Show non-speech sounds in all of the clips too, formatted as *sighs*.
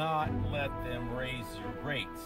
not let them raise your rates.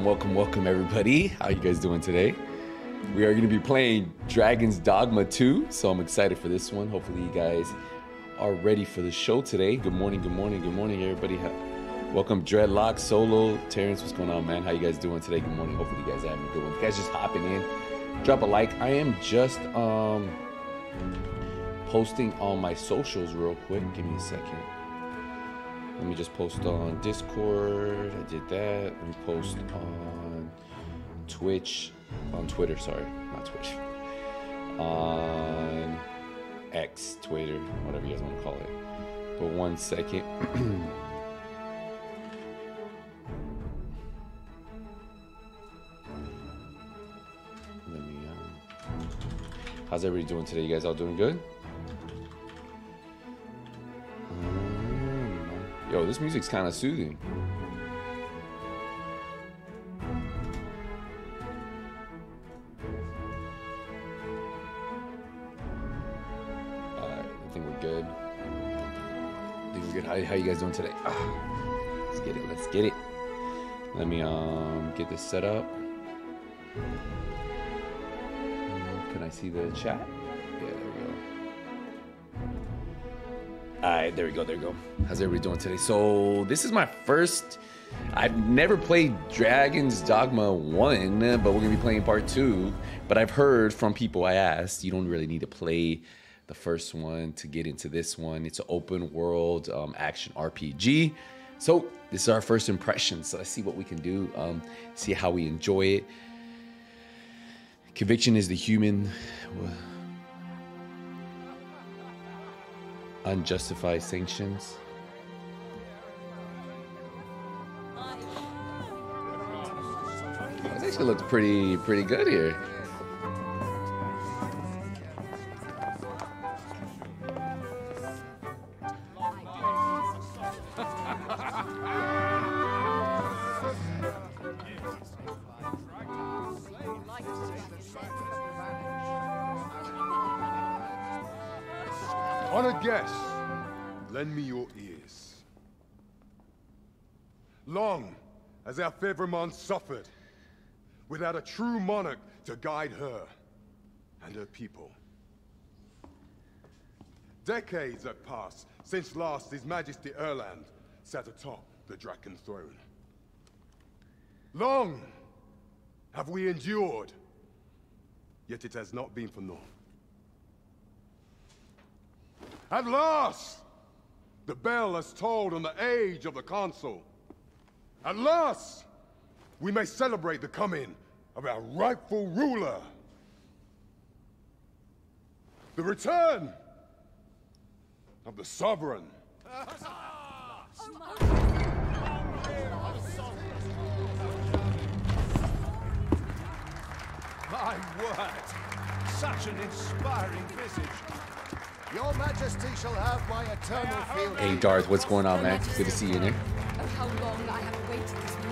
Welcome, welcome, welcome, everybody. How you guys doing today? We are going to be playing Dragon's Dogma 2, so I'm excited for this one. Hopefully, you guys are ready for the show today. Good morning, good morning, good morning, everybody. Welcome, Dreadlock, Solo, Terrence. What's going on, man? How you guys doing today? Good morning. Hopefully, you guys are having a good one. If you guys just hopping in, drop a like. I am just um posting on my socials real quick. Give me a second. Let me just post on Discord. I did that. Let me post on Twitch, on Twitter. Sorry, not Twitch. On X, Twitter, whatever you guys want to call it. But one second. *clears throat* Let me. Um, how's everybody doing today? You guys all doing good? Um, Yo, this music's kind of soothing. How, you guys doing today? Ah, let's get it. Let's get it. Let me um get this set up. Can I see the chat? Yeah, there we go. All right, there we go, there we go. How's everybody doing today? So this is my first. I've never played Dragon's Dogma one, but we're gonna be playing part two. But I've heard from people I asked, you don't really need to play the first one to get into this one. It's an open world um, action RPG. So this is our first impression. So let's see what we can do. Um, see how we enjoy it. Conviction is the human unjustified sanctions. This actually looks pretty pretty good here. Suffered without a true monarch to guide her and her people. Decades have passed since last His Majesty Erland sat atop the Draken throne. Long have we endured, yet it has not been for naught. At last, the bell has tolled on the age of the Consul. At last, we may celebrate the coming of our rightful ruler. The return of the Sovereign. My word! Such an inspiring visage. Your Majesty shall have my eternal field. Hey Darth, what's going on, man? Good to see you in there. Oh, how long I have awaited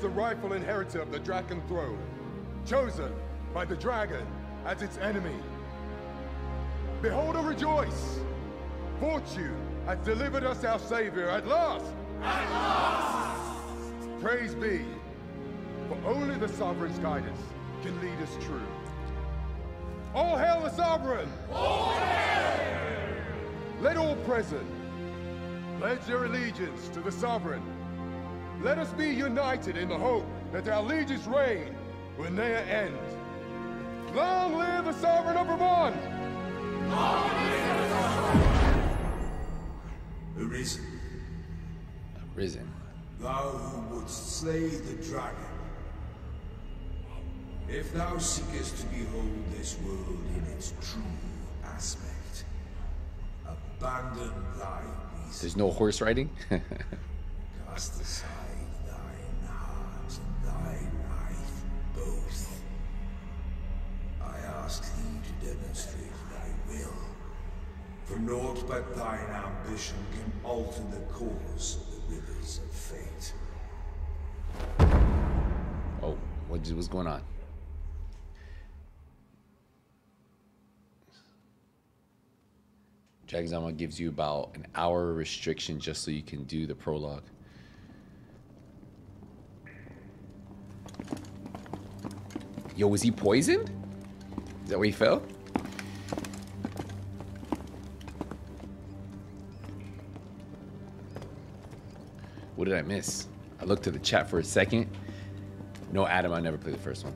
The rightful inheritor of the Draken throne, chosen by the dragon as its enemy. Behold and rejoice! Fortune has delivered us our Savior at last! At last! Praise be, for only the Sovereign's guidance can lead us true. All hail the Sovereign! All hail! Let all present pledge their allegiance to the Sovereign. Let us be united in the hope that our allegiance reign will ne'er end. Long live the Sovereign of Vermund! Arisen, Risen. thou who wouldst slay the dragon. If thou seekest to behold this world in its true aspect, abandon thy reason, There's no horse riding? *laughs* cast aside ask thee to demonstrate thy will, for naught but thine ambition can alter the course of the rivers of fate. oh, what, what's going on? Dragon's Dogma gives you about an hour restriction just so you can do the prologue. Yo, was he poisoned? Is that where he fell? What did I miss? I looked at the chat for a second. No, Adam, I never played the first one.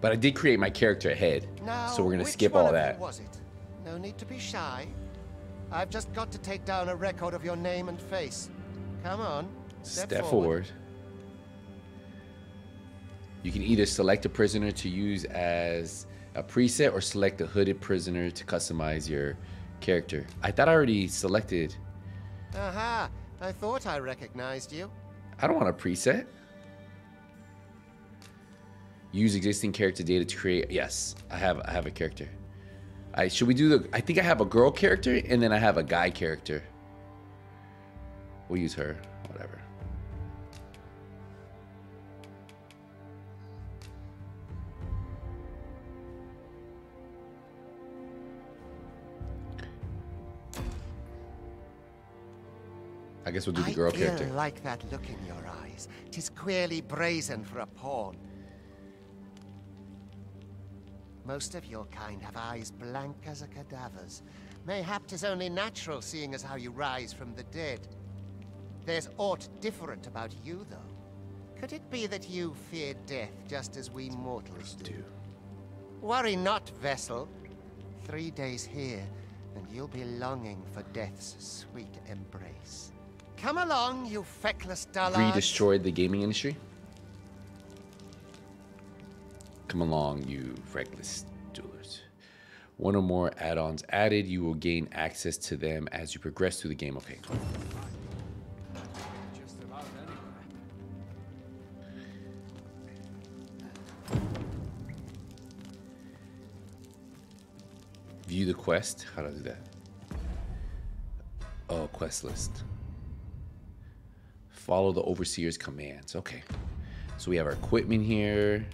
But I did create my character ahead, Now, so we're gonna skip all that. was it? No need to be shy. I've just got to take down a record of your name and face. Come on, step, Step forward. forward. You can either select a prisoner to use as a preset or select a hooded prisoner to customize your character. I thought I already selected. Aha! I thought I recognized you. I don't want a preset. Use existing character data to create. Yes, I have. I have a character. I should we do the? I think I have a girl character and then I have a guy character. We'll use her. Whatever. I guess we'll do the girl ill character. like that look in your eyes. Tis queerly brazen for a pawn. Most of your kind have eyes blank as a cadaver's. Mayhap 'tis only natural, seeing as how you rise from the dead. There's aught different about you, though. Could it be that you fear death just as we mortals do? Do. Worry not, vessel. Three days here, and you'll be longing for death's sweet embrace. Come along, you feckless dullard. Greed destroyed the gaming industry. Come along, you reckless duelers. One or more add-ons added, you will gain access to them as you progress through the game. Okay. View the quest. How do I do that? Oh, quest list. Follow the overseer's commands. Okay. So we have our equipment here.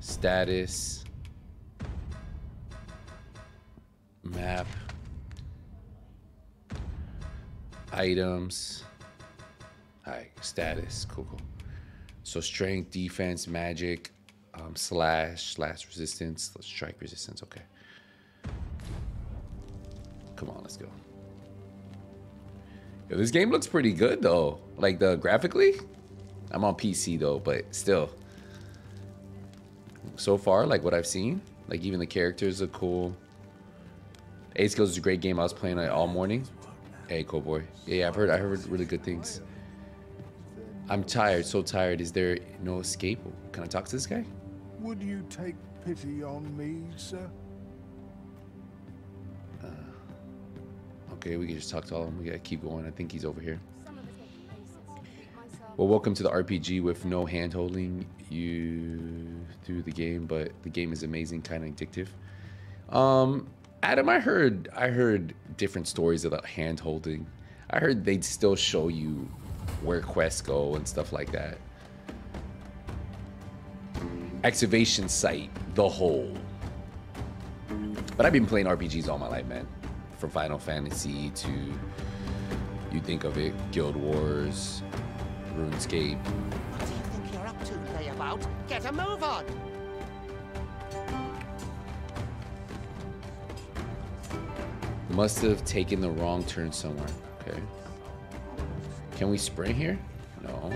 Status. Map. Items. Alright, status. Cool, cool. So strength, defense, magic, um, slash, slash resistance, strike resistance. Okay. Come on, let's go. Yo, this game looks pretty good though. Like the graphically, I'm on PC though, but still. So far, like what I've seen, like even the characters are cool. Eight Skills is a great game. I was playing it all morning. Hey, cool boy. Yeah, I've heard. I heard really good things. I'm tired. So tired. Is there no escape? Can I talk to this guy? Would you take pity on me, sir? Okay, we can just talk to all of them. We gotta keep going. I think he's over here. Well, welcome to the RPG with no hand holding you through the game, but the game is amazing, kind of addictive. Um, Adam, I heard I heard different stories about hand holding. I heard they'd still show you where quests go and stuff like that. Excavation site, the whole. But I've been playing RPGs all my life, man. From Final Fantasy to you think of it, Guild Wars, RuneScape. What do you think you're up to, layabout? Get a move on! Must have taken the wrong turn somewhere. Okay. Can we sprint here? No.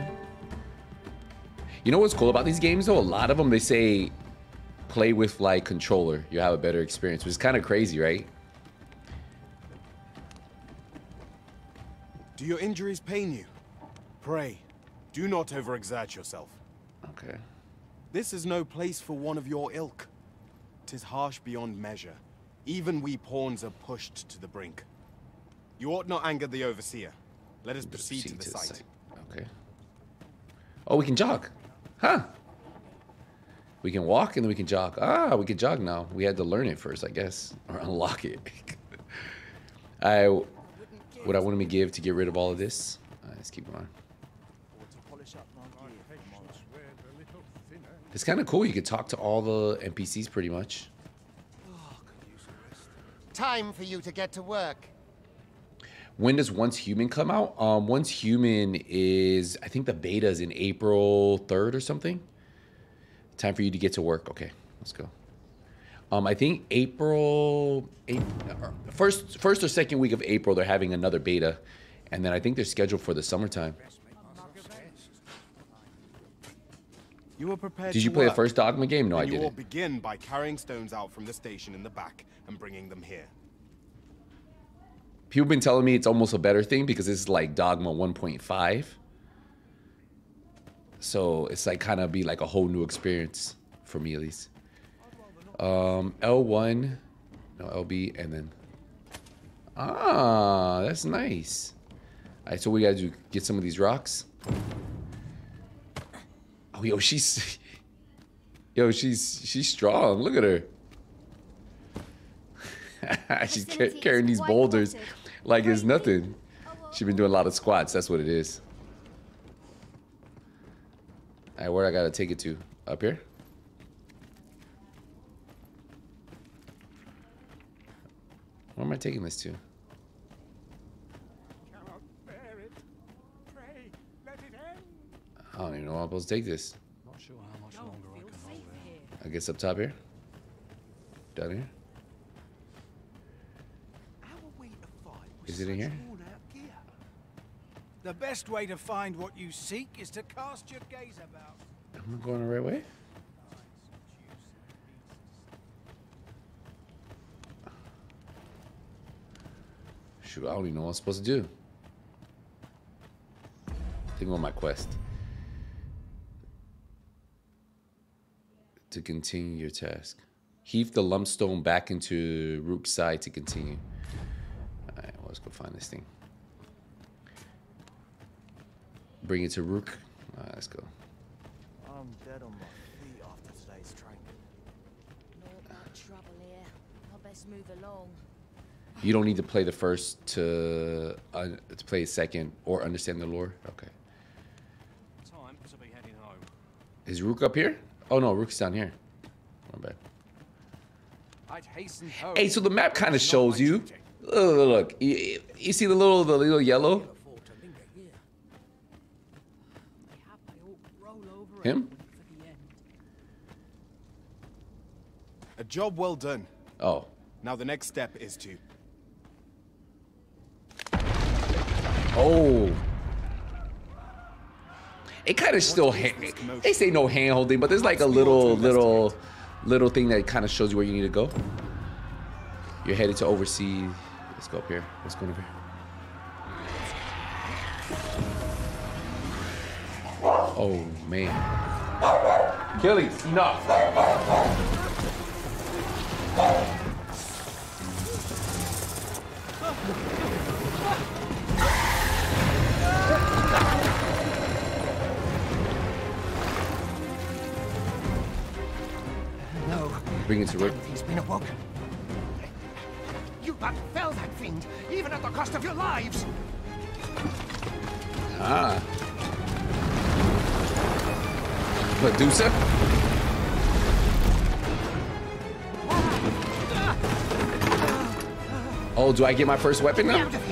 You know what's cool about these games though? A lot of them they say play with like controller. You have a better experience, which is kind of crazy, right? Do your injuries pain you? Pray, do not overexert yourself. Okay. This is no place for one of your ilk. Tis harsh beyond measure. Even we pawns are pushed to the brink. You ought not anger the overseer. Let us proceed to the site. Okay. Oh, we can jog. Huh. We can walk and then we can jog. Ah, we can jog now. We had to learn it first, I guess, *laughs* or unlock it. *laughs* I, what I want to give to get rid of all of this. Let's keep going. It's kind of cool. You could talk to all the NPCs pretty much. Time for you to get to work. When does Once Human come out? Um, Once Human is, I think the beta is in April 3rd or something. Time for you to get to work. Okay, let's go. Um, I think April, April first, first or second week of April, they're having another beta, and then I think they're scheduled for the summertime. You were prepared Did you play the work, first Dogma game? No, I and you will didn't. begin by carrying stones out from the station in the back and bringing them here. People have been telling me it's almost a better thing because it's like Dogma 1.5. So it's like kind of be like a whole new experience for me at least. Um, L1, no LB, and then ah, that's nice. All right, so we gotta do get some of these rocks. Oh, yo, she's *laughs* yo, she's she's strong. Look at her. *laughs* she's ca- carrying these boulders like it's nothing. She's been doing a lot of squats. That's what it is. All right, where I gotta take it to? Up here? Where am I taking this to? Bear it. Pray, let it end. I don't even know how I'm supposed to take this. Not sure how much longer I can hold. I guess up top here? Down here? Is it in here? The best way to find what you seek is to cast your gaze about. Am I going the right way? Shoot, I don't even know what I'm supposed to do. Think on my quest. To continue your task. Heave the lump stone back into Rook's side to continue. Alright, well, let's go find this thing. Bring it to Rook. Alright, let's go. I'm dead on my feet after today's training. Not much trouble here. I best move along. You don't need to play the first to uh, to play second or understand the lore. Okay. Time to be heading home. Is Rook up here? Oh no, Rook's down here. My bad. I'd hasten home. Hey, so the map kind of shows you. duty. Look, look, look. You, you see the little the little yellow? Afford to linger here. Mayhap I ought roll over Him? and wait for the end. A job well done. Oh, Now the next step is to oh. It kind of still. They say no hand holding, but there's like a little little little thing that kind of shows you where you need to go. You're headed to overseas. Let's go up here. Let's go over here. Oh man. Achilles, enough. Bring it to Rick. He's been awoken. You but fell that fiend, even at the cost of your lives. Ah. Medusa? Oh, do I get my first weapon now? Out of here! Now!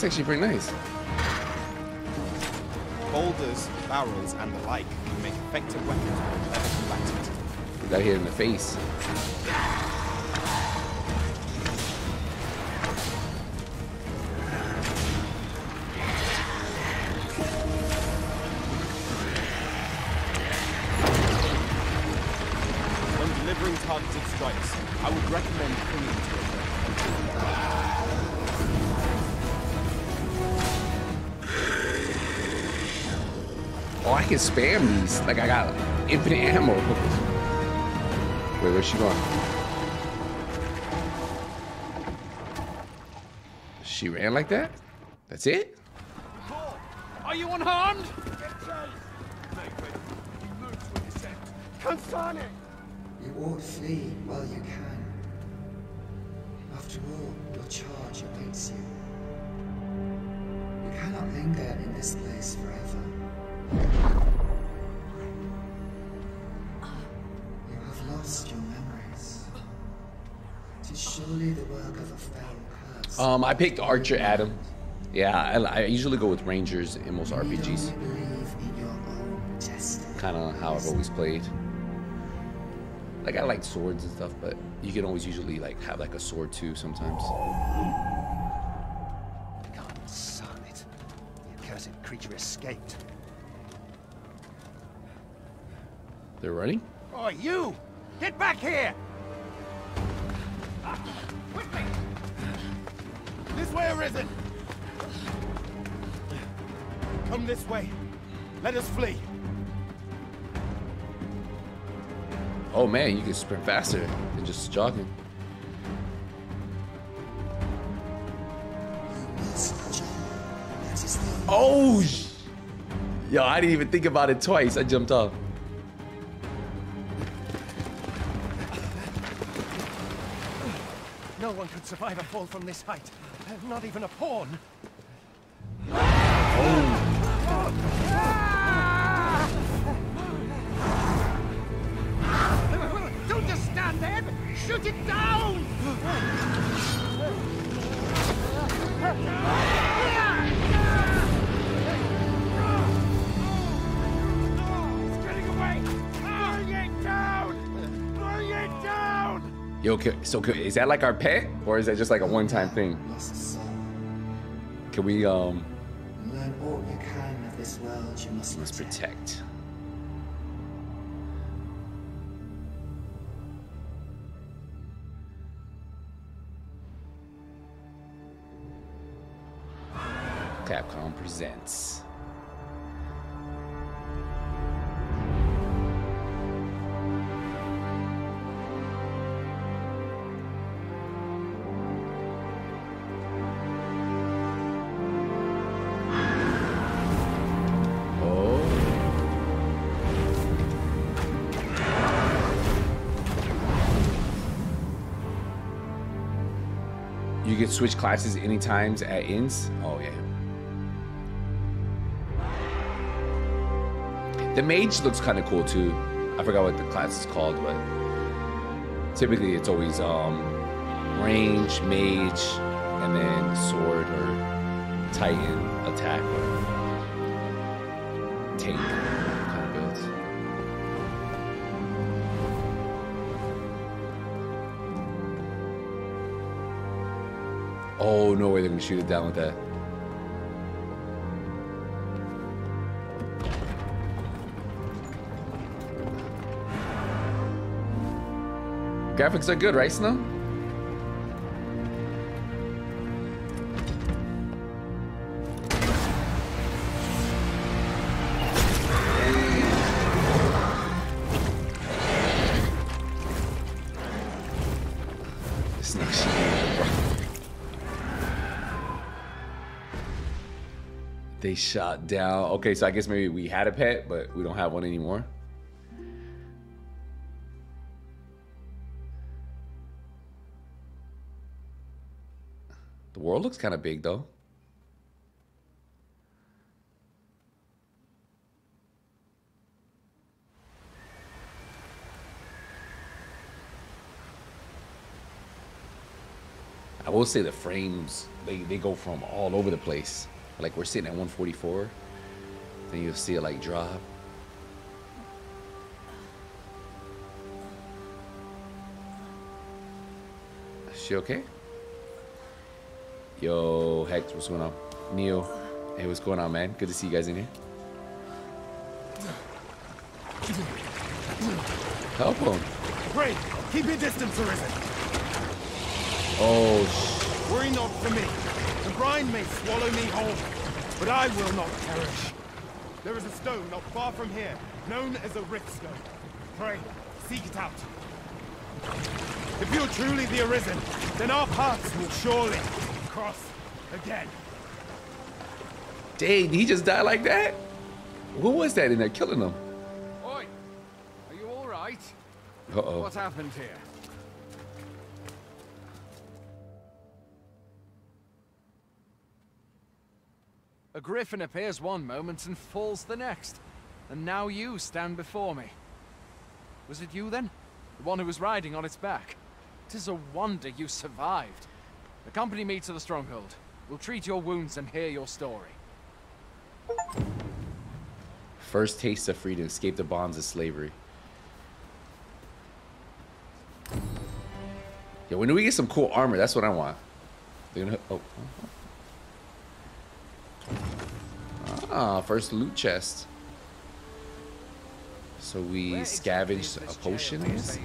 That's actually pretty nice. Boulders, barrels, and the like can make effective weapons combatant. Got hit in the face. Can spam these. Like I got infinite ammo. Wait, where's she going? She ran like that? That's it? Are you unharmed? Surely the work of a fell curse. Um, I picked Archer Adam. Yeah, I, I usually go with Rangers in most You RPGs. only believe in your. Kind of how I've always played. Like I like swords and stuff, but you can always usually like have like a sword too sometimes. Son it. The accursed creature escaped. They're running. Oh, you! Get back here! This way, Arisen! Come this way. Let us flee. Oh man, you can sprint faster than just jogging. Oh, yo, I didn't even think about it twice. I jumped off. No one could survive a fall from this height. Not even a pawn. Don't just stand there! Shoot it down! Yo, so is that like our pet, or is that just like a one-time thing? Can we um Learn all you can of this world you must must protect. protect? Capcom presents. Switch classes any times at inns. Oh yeah. The mage looks kind of cool too. I forgot what the class is called, but typically it's always um range, mage, and then sword or titan attack or tank Oh, no way they're gonna shoot it down with that. Graphics are good, right, Snow? Shot down. Okay, so I guess maybe we had a pet, but we don't have one anymore. The world looks kind of big, though. I will say the frames, they, they go from all over the place. Like we're sitting at 144, then you'll see it like drop. Is she okay? Yo, Hex, what's going on? Neo, hey, what's going on, man? Good to see you guys in here. Help him. Pray, keep your distance, Arisen. Oh, sh- Worry not for me. The brine may swallow me whole, but I will not perish. There is a stone not far from here, known as a rift stone. Pray, seek it out. If you're truly the Arisen, then our paths will surely cross again. dang, he just died like that? Who was that in there killing him? Oi! Are you alright? Uh-oh. What happened here? A griffin appears one moment and falls the next. And now you stand before me. Was it you then? The one who was riding on its back? Tis a wonder you survived. Accompany me to the stronghold. We'll treat your wounds and hear your story. First taste of freedom, escape the bonds of slavery. Yeah, when do we get some cool armor? That's what I want. They're gonna. Oh. oh, oh. Ah, first loot chest. So we scavenged a potion, I guess.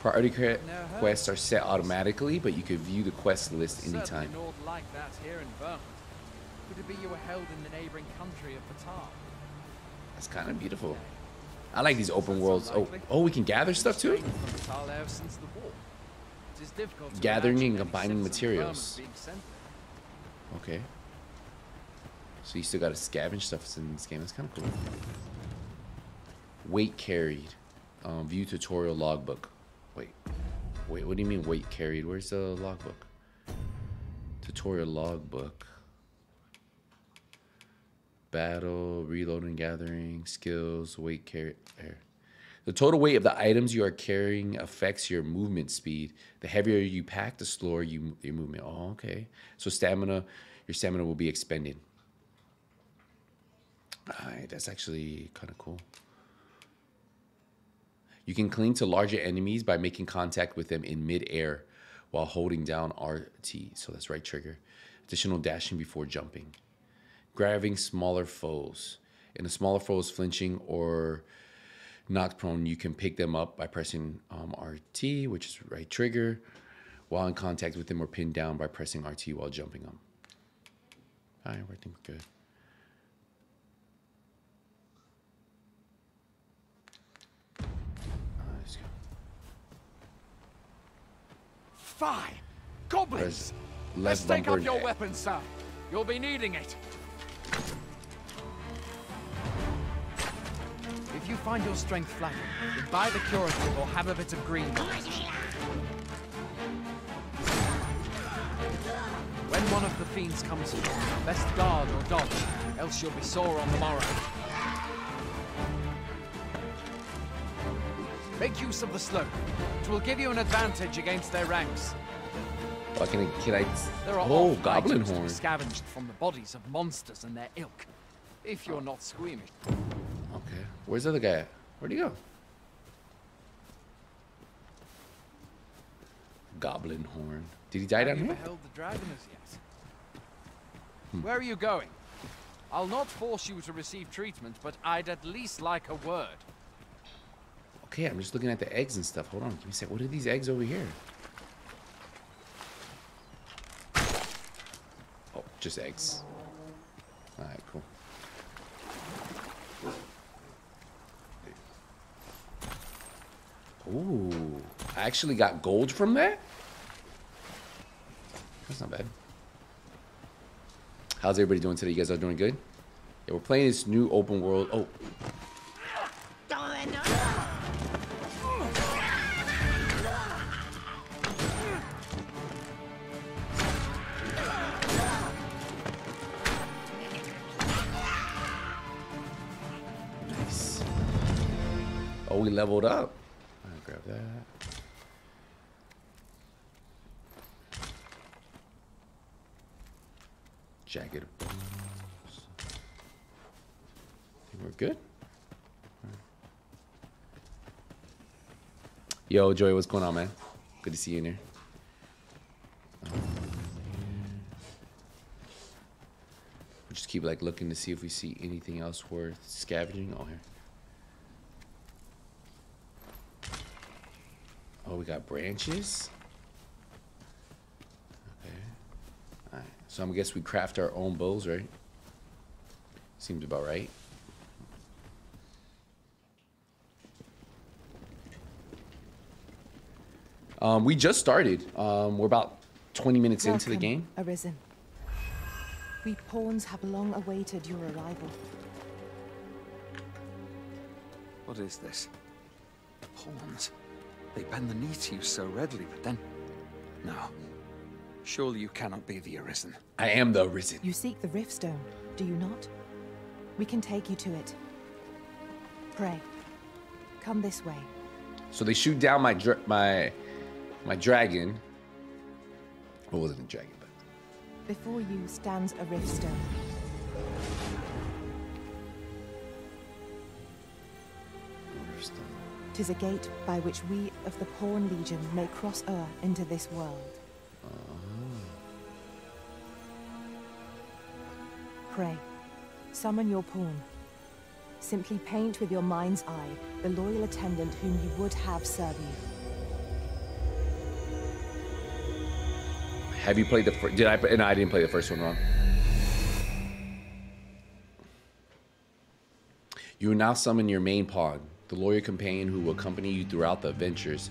Priority quests are set automatically, but you can view the quest list anytime. Like that here in Vermund. Could it be you were held in the neighboring country of Battahl? That's kind of beautiful. I like these open worlds. Oh, oh, we can gather stuff too. From Battahl ever since the war. It is difficult to Gathering and combining citizen of Vermund materials. being sent there. Okay. So you still gotta scavenge stuff in this game. That's kind of cool. Weight carried. Um, view tutorial logbook. Wait. Wait, what do you mean weight carried? Where's the logbook? Tutorial logbook. Battle, reloading, gathering, skills, weight carried. There. The total weight of the items you are carrying affects your movement speed. The heavier you pack, the slower you your movement. Oh, okay. So stamina, your stamina will be expended. Alright, that's actually kind of cool. You can cling to larger enemies by making contact with them in mid-air while holding down RT. So that's right trigger. Additional dashing before jumping. Grabbing smaller foes. In a smaller foe is flinching or knocked prone, you can pick them up by pressing um, RT, which is right trigger, while in contact with them or pinned down by pressing RT while jumping them. All right, I think we're good. All right, let's go. Goblins! Let's take up your weapons, sir. You'll be needing it. If you find your strength flagging, then buy the curative or have a bit of green. When one of the fiends comes best guard or dodge, else you'll be sore on the morrow. Make use of the slope. It will give you an advantage against their ranks. Can I, can I? There are Oh, goblin horn. scavenged from the bodies of monsters and their ilk. If you're not squeamish. Okay. Where's the other guy at? Where'd he go? Goblin horn. Did he die down here? beheld the dragon as yet? Hmm. Where are you going? I'll not force you to receive treatment, but I'd at least like a word. Okay, I'm just looking at the eggs and stuff. Hold on, give me a sec. What are these eggs over here? Oh, just eggs. Alright, cool. Ooh, I actually got gold from that? That's not bad. How's everybody doing today? You guys are doing good? Yeah, we're playing this new open world. Oh, we leveled up. I'll grab that. Jagged bones. Think we're good. Yo, Joy, what's going on, man? Good to see you in here. We'll just keep like looking to see if we see anything else worth scavenging. Oh, here. Oh, we got branches. Okay. All right. So I guess we craft our own bows, right? Seems about right. Um, we just started. Um, we're about 20 minutes into the game. Arisen. We pawns have long awaited your arrival. What is this? Pawns. They bend the knee to you so readily, but then... No. Surely you cannot be the Arisen. I am the Arisen. You seek the Riftstone, do you not? We can take you to it. Pray. Come this way. So they shoot down my dra- my my dragon. Well, it wasn't a dragon, but Before you stands a Riftstone. Tis a gate by which we of the Pawn Legion may cross o'er into this world. Pray, summon your pawn. Simply paint with your mind's eye the loyal attendant whom you would have serve you. have you played the first? Did I? And I didn't play the first one wrong. You now summon your main pawn, the lawyer companion who will accompany you throughout the adventures.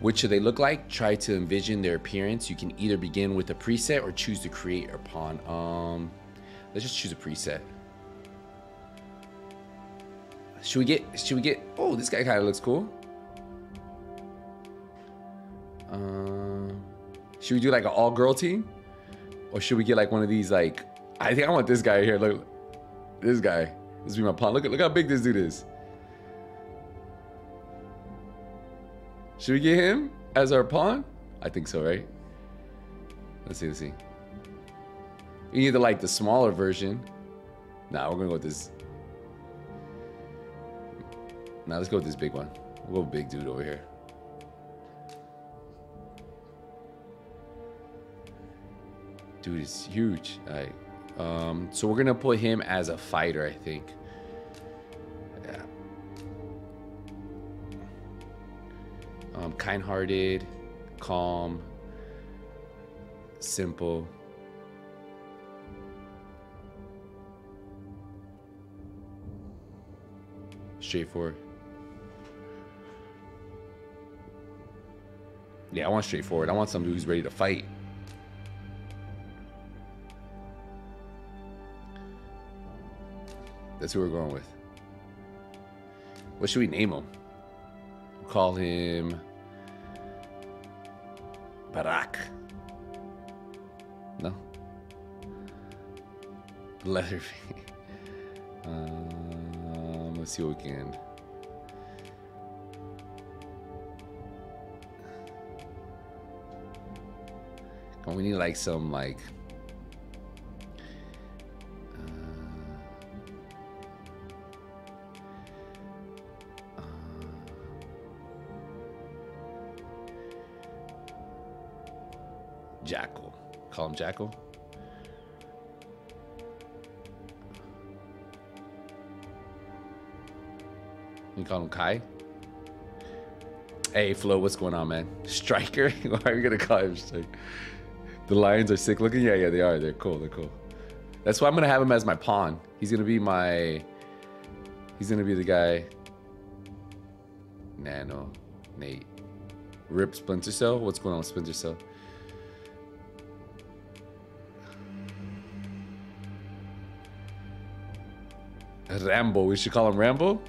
Which should they look like? Try to envision their appearance. You can either begin with a preset or choose to create pawn. Um, let's just choose a preset. Should we get? Should we get? Oh, this guy kind of looks cool. Um, should we do like an all-girl team, or should we get like one of these? Like, I think I want this guy here. Look, this guy. This be my pawn. Look at look how big this dude is. Should we get him as our pawn? I think so, right? Let's see. Let's see. We either like the smaller version. Nah, we're gonna go with this. Nah, let's go with this big one. We'll go big dude over here. Dude is huge. All right. Um, so we're gonna put him as a fighter, I think. Um, kind-hearted, calm, simple. Straightforward. Yeah, I want straightforward. I want somebody who's ready to fight. That's who we're going with. What should we name him? We'll call him Leatherface. *laughs* Um, let's see what we can. On, we need like some like. uh, Jackal. Call him Jackal. You call him Kai? Hey, Flo, what's going on, man? *laughs* Striker? *laughs* Why are you gonna call him Striker? The lions are sick looking? Yeah, yeah, they are. They're cool. They're cool. That's why I'm gonna have him as my pawn. He's gonna be my. He's gonna be the guy. Nano, Nate, Rip Splinter Cell. What's going on with Splinter Cell? Rambo. We should call him Rambo.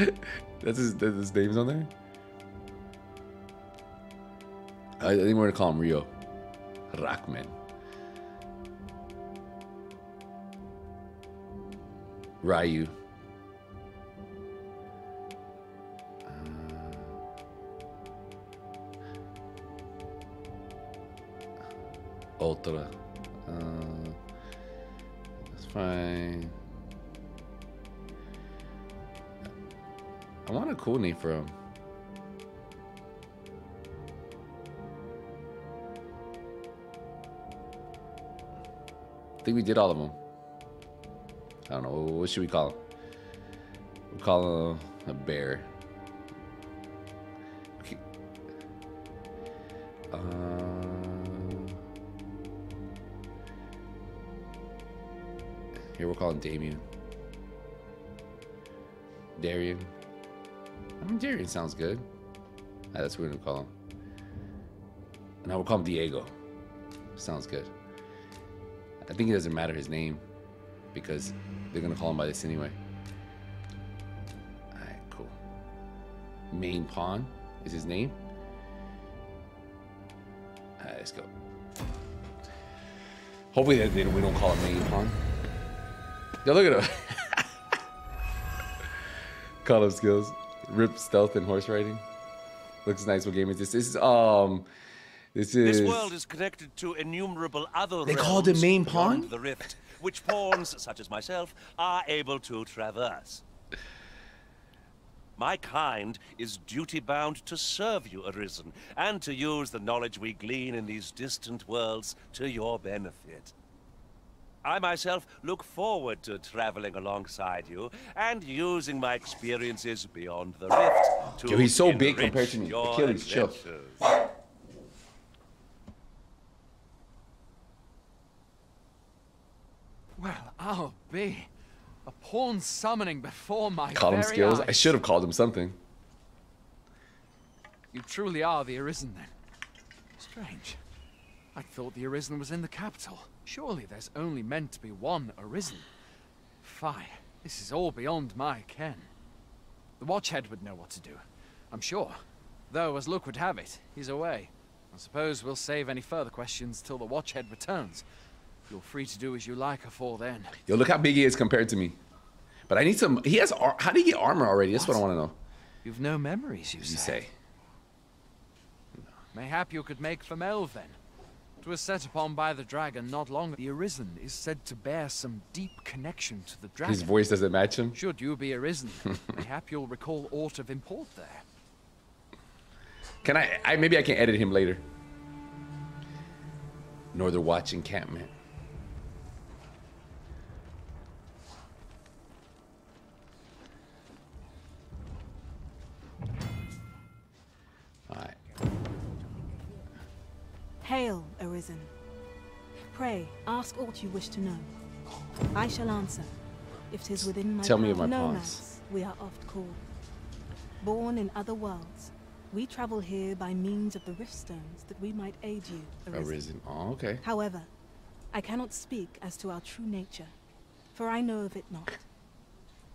*laughs* that's his. That's his name's on there. I, I think we're gonna call him Rio. Rockman. Ryu. Uh, Ultra. Uh, that's fine. I want a cool name for him. I think we did all of them. I don't know. What should we call him? We'll call him a bear. Okay. Uh, here we'll call him Damien. Darian. Darian sounds good. Ah, that's what we're gonna call him. And I will call him Diego. Sounds good. I think it doesn't matter his name because they're gonna call him by this anyway. Alright, cool. Main pawn is his name. Alright, let's go. Hopefully that they, we don't call it main pawn. Yo, look at him. *laughs* call him skills. Rip stealth and horse riding. Looks nice. What game is this? This is um this is This world is connected to innumerable other They called it realms main beyond pawn? The rift, which pawns such as myself are able to traverse. My kind is duty-bound to serve you, Arisen, and to use the knowledge we glean in these distant worlds to your benefit. I myself look forward to traveling alongside you and using my experiences beyond the rift to Yo, he's so big enrich compared to me. your Achilles, chill. Well, I'll be. A pawn summoning before my call him very skills. I should have called him something. You truly are the Arisen then. Strange. I thought the Arisen was in the capital. Surely there's only meant to be one Arisen. Fie, this is all beyond my ken. The Watchhead would know what to do, I'm sure. Though, as luck would have it, he's away. I suppose we'll save any further questions till the Watchhead returns. You're free to do as you like afore then. Yo, look how big he is compared to me. But I need some. He has. ar- How did he get armor already? That's what, I want to know. You've no memories, you You say? say. Mayhap you could make for Melve then. It was set upon by the dragon not long. The Arisen is said to bear some deep connection to the dragon. His voice doesn't match him. Should you be Arisen, *laughs* mayhap you'll recall aught of import there. Can I, I? Maybe I can edit him later. Northern Watch encampment. Hail, Arisen. Pray, ask aught you wish to know. I shall answer, if 'tis within my Tell me of power. my. Nomads, we are oft called. Born in other worlds, we travel here by means of the rift stones that we might aid you, Arisen. Arisen. Oh, okay. However, I cannot speak as to our true nature, for I know of it not.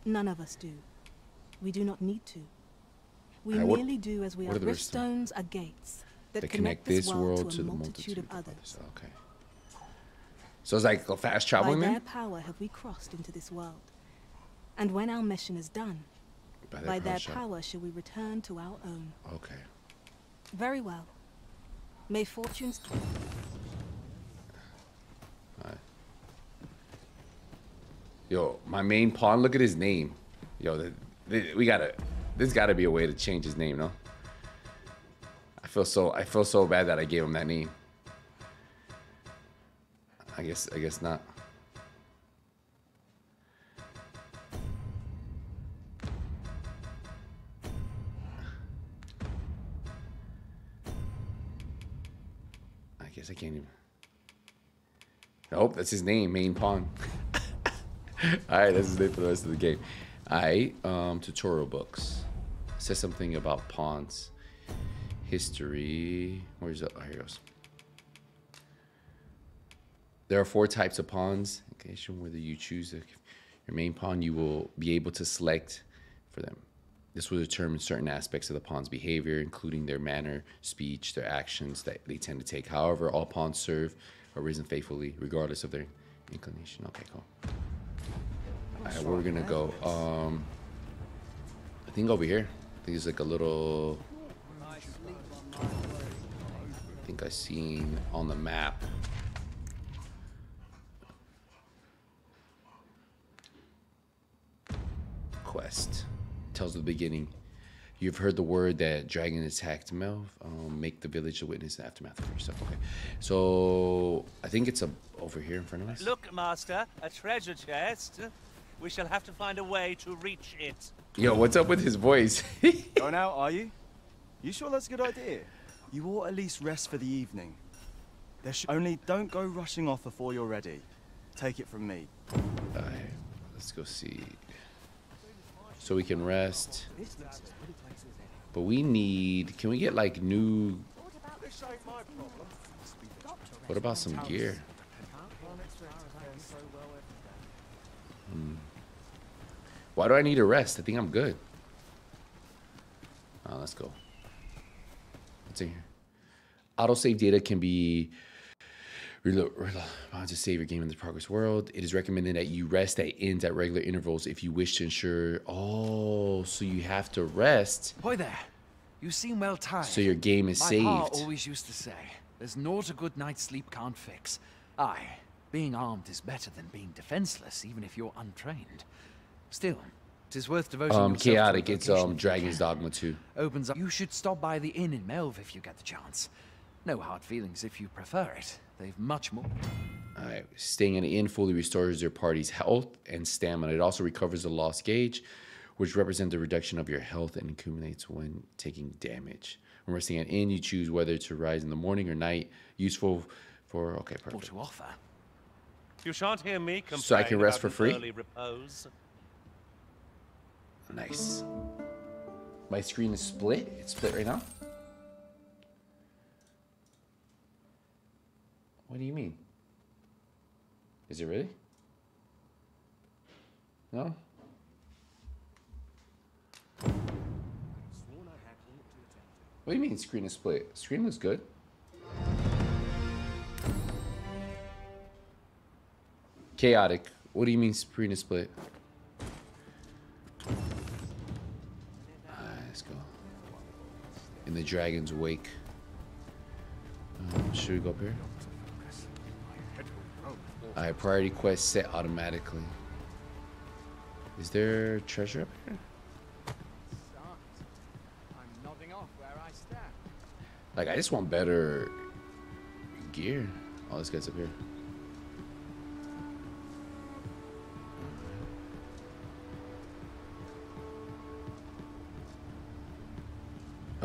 None of us do. We do not need to. We Uh, what- merely do as we are. Rift stones are gates that They connect, this world, to a multitude, of others. Okay. So it's like a fast traveling By their man? power have we crossed into this world. And when our mission is done, By by their their, power shall- we return to our own. Okay. Very well. May fortunes... Yo, my main pawn, look at his name. Yo, the, the, we gotta, there's gotta be a way to change his name, no? I feel so I feel so bad that I gave him that name. I guess I guess not. I guess I can't even. Nope, that's his name, main pawn. *laughs* All right, that's his name for the rest of the game. Right, um, tutorial books. Says something about pawns. History. Where's it? Oh, here goes. There are four types of pawns. In case whether you choose your main pawn, you will be able to select for them. This will determine certain aspects of the pawn's behavior, including their manner, speech, their actions that they tend to take. However, all pawns serve or risen faithfully, regardless of their inclination. Okay, cool. All right, we're gonna go? Um, I think over here. I think it's like a little. I think I seen on the map. Quest tells the beginning. You've heard the word that dragon attacked Melve. Um, make the village a witness in aftermath for yourself. Okay, so I think it's a, over here in front of us. Look, Master, a treasure chest. We shall have to find a way to reach it. Yo, what's up with his voice? *laughs* Going out, are you? You sure that's a good idea? You ought at least rest for the evening. There sh only don't go rushing off before you're ready. Take it from me. Alright, let's go see. So we can rest. But we need. Can we get like new? What about some gear? Hmm. Why do I need a rest? I think I'm good. Oh, let's go. In here? Autosave data can be relo- relo- to save your game in the progress world. It is recommended that you rest at ends at regular intervals if you wish to ensure. Oh, so you have to rest. Boy there, you seem well tired. So your game is My saved. pa always used to say, "There's naught a good night's sleep can't fix." Aye, being armed is better than being defenseless, even if you're untrained. Still, is worth devoting Um, yourself to chaotic. It's um Dragon's. Dogma 2. Opens up. You should stop by the inn in Melve if you get the chance. No hard feelings if you prefer it. They've much more. Alright, staying in an inn fully restores your party's health and stamina. It also recovers the lost gauge, which represents the reduction of your health and accumulates when taking damage. When resting at an inn, you choose whether to rise in the morning or night. Useful for okay, More perfect. to offer. You shan't hear me complain So I can rest about for free? Early repose. Nice. My screen is split. It's split right now. What do you mean? Is it really? No? What do you mean screen is split? Screen looks good. Chaotic. What do you mean screen is split? The dragon's wake. Um, should we go up here? Alright, priority quest set automatically. Is there treasure up here? Like, I just want better gear. Oh, this guy's up here.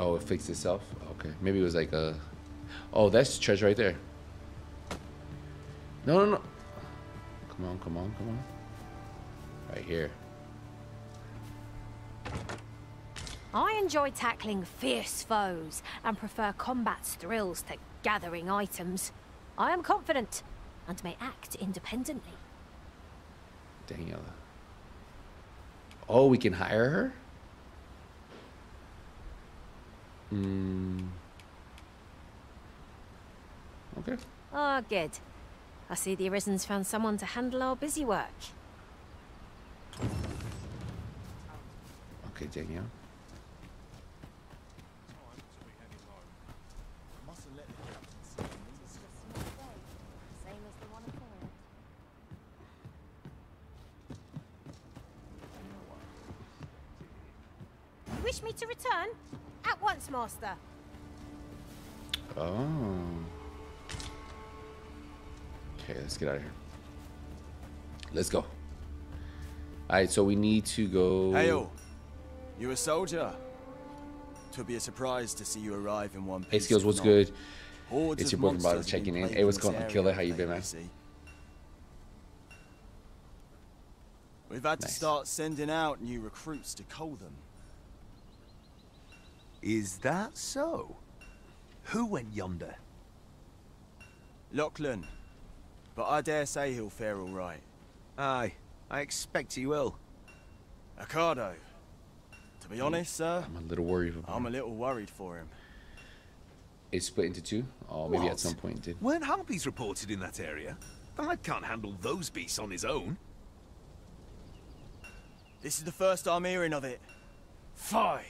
Oh, it fixed itself? Okay. Maybe it was like a... Oh, that's the treasure right there. No, no, no. Come on, come on, come on. Right here. I enjoy tackling fierce foes and prefer combat's thrills to gathering items. I am confident and may act independently. Daniela. Oh, we can hire her? Hmm. Okay. Ah, good. I see the Arisen's found someone to handle our busy work. Okay, Danielle. You wish me to return? At once, Master. Oh. Okay, let's get out of here. Let's go. All right, so we need to go. Hail. You a soldier? Twould be a surprise to see you arrive in one piece. Hey, Skills, what's not. good? Hordes It's your broken bottle monsters checking in. Hey, what's going on, area Killer? How you been, man? We've had to start sending out new recruits to Colden. Is that so? Who went yonder? Lachlan. But I dare say he'll fare all right. Aye, I expect he will. Ocado. To be hmm. honest, sir, I'm a little worried. About I'm a little worried for him. It's split into two. or maybe What? at some point it did. Weren't harpies reported in that area? The lad can't handle those beasts on his own. This is the first I'm hearing of it. Fie!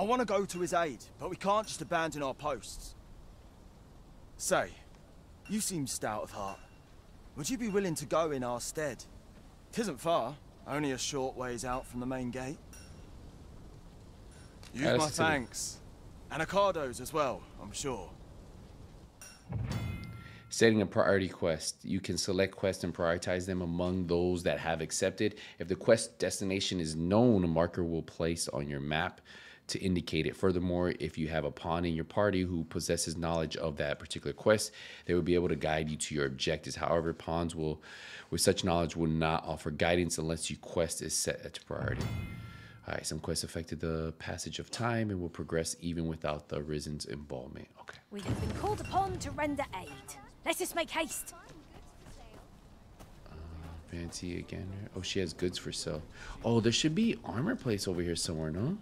I want to go to his aid, but we can't just abandon our posts. Say, you seem stout of heart. Would you be willing to go in our stead? Tisn't far, only a short ways out from the main gate. Use Yeah, my that's the city. thanks. And Ocado's as well, I'm sure. Setting a priority quest. You can select quests and prioritize them among those that have accepted. If the quest destination is known, a marker will place on your map to indicate it. Furthermore, if you have a pawn in your party who possesses knowledge of that particular quest, they will be able to guide you to your objectives. However, pawns will with such knowledge will not offer guidance unless your quest is set to priority. All right, some quests affected the passage of time and will progress even without the Arisen's involvement. Okay. We have been called upon to render aid. Let us make haste. Uh, Fancy again. Oh, she has goods for sale. Oh, there should be armor place over here somewhere, no?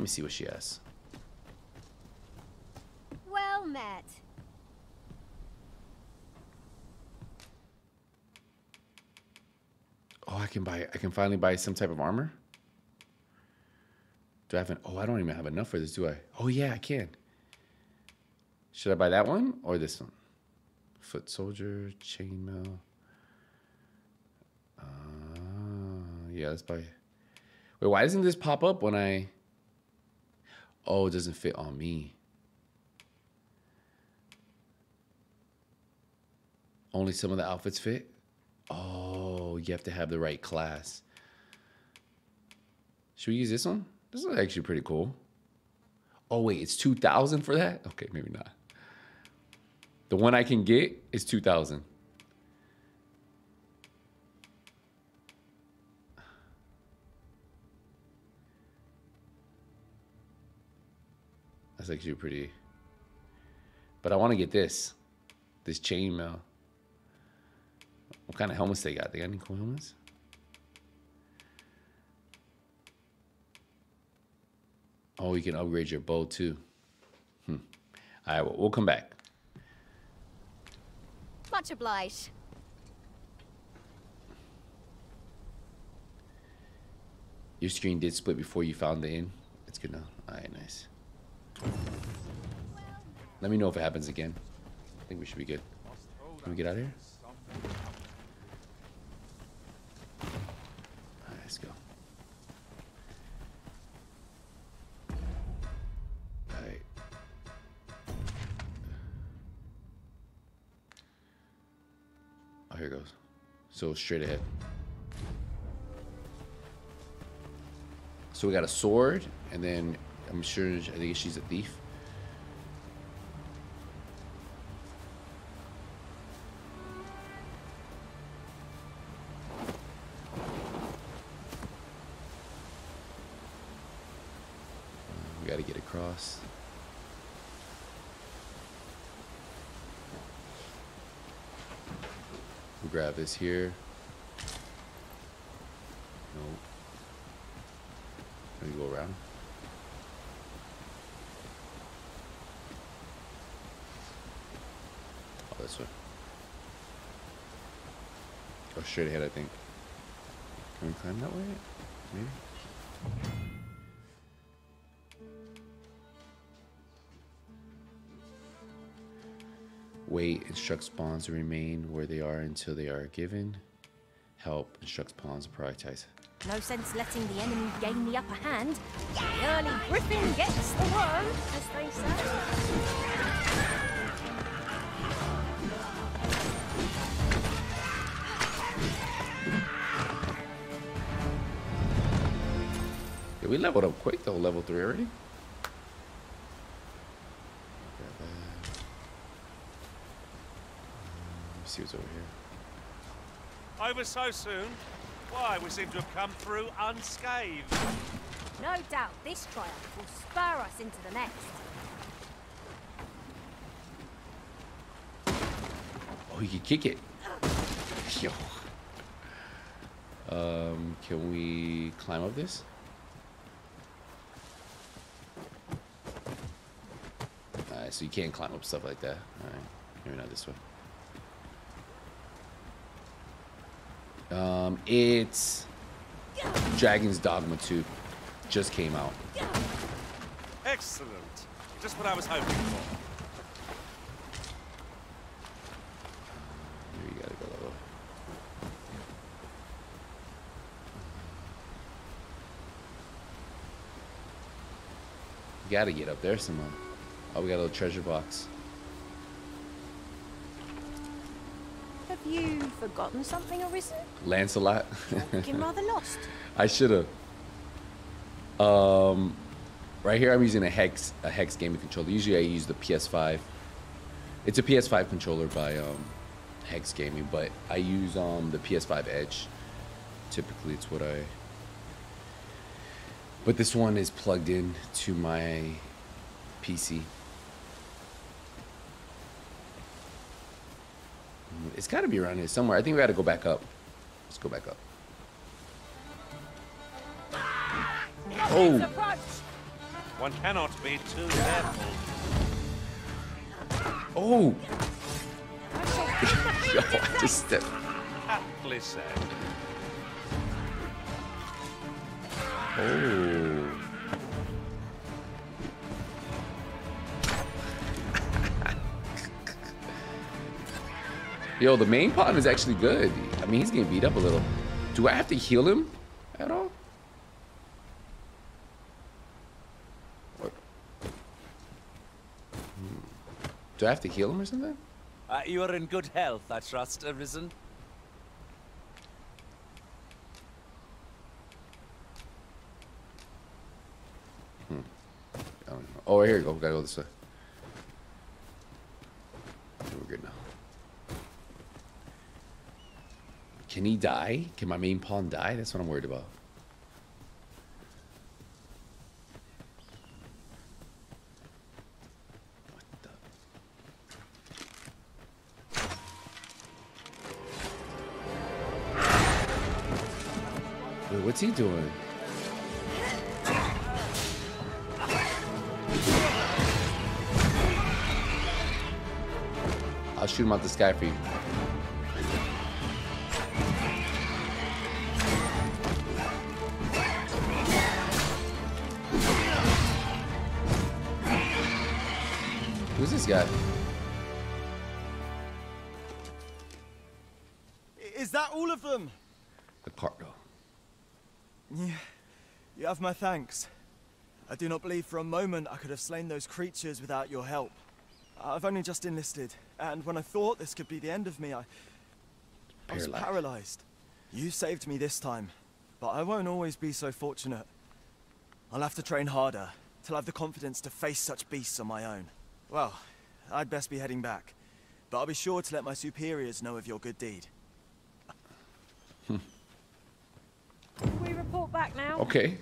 Let me see what she has. Well met. Oh, I can buy. I can finally buy some type of armor. Do I have an? Oh, I don't even have enough for this, do I? Oh yeah, I can. Should I buy that one or this one? Foot soldier, chainmail. Uh, yeah, let's buy. Wait, why doesn't this pop up when I? Oh, it doesn't fit on me. Only some of the outfits fit? Oh, you have to have the right class. Should we use this one? This is actually pretty cool. Oh, wait, it's 2000 for that? Okay, maybe not. The one I can get is 2000. That's actually pretty. But I want to get this, this chainmail. What kind of helmets they got? They got any cool helmets? Oh, you can upgrade your bow too. Hmm. All right, well, we'll come back. Much obliged. Your screen did split before you found the inn. It's good now. All right, nice. Let me know if it happens again. I think we should be good. Can we get out of here? Let's go. All right. Oh, here goes. So straight ahead. So we got a sword, and then I'm sure I think she's a thief. This here. Nope. Can we go around? Oh, this way. Go straight ahead, I think. Can we climb that way? Maybe? instructs pawns to remain where they are until they are given. Help instructs pawns to prioritize. No sense letting the enemy gain the upper hand. The early griffin gets the worm, as they say. we leveled up quick though, level 3 already. Let's see what's over here. Over so soon? Why, we seem to have come through unscathed. No doubt this triumph will spur us into the next. Oh, he can kick it. *laughs* Yo. Um, can we climb up this? Alright, so you can't climb up stuff like that. Alright, maybe not this way. Um, it's Dragon's Dogma 2. Just came out. Excellent. Just what I was hoping for. You gotta go lower. You gotta get up there somehow. Oh, we got a little treasure box. You forgotten something, Arisen? Lancelot. Looking rather lost. *laughs* I should have. Um, right here I'm using a hex a hex gaming controller. Usually I use the PS5. It's a PS5 controller by um, Hex Gaming, but I use um the PS5 Edge. Typically, it's what I. But this one is plugged in to my PC. It's got to be around here somewhere. I think we got to go back up. Let's go back up. Oh. One cannot be too careful. Oh! *laughs* Yo, I just stepped. Aptly said. Oh. Yo, the main pawn is actually good. I mean, he's getting beat up a little. Do I have to heal him at all? What? Do I have to heal him or something? Uh, you are in good health, I trust, Arisen. Hmm. I don't know. Oh, here you go. We gotta go this way. Okay, We're good now. Can he die? Can my main pawn die? That's what I'm worried about. What's he doing? I'll shoot him out the sky for you. Guy? Is that all of them? The cargo. Yeah, you have my thanks. I do not believe for a moment I could have slain those creatures without your help. I've only just enlisted, and when I thought this could be the end of me, I, I was Paralyzed. paralyzed. You saved me this time, but I won't always be so fortunate. I'll have to train harder, till I have the confidence to face such beasts on my own. Well, I'd best be heading back, but I'll be sure to let my superiors know of your good deed. Hmm. We report back now. Okay.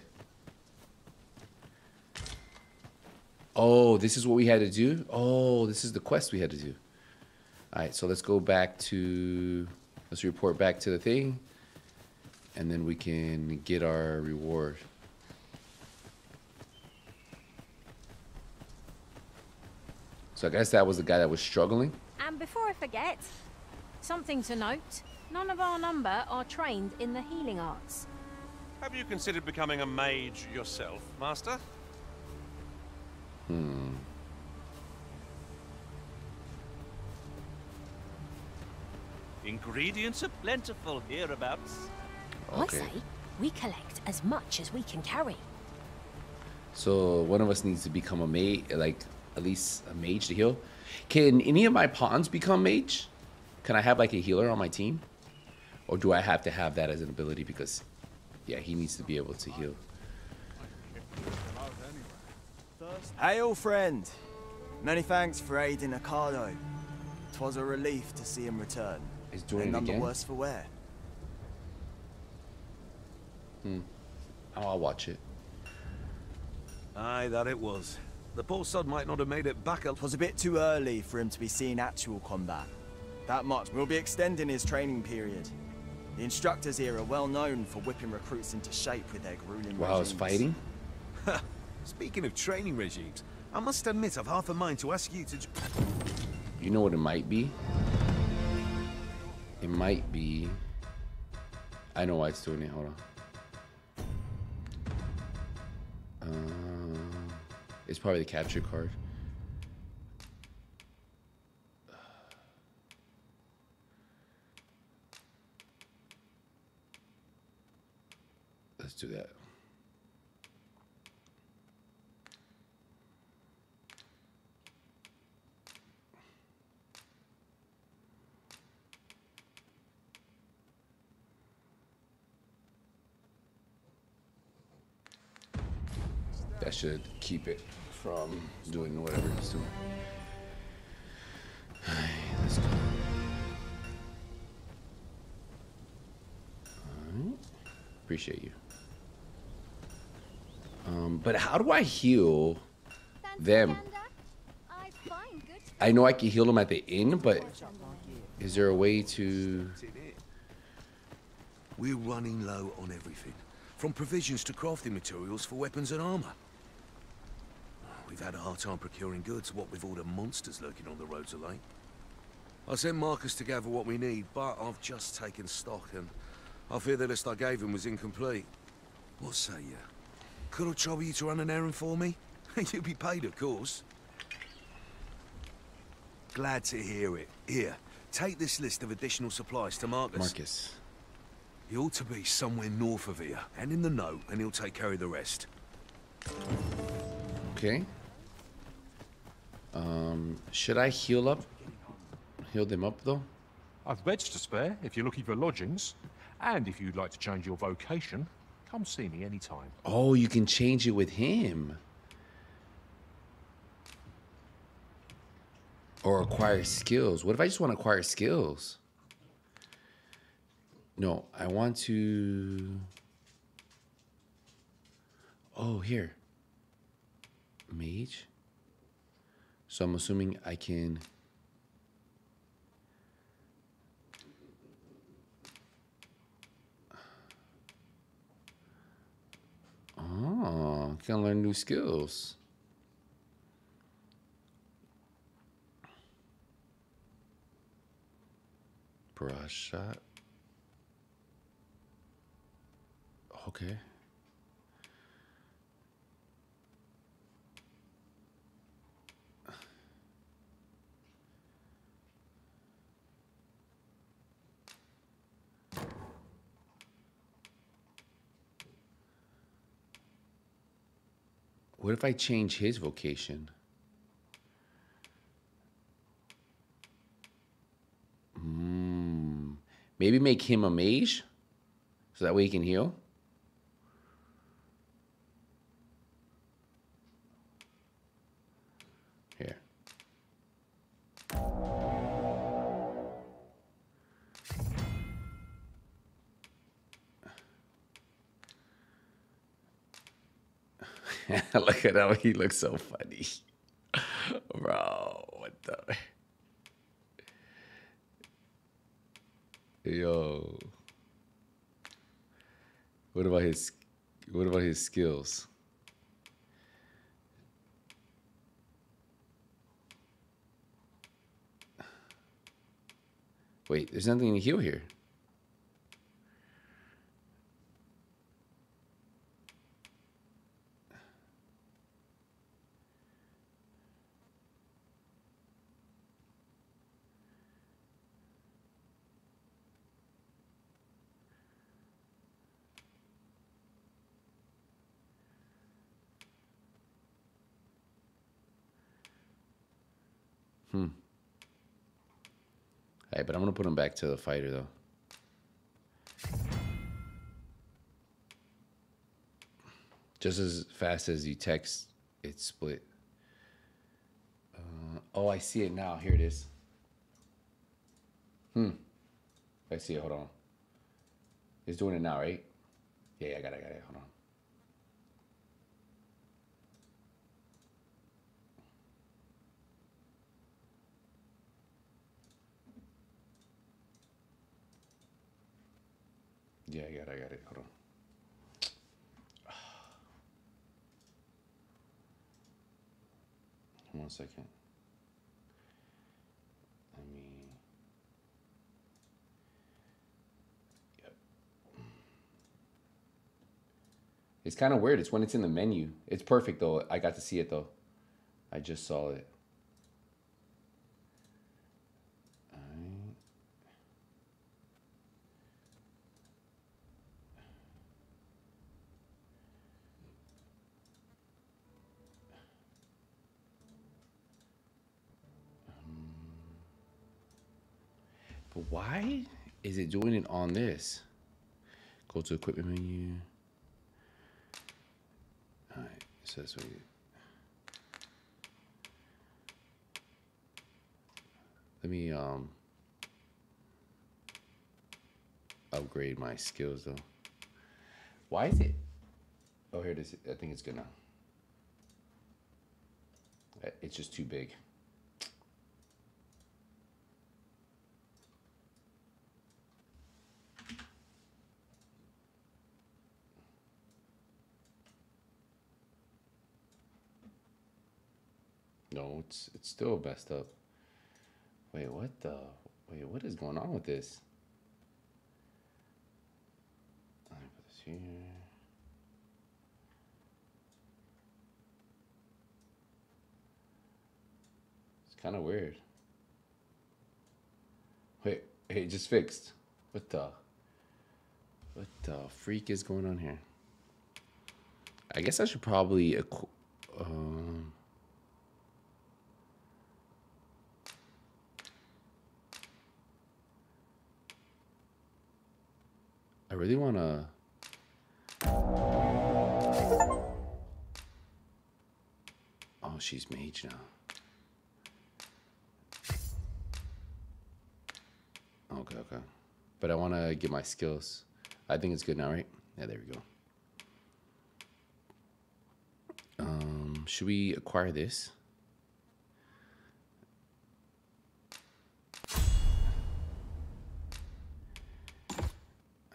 Oh, this is what we had to do? Oh, this is the quest we had to do. All right, so let's go back to, let's report back to the thing, and then we can get our reward. So I guess that was the guy that was struggling. And before I forget, something to note. None of our number are trained in the healing arts. Have you considered becoming a mage yourself, Master? Hmm. Ingredients are plentiful hereabouts. Okay. I say we collect as much as we can carry. So one of us needs to become a mage, like at least a mage to heal. Can any of my pawns become mage? Can I have like a healer on my team? Or do I have to have that as an ability because, yeah, he needs to be able to heal. Hail, friend. Many thanks for aiding Ocado. 'Twas a relief to see him return. He's doing and it none again? the worse for wear. Hmm. Oh, I'll watch it. Aye, that it was. The poor sod might not have made it back a... Twas a bit too early for him to be seeing actual combat. That much. We'll be extending his training period. The instructors here are well known for whipping recruits into shape with their grueling While I was regimes. fighting? *laughs* Speaking of training regimes, I must admit I've half a mind to ask you to... You know what it might be? It might be. I know why it's doing it. Hold on. It's probably the capture card. Let's do that. That should keep it from doing whatever it's doing. Let's go. Appreciate you. Um, but how do I heal them? I I know I can heal them at the inn, but is there a way to? We're running low on everything. From provisions to crafting materials for weapons and armor. We've had a hard time procuring goods, what with all the monsters lurking on the roads of late. I sent Marcus to gather what we need, but I've just taken stock and I fear the list I gave him was incomplete. What say you? Could I trouble you to run an errand for me? *laughs* You'll be paid, of course. Glad to hear it. Here, take this list of additional supplies to Marcus. Marcus. He ought to be somewhere north of here, and in the know, and he'll take care of the rest. Okay. Um, should I heal up? Heal them up though. I've beds to spare if you're looking for lodgings. And if you'd like to change your vocation, come see me anytime. Oh, you can change it with him. Or acquire skills. What if I just want to acquire skills? No, I want to. Oh, here. Mage. So I'm assuming I can. Oh, can learn new skills. Barrage shot. Okay. What if I change his vocation? Hmm. Maybe make him a mage? So that way he can heal? *laughs* Look at how he looks so funny. *laughs* Bro, what the? Yo. What about his what about his skills? Wait, there's nothing to heal here. Hmm. Hey, but I'm gonna put him back to the fighter though. Just as fast as you text, it's split. Uh, oh, I see it now. Here it is. Hmm. I see it. Hold on. It's doing it now, right? Yeah, I got it. I got it. Hold on. Yeah, I got it. I got it. Hold on. *sighs* One second. Let me. Yep. It's kind of weird. It's when it's in the menu. It's perfect though. I got to see it though. I just saw it. Alright. But why is it doing it on this? Go to equipment menu. Alright, so that's what you Let me um upgrade my skills though. Why is it? Oh, here it is. I think it's good now. Uh, It's just too big. No, it's it's still messed up. Wait, what the? Wait, what is going on with this? Let me put this here. It's kind of weird. Wait, hey, just fixed. What the? What the freak is going on here? I guess I should probably um. I really want to. Oh, she's mage now. Okay, okay. But I want to get my skills. I think it's good now, right? Yeah, there we go. Um, should we acquire this?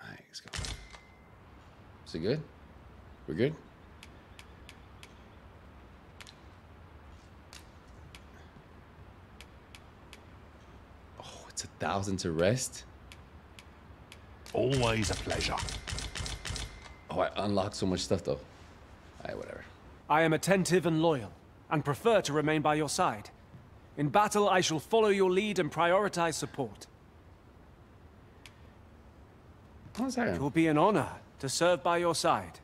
Alright, let's go. Is it good? We're good? Oh, it's a thousand to rest? Always a pleasure. Oh, I unlocked so much stuff though. Alright, whatever. I am attentive and loyal, and prefer to remain by your side. In battle, I shall follow your lead and prioritize support. How's that? It will be an honor to serve by your side.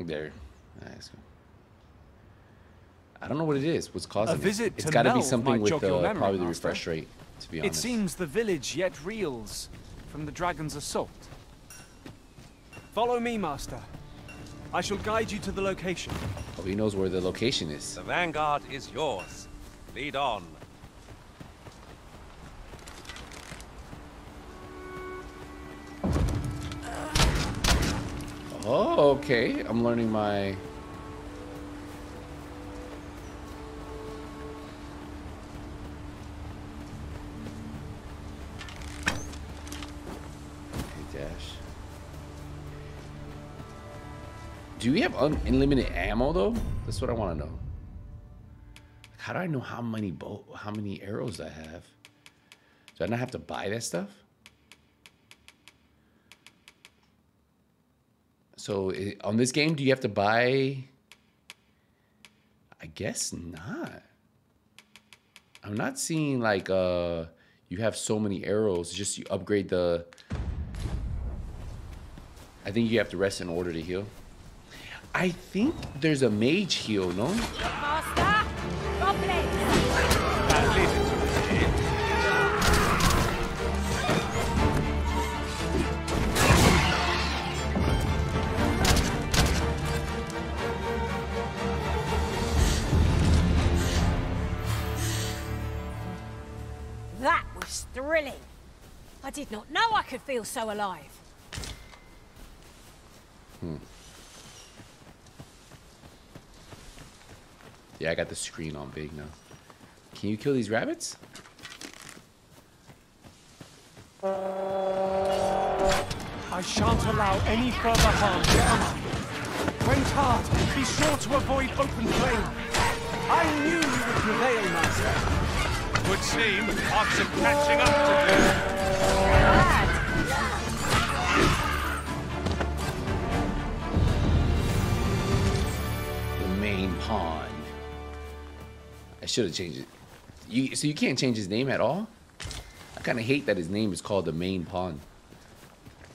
There. Alright, let's. I don't know what it is. What's causing A it. visit It's to got to be something with jog uh, memory, probably the Master. refresh rate, to be honest. It seems the village yet reels from the dragon's assault. Follow me, Master. I shall guide you to the location. Oh, he knows where the location is. The vanguard is yours. Lead on. Oh, okay. I'm learning my. Okay, dash. Do we have un- unlimited ammo though? That's what I want to know. How do I know how many bow, how many arrows I have? Do I not have to buy that stuff? So on this game, do you have to buy? I guess not. I'm not seeing like uh you have so many arrows. Just you upgrade the. I think you have to rest in order to heal. I think there's a mage heal, no? Thrilling. I did not know I could feel so alive. Hmm. Yeah, I got the screen on big now. Can you kill these rabbits? I shan't allow any further harm to come. When hard, be sure to avoid open flame. I knew you would prevail, Master. Would seem some catching up to do. The main pawn. I should have changed it. You so you can't change his name at all? I kind of hate that his name is called the main pawn.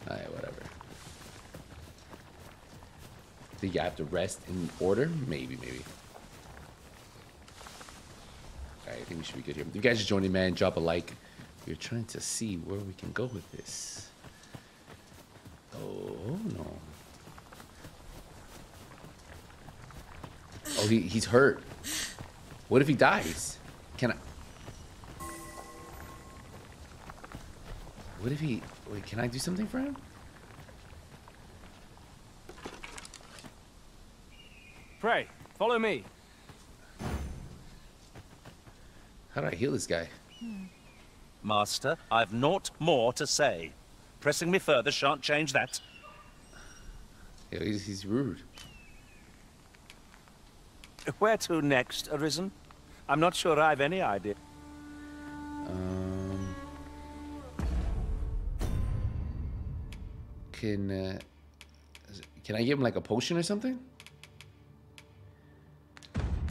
Alright, whatever. Think you have to rest in order? Maybe, maybe. Alright, I think we should be good here. If you guys joined in, man, drop a like. We're trying to see where we can go with this. Oh, no. Oh, he, he's hurt. What if he dies? Can I? What if he? Wait, can I do something for him? Pray, follow me. How do I heal this guy? Master, I've naught more to say. Pressing me further shan't change that. Yeah, he's, he's rude. Where to next, Arisen? I'm not sure I've any idea. Um, can uh, can I give him like a potion or something?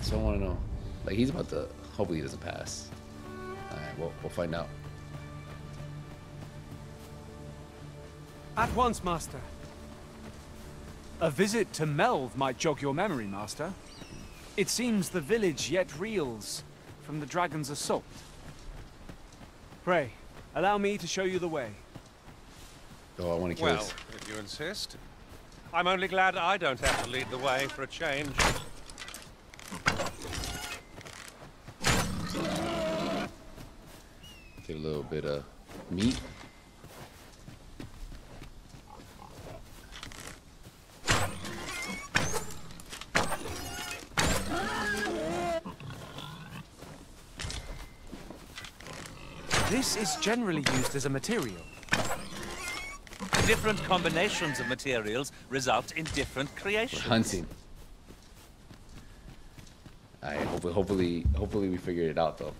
So I want to know. Like he's about to. Hopefully he doesn't pass. All right, we'll we'll find out. At once, Master. A visit to Melve might jog your memory, Master. It seems the village yet reels from the dragon's assault. Pray, allow me to show you the way. Oh, I want to kill Well, this. if you insist. I'm only glad I don't have to lead the way for a change. Get a little bit of meat. This is generally used as a material. Different combinations of materials result in different We're creations. hunting. All right, hopefully, hopefully, hopefully we figured it out though.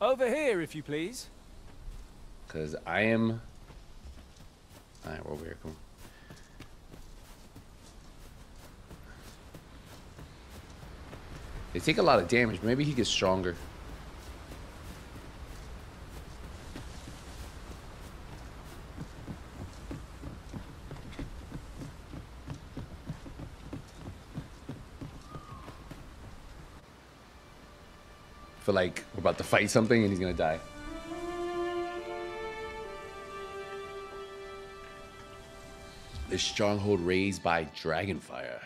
Over here, if you please. Cause I am. All right, we're over here. Come on. They take a lot of damage. Maybe he gets stronger. Feel like we're about to fight something and he's gonna die. The stronghold raised by Dragonfire.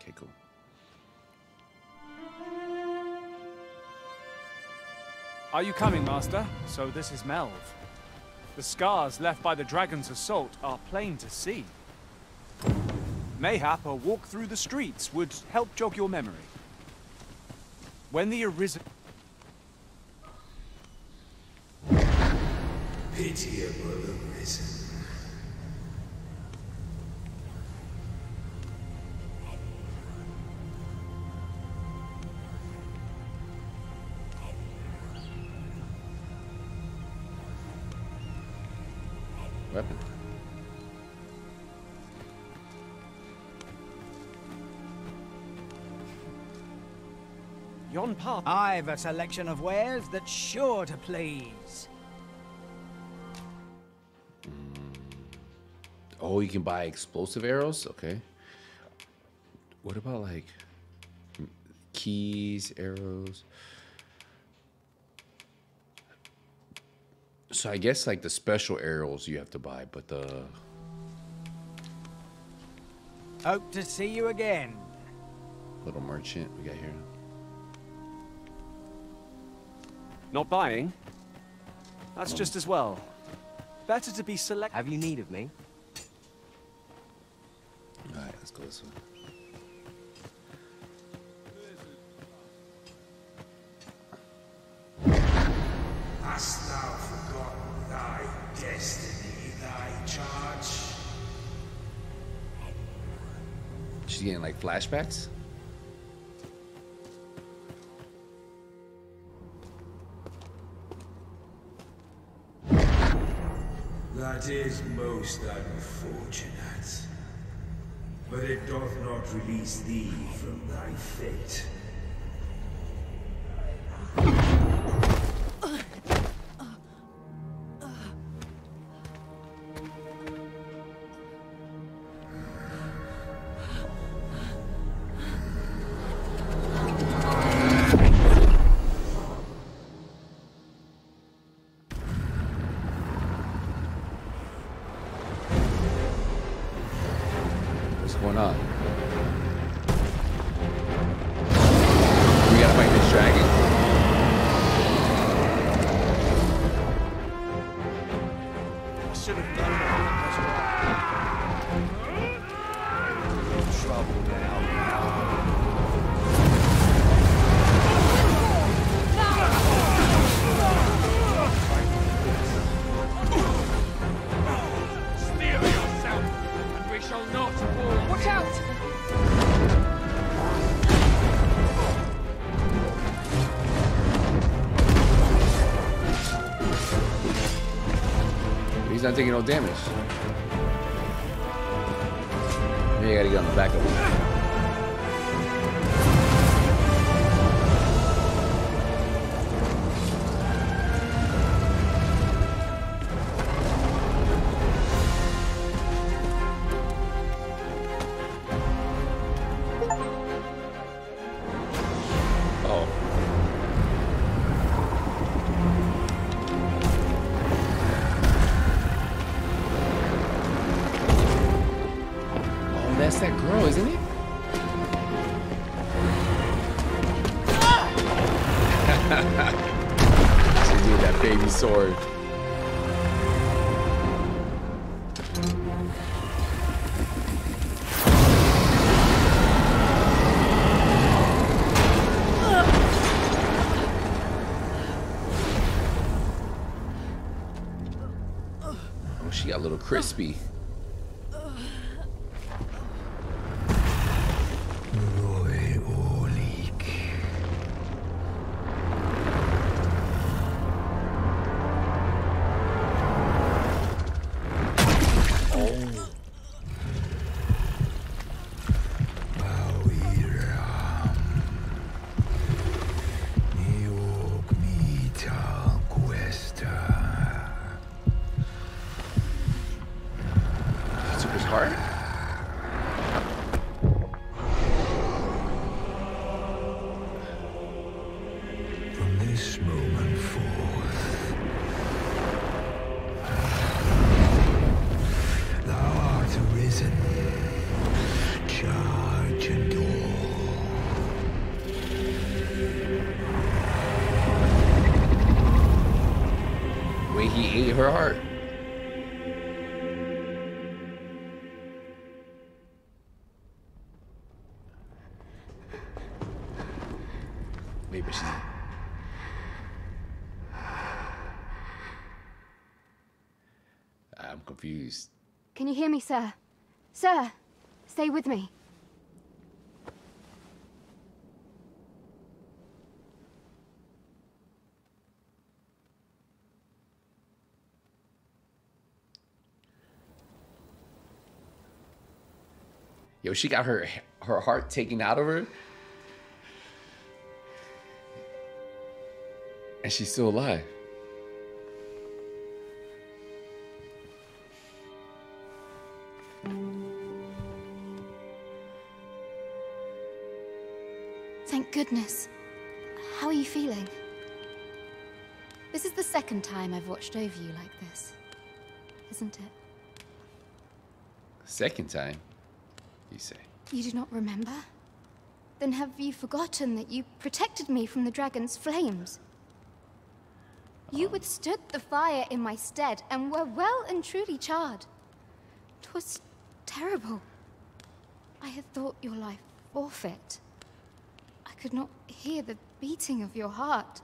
Okay, cool. Are you coming, Master? So this is Melve. The scars left by the dragon's assault are plain to see. Mayhap a walk through the streets would help jog your memory. When the arisen... Pitiable arisen. Weapon. Yon path... I've a selection of wares that's sure to please. Oh, you can buy explosive arrows? Okay. What about like keys, arrows? So I guess like the special arrows you have to buy, but the Hope to see you again. little merchant we got here. Not buying? That's um. just as well. Better to be select. Have you need of me? Let's go this way. Hast thou forgotten thy destiny, thy charge? She's getting like flashbacks. That is most unfortunate. But it doth not release thee from thy fate. Taking no damage. Wait, her heart. Wait, but she's. I'm confused. Can you hear me, sir? Sir, stay with me. Yo, she got her her heart taken out of her. And she's still alive. Thank goodness. How are you feeling? This is the second time I've watched over you like this, isn't it? Second time, you say. You do not remember? Then have you forgotten that you protected me from the dragon's flames? You um. withstood the fire in my stead and were well and truly charred. 'Twas terrible. I had thought your life forfeit. I could not hear the beating of your heart.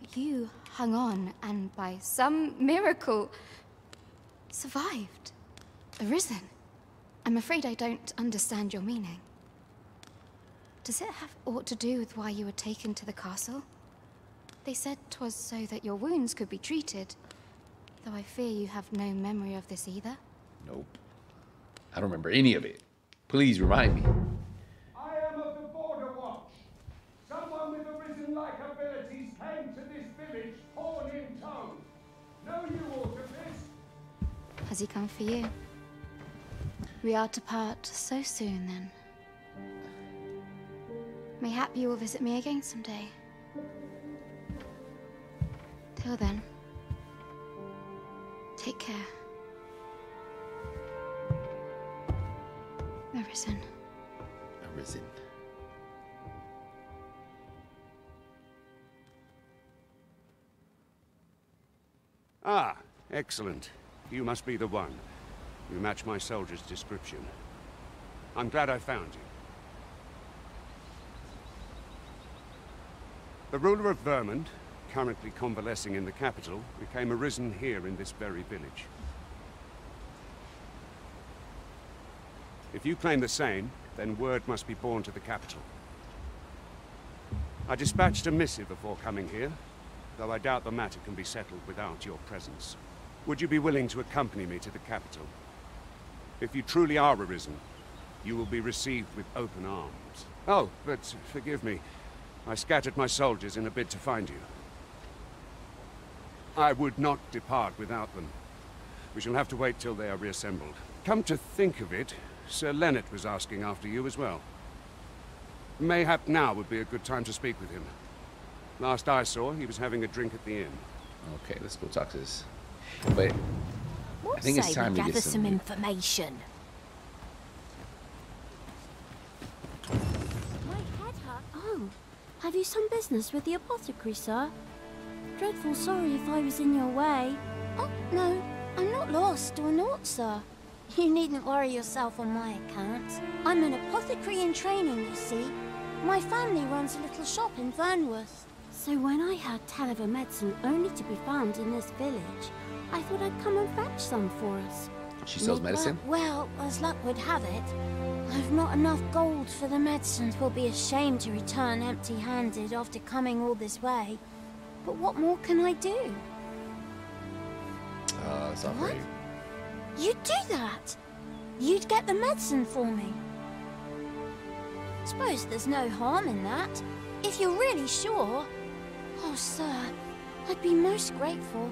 But you hung on and by some miracle survived. Arisen. I'm afraid I don't understand your meaning. Does it have aught to do with why you were taken to the castle? They said 'twas so that your wounds could be treated, though I fear you have no memory of this either. Nope. I don't remember any of it. Please remind me. I am of the Border Watch. Someone with arisen-like abilities came to this village, horn in tow. Know you aught of this? Has he come for you? We are to part so soon, then. Mayhap you will visit me again someday. Till then, take care. Arisen. Arisen. Ah, excellent. You must be the one. You match my soldier's description. I'm glad I found you. The ruler of Vermund, currently convalescing in the capital, became arisen here in this very village. If you claim the same, then word must be borne to the capital. I dispatched a missive before coming here, though I doubt the matter can be settled without your presence. Would you be willing to accompany me to the capital? If you truly are arisen, you will be received with open arms. Oh, but forgive me. I scattered my soldiers in a bid to find you. I would not depart without them. We shall have to wait till they are reassembled. Come to think of it, Sir Leonard was asking after you as well. Mayhap now would be a good time to speak with him. Last I saw, he was having a drink at the inn. Okay, let's go talk to this. But I think it's time we to gather get some... some. information? My head hurt. Oh, have you some business with the apothecary, sir? Dreadful sorry if I was in your way. Oh, no, I'm not lost or naught, sir. You needn't worry yourself on my account. I'm an apothecary in training, you see. My family runs a little shop in Vernworth. So when I heard tell of a medicine only to be found in this village, I thought I'd come and fetch some for us. She sells But, medicine? Well, as luck would have it, I've not enough gold for the medicine. Twill be ashamed to return empty-handed after coming all this way. But what more can I do? Uh, it's not very. You'd do that? You'd get the medicine for me? Suppose there's no harm in that. If you're really sure. Oh, sir, I'd be most grateful.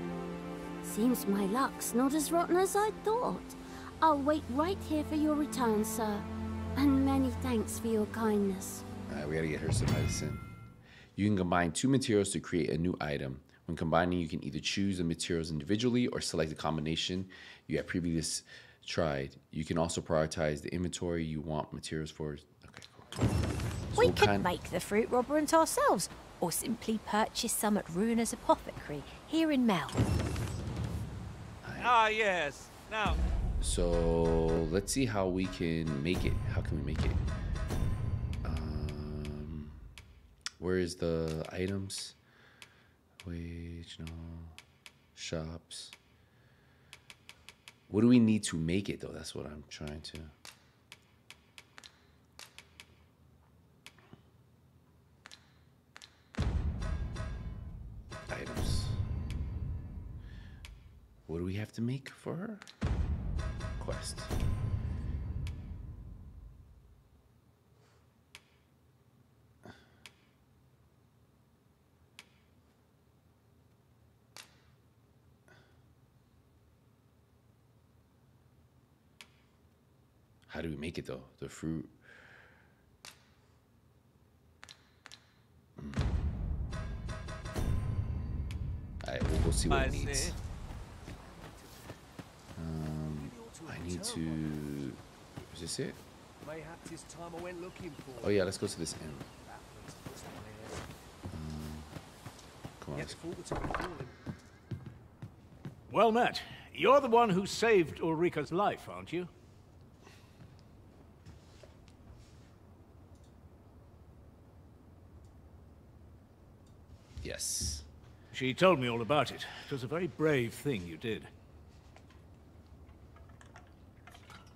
Seems my luck's not as rotten as I thought. I'll wait right here for your return, sir. And many thanks for your kindness. Alright, we gotta get her some medicine. You can combine two materials to create a new item. When combining, you can either choose the materials individually or select the combination you have previously tried. You can also prioritize the inventory you want materials for. Okay, cool. So we could kind- make the fruit roborant ourselves, or simply purchase some at Ruiner's Apothecary here in Melve. Ah, yes. Now, So let's see how we can make it. How can we make it? Um, where is the items? Wage, no. Shops. What do we need to make it though? That's what I'm trying to. Items. What do we have to make for her? Quest. How do we make it though? The fruit. Mm. Alright, we'll go see what I it needs. see. Um, I need to. Is this it? Mayhap 'tis time I went looking for. Oh yeah, let's go to this inn. Um, Come on, let's Well met. You're the one who saved Ulrika's life, aren't you? Yes. She told me all about it. It was a very brave thing you did.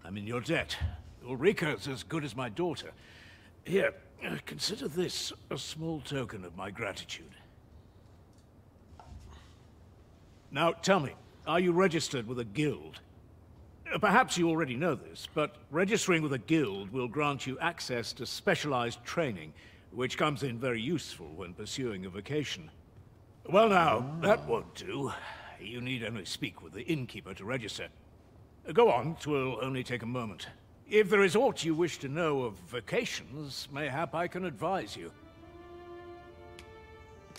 I'm in your debt. Ulrika's as good as my daughter. Here, consider this a small token of my gratitude. Now, tell me, are you registered with a guild? Uh, Perhaps you already know this, but registering with a guild will grant you access to specialized training, which comes in very useful when pursuing a vocation. Well now, that won't do. You need only speak with the innkeeper to register. Go on, 'twill only take a moment. If there is aught you wish to know of vocations, mayhap I can advise you.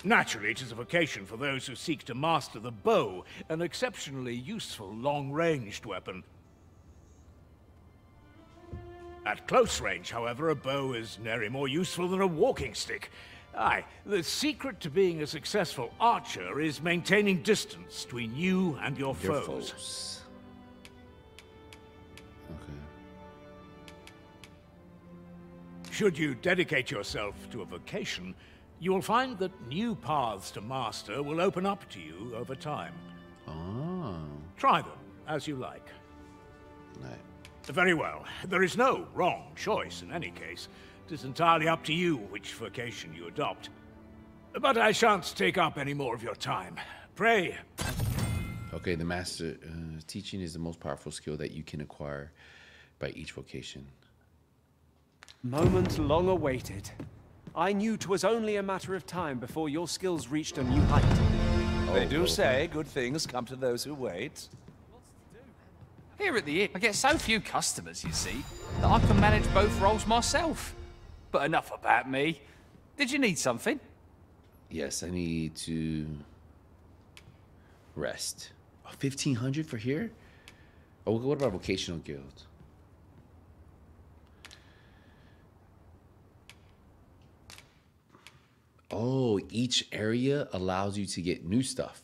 Naturally, it is a vocation for those who seek to master the bow, an exceptionally useful long-ranged weapon. At close range, however, a bow is nary more useful than a walking stick. Aye, the secret to being a successful archer is maintaining distance between you and your, Your foes. foes. Should you dedicate yourself to a vocation, you will find that new paths to master will open up to you over time. Oh. Try them as you like. Right. Very well. There is no wrong choice in any case. It is entirely up to you which vocation you adopt. But I shan't take up any more of your time. Pray, Okay, the master uh, teaching is the most powerful skill that you can acquire by each vocation. Moment long awaited. I knew 'twas only a matter of time before your skills reached a new height. They oh, do say good things come to those who wait. Here at the inn, I get so few customers, you see, that I can manage both roles myself. But enough about me. Did you need something? Yes, I need to rest. Oh, 1500 for here? Oh, what about vocational guild? Oh, each area allows you to get new stuff.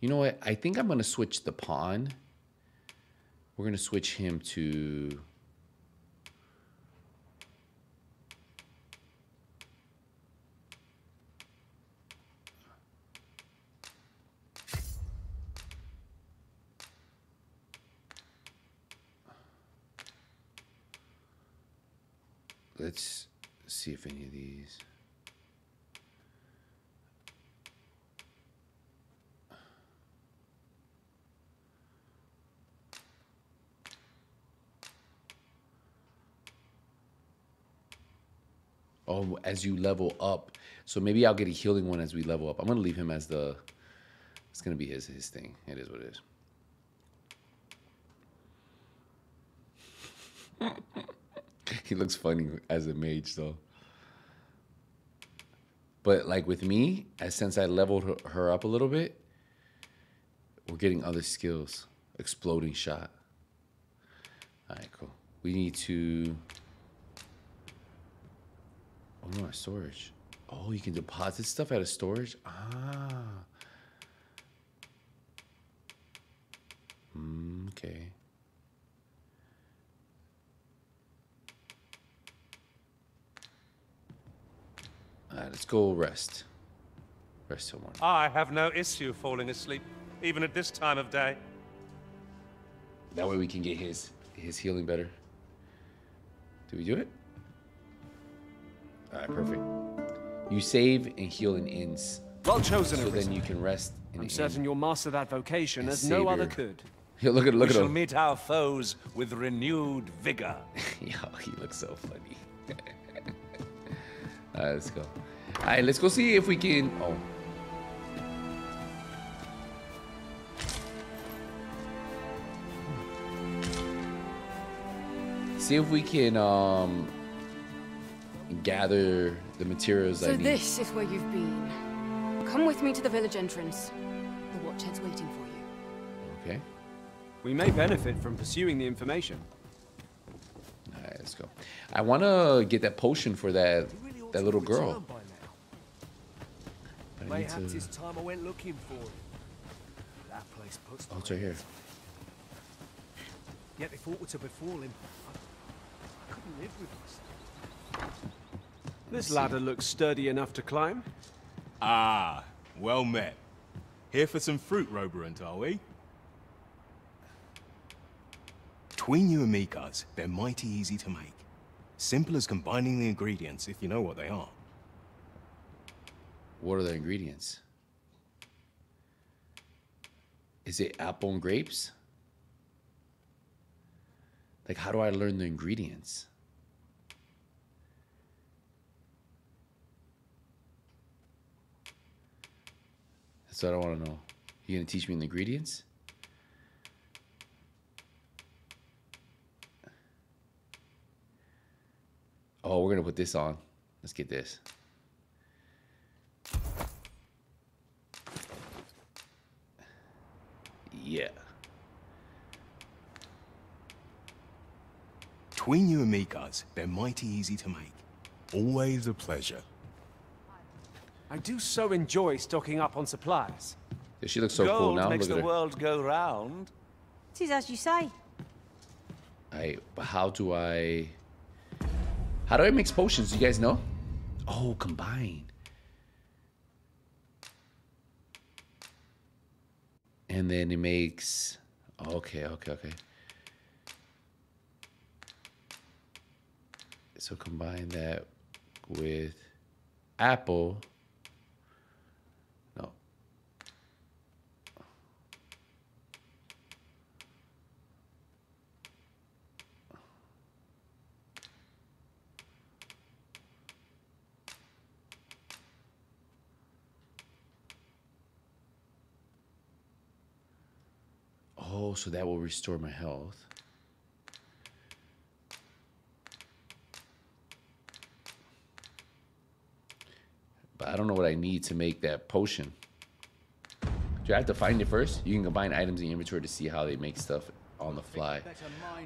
You know what? I think I'm going to switch the pawn. We're going to switch him to Let's see if any of these. Oh, as you level up. So maybe I'll get a healing one as we level up. I'm gonna leave him as the. It's gonna be his his thing. It is what it is. *laughs* he looks funny as a mage though. But like with me, as since I leveled her, up a little bit, we're getting other skills. Exploding shot. All right, cool. We need to. Oh no, storage. Oh, you can deposit stuff out of storage. Ah. Mm, okay. All right, let's go rest. Rest till morning. I have no issue falling asleep, even at this time of day. That way we can get his his healing better. Do we do it? All right, perfect. You save and heal in inns. Well chosen, So then you can rest in I'm certain you'll master that vocation And as no other your- could. *laughs* Yeah, look at look we at shall him. meet our foes with renewed vigor. *laughs* Yo, he looks so funny. *laughs* All right, let's go. All right, let's go see if we can. Oh. See if we can um gather the materials I So need. this is where you've been. Come with me to the village entrance. The watchhead's waiting for you. Okay. We may benefit from pursuing the information. All right, let's go. I want to get that potion for that that little girl. I Mayhaps need to- it's time I went looking for him. That place puts Oh, it's right here. Yet if they thought to befall him. I, I couldn't live with this. This ladder looks sturdy enough to climb. Ah, well met. Here for some fruit, Roborant, are we? Between you and me, guys, they're mighty easy to make. Simple as combining the ingredients if you know what they are. What are the ingredients? Is it apple and grapes? Like, how do I learn the ingredients? That's what I want to know. You gonna teach me the ingredients? Oh, we're gonna put this on. Let's get this. Yeah. Between you and me, guys, they're mighty easy to make. Always a pleasure. I do so enjoy stocking up on supplies. Yeah, she looks so Gold cool now. makes Look the world go round. Tis as you say. I but how do I how do I mix potions? Do you guys know? Oh, combine. And then it makes okay, okay, okay. So combine that with apple. No. Oh, so that will restore my health. But I don't know what I need to make that potion. Do I have to find it first? You can combine items in your inventory to see how they make stuff on the fly.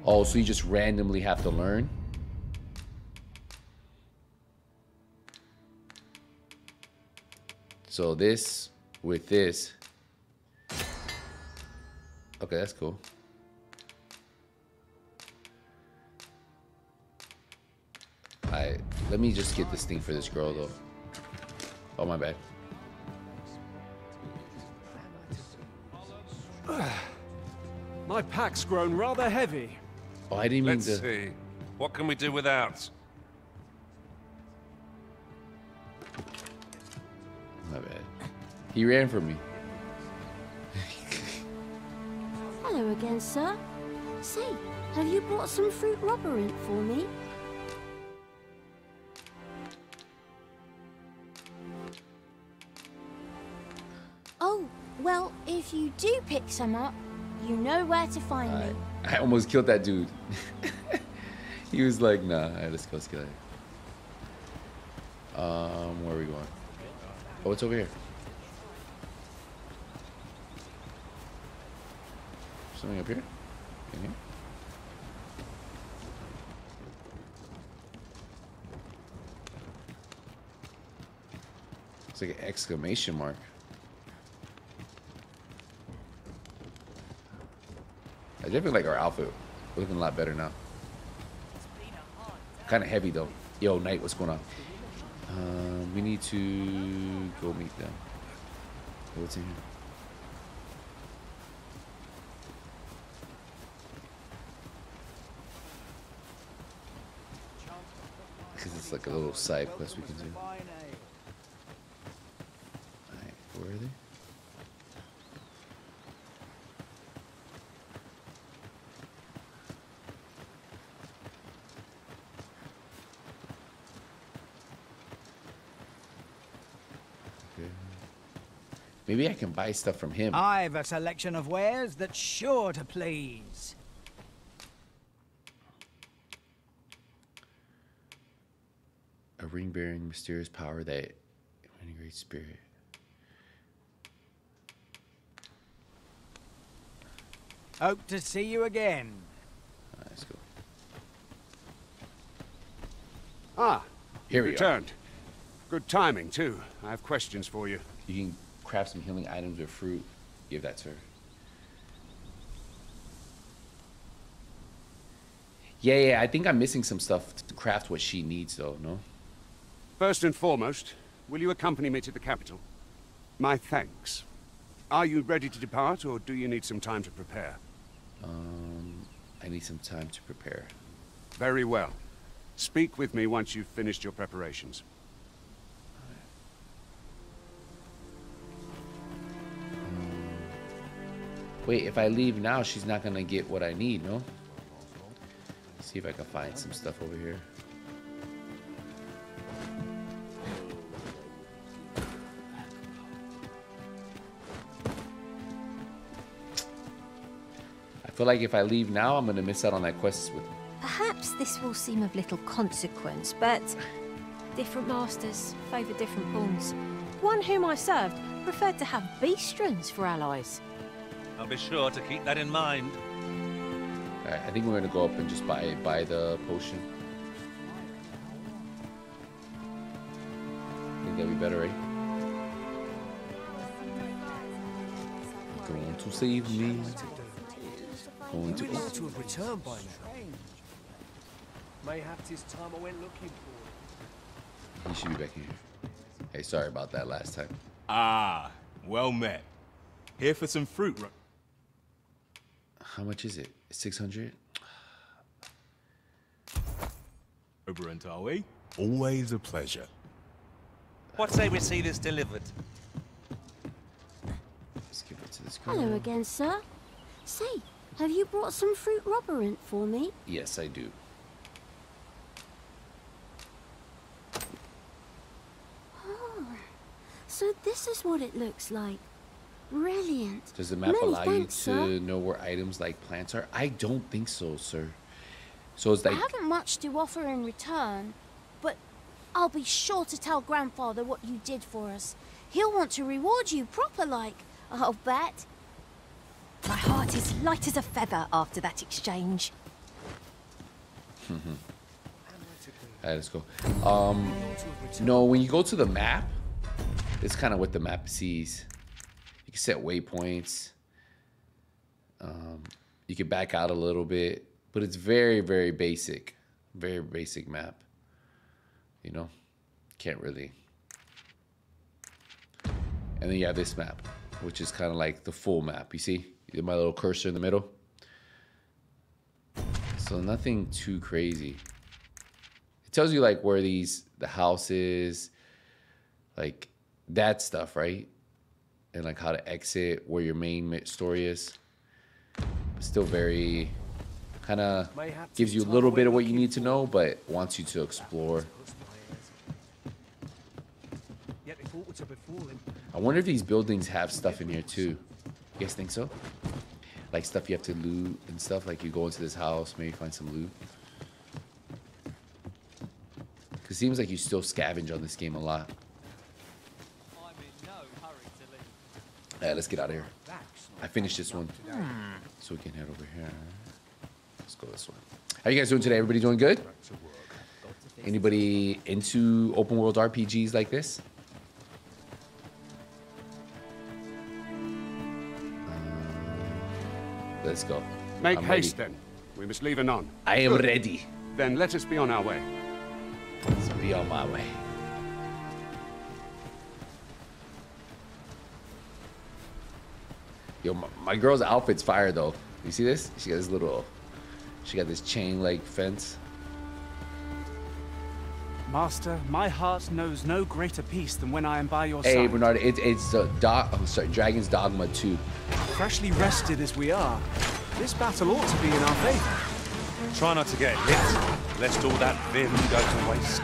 Oh, so you just randomly have to learn? So this with this. Okay, that's cool. Alright, let me just get this thing for this girl though. Oh my bad. *sighs* My pack's grown rather heavy. Oh, I didn't mean Let's to. see. What can we do without? My bad. He ran from me. Again, sir. Say, have you brought some fruit roborant for me? Oh, well, if you do pick some up, you know where to find me. I almost killed that dude. *laughs* he was like, nah, alright, let's go, let's get here. Um, where are we going? Oh, it's over here. Something up here? In here? It's like an exclamation mark. I definitely like our outfit. Looking a lot better now. Kind of heavy though. Yo, Knight, what's going on? Um, we need to go meet them. What's in here? Like a little side quest we can do. Alright, where are they? Maybe I can buy stuff from him. I've a selection of wares that's sure to please. Mysterious power that integrates spirit. Hope to see you again. Alright, let's go. Ah, Here you we are. returned. Good timing, too. I have questions for you. You can craft some healing items or fruit. Give that to her. Yeah, yeah, I think I'm missing some stuff to craft what she needs, though, no? First and foremost, will you accompany me to the capital? My thanks. Are you ready to depart, or do you need some time to prepare? Um, I need some time to prepare. Very well. Speak with me once you've finished your preparations. Wait, if I leave now, she's not gonna get what I need, no? see if I can find some stuff over here. Feel like if I leave now, I'm gonna miss out on that quest with Perhaps this will seem of little consequence, but different masters favour different pawns. One whom I served preferred to have beastren for allies. I'll be sure to keep that in mind. Alright, I think we're gonna go up and just buy buy the potion. I think that'd be better, right? Going to save me. Going to. We'd to have returned by now. Mayhap tis time I went looking for He should be back here. Hey, sorry about that last time. Ah, well met. Here for some fruit. How much is it? 600? Oberent, are we? Always a pleasure. What say we see this delivered? Let's give it to this girl. Hello again, sir. Say, have you brought some fruit roborant for me? Yes, I do. Oh, so this is what it looks like. Brilliant. Does the map Many allow you to sir. know where items like plants are? I don't think so, sir. So it's like I haven't much to offer in return, but I'll be sure to tell Grandfather what you did for us. He'll want to reward you proper like, I'll bet. My heart is light as a feather after that exchange. *laughs* Alright, let's go. Um, no, when you go to the map, it's kind of what the map sees. You can set waypoints. Um, you can back out a little bit, but it's very, very basic. Very basic map. You know, can't really. And then you have this map, which is kind of like the full map. You see my little cursor in the middle? So nothing too crazy. It tells you like where these the house is, like that stuff, right? And like how to exit, where your main story is. But still very kind of gives you a little bit of what you need to know, but wants you to explore. Yet they thought to befall him. I wonder if these buildings have stuff in here too. You guys think so? Like stuff you have to loot and stuff. Like you go into this house, maybe find some loot. Cause it seems like you still scavenge on this game a lot. Alright, let's get out of here. I finished this one. So we can head over here. Let's go this way. How you guys doing today? Everybody doing good? Anybody into open world RPGs like this? Let's go. Make I'm haste ready. then. We must leave anon. I am Good. ready. Then let us be on our way. Let's be on my way. Yo, my, my girl's outfit's fire though. You see this? She got this little, she got this chain like fence. Master, my heart knows no greater peace than when I am by your Hey side. Bernard, it, it's uh, do- oh, sorry, Dragon's Dogma 2. Freshly rested as we are, this battle ought to be in our favor. Try not to get hit, lest all that vim go to waste.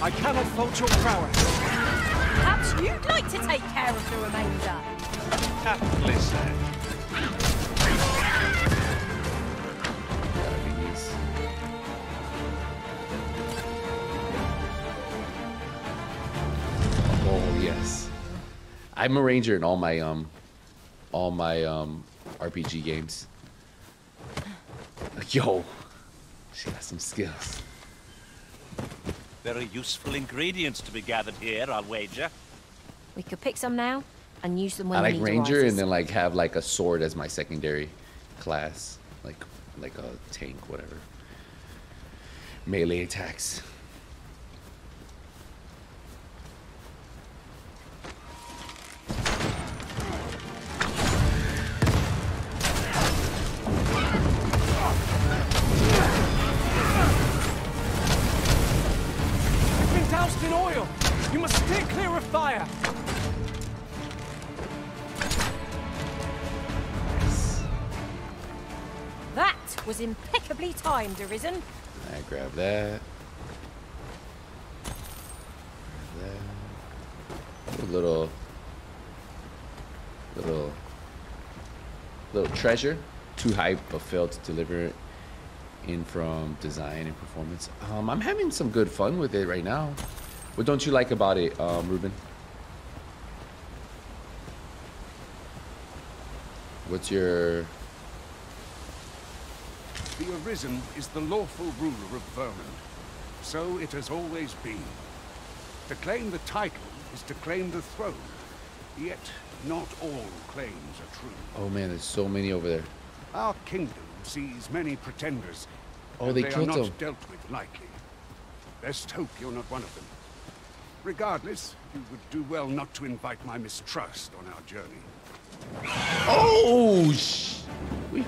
I cannot fault your prowess. Perhaps you'd like to take care of the remainder. Aptly said. I'm a ranger in all my um, all my um RPG games. Yo, she got some skills. Very useful ingredients to be gathered here, I'll wager. We could pick some now and use them when I like need ranger arises. and then like have like a sword as my secondary class, like like a tank, whatever. Melee attacks. You've been doused in oil! You must steer clear of fire! That was impeccably timed, Arisen. I grab that. Grab that. A little, little, little treasure. Too hype, but failed to deliver it in from design and performance. Um, I'm having some good fun with it right now. What don't you like about it, um, Ruben? What's your The Arisen is the lawful ruler of Vermund. So it has always been. To claim the title is to claim the throne. Yet, not all claims are true. Oh man, there's so many over there. Our kingdom sees many pretenders. Oh, and they they killed are not them. dealt with lightly. Best hope you're not one of them. Regardless, you would do well not to invite my mistrust on our journey. Oh, sh! We...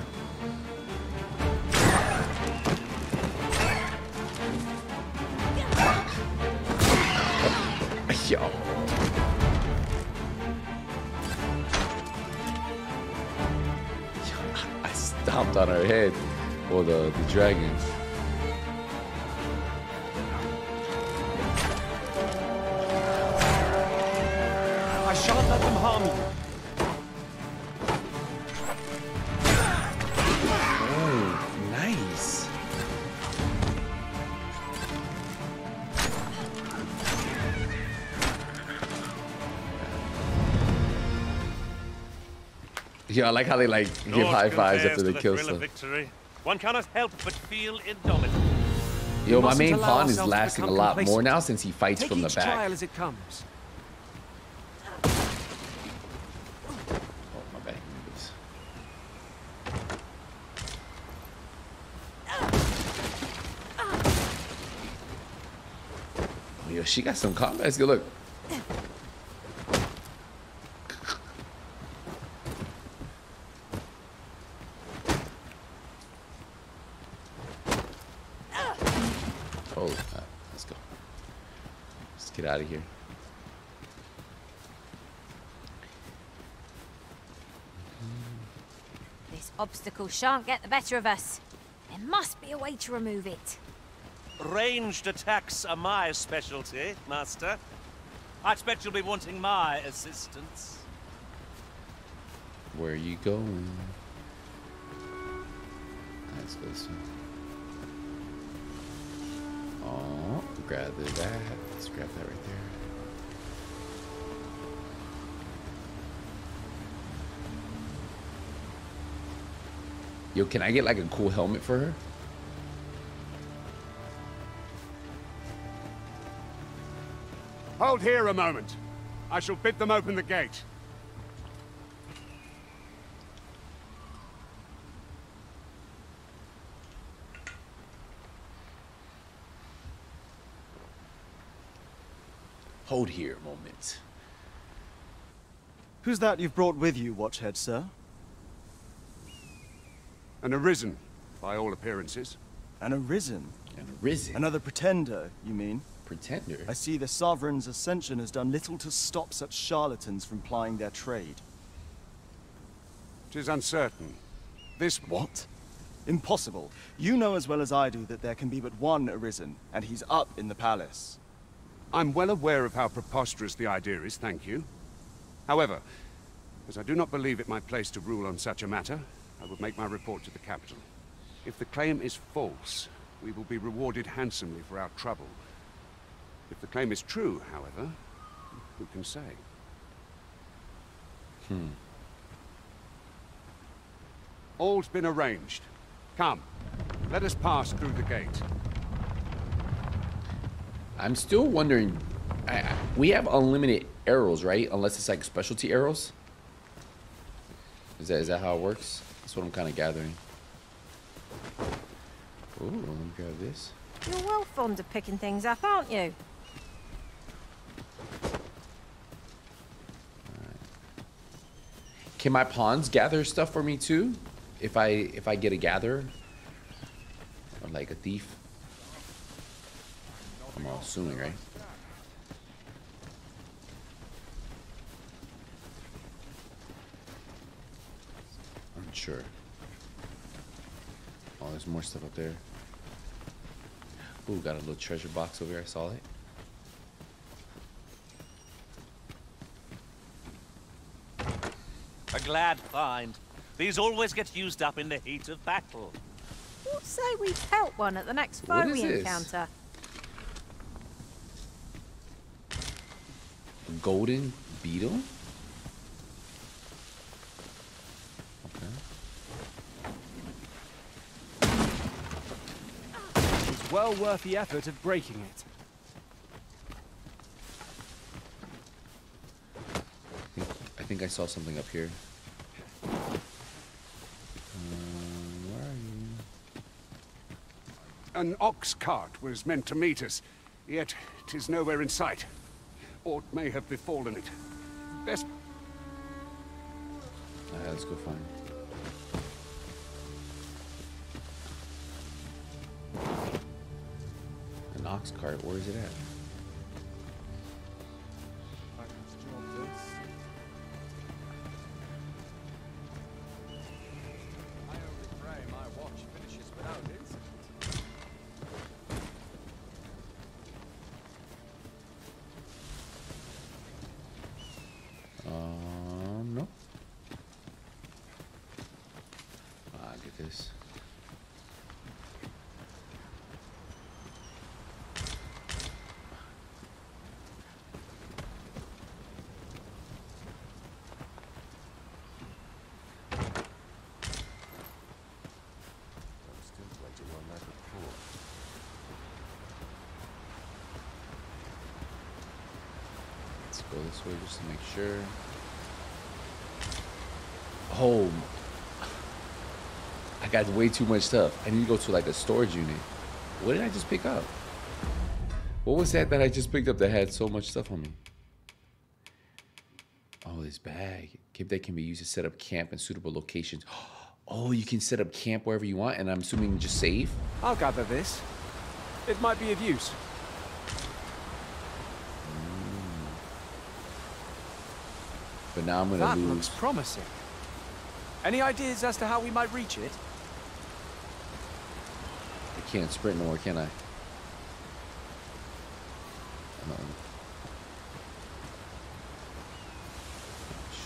Yo. Stomped on her head. Or the, the dragon. I shan't let them harm you. Yeah, I like how they like give high fives after they the kill thrill of stuff. victory. One cannot help but feel indomitable. Yo, my main pawn is lasting a become lot more now since he fights Take from the back. trial as it comes. Oh, my bad. Oh, yo, she got some combat skill. Look. Oh, uh, let's go. Let's get out of here. This obstacle shan't get the better of us. There must be a way to remove it. Ranged attacks are my specialty, Master. I expect you'll be wanting my assistance. Where are you going? Let's this way. Oh, grab that. Let's grab that right there. Yo, can I get like a cool helmet for her? Hold here a moment. I shall bid them open the gate. Hold here a moment. Who's that you've brought with you, Watchhead, sir? An Arisen, by all appearances. An Arisen? An Arisen? Another pretender, you mean? Pretender? I see the Sovereign's ascension has done little to stop such charlatans from plying their trade. Tis uncertain. This... What? Impossible. You know as well as I do that there can be but one Arisen, and he's up in the palace. I'm well aware of how preposterous the idea is, thank you. However, as I do not believe it my place to rule on such a matter, I will make my report to the capital. If the claim is false, we will be rewarded handsomely for our trouble. If the claim is true, however, who can say? Hmm. All's been arranged. Come, let us pass through the gate. I'm still wondering. I, we have unlimited arrows, right? Unless it's like specialty arrows. Is that is that how it works? That's what I'm kind of gathering. Ooh, let me grab this. You're well fond of picking things up, aren't you? Can my pawns gather stuff for me too? If I if I get a gatherer? Or like a thief? I'm all assuming, right? I'm sure. Oh, there's more stuff up there. Ooh, got a little treasure box over here. I saw it. A glad find. These always get used up in the heat of battle. What say we pelt one at the next foe What is we this? encounter? Golden beetle? Okay. It's well worth the effort of breaking it. I think, I think I saw something up here. Um, where are you? An ox cart was meant to meet us, yet yet 'tis nowhere in sight. Aught may have befallen it. Best let's go find. An ox cart, where is it at? Way just to make sure. Oh, I got way too much stuff. I need to go to like a storage unit. What did I just pick up? What was that that I just picked up that had so much stuff on me? Oh, this bag. Keep that can be used to set up camp in suitable locations. *gasps* Oh, you can set up camp wherever you want, and I'm assuming just save. I'll gather this. It might be of use. But now I'm gonna That lose. looks promising. Any ideas as to how we might reach it? I can't sprint no more, can I? Uh-oh.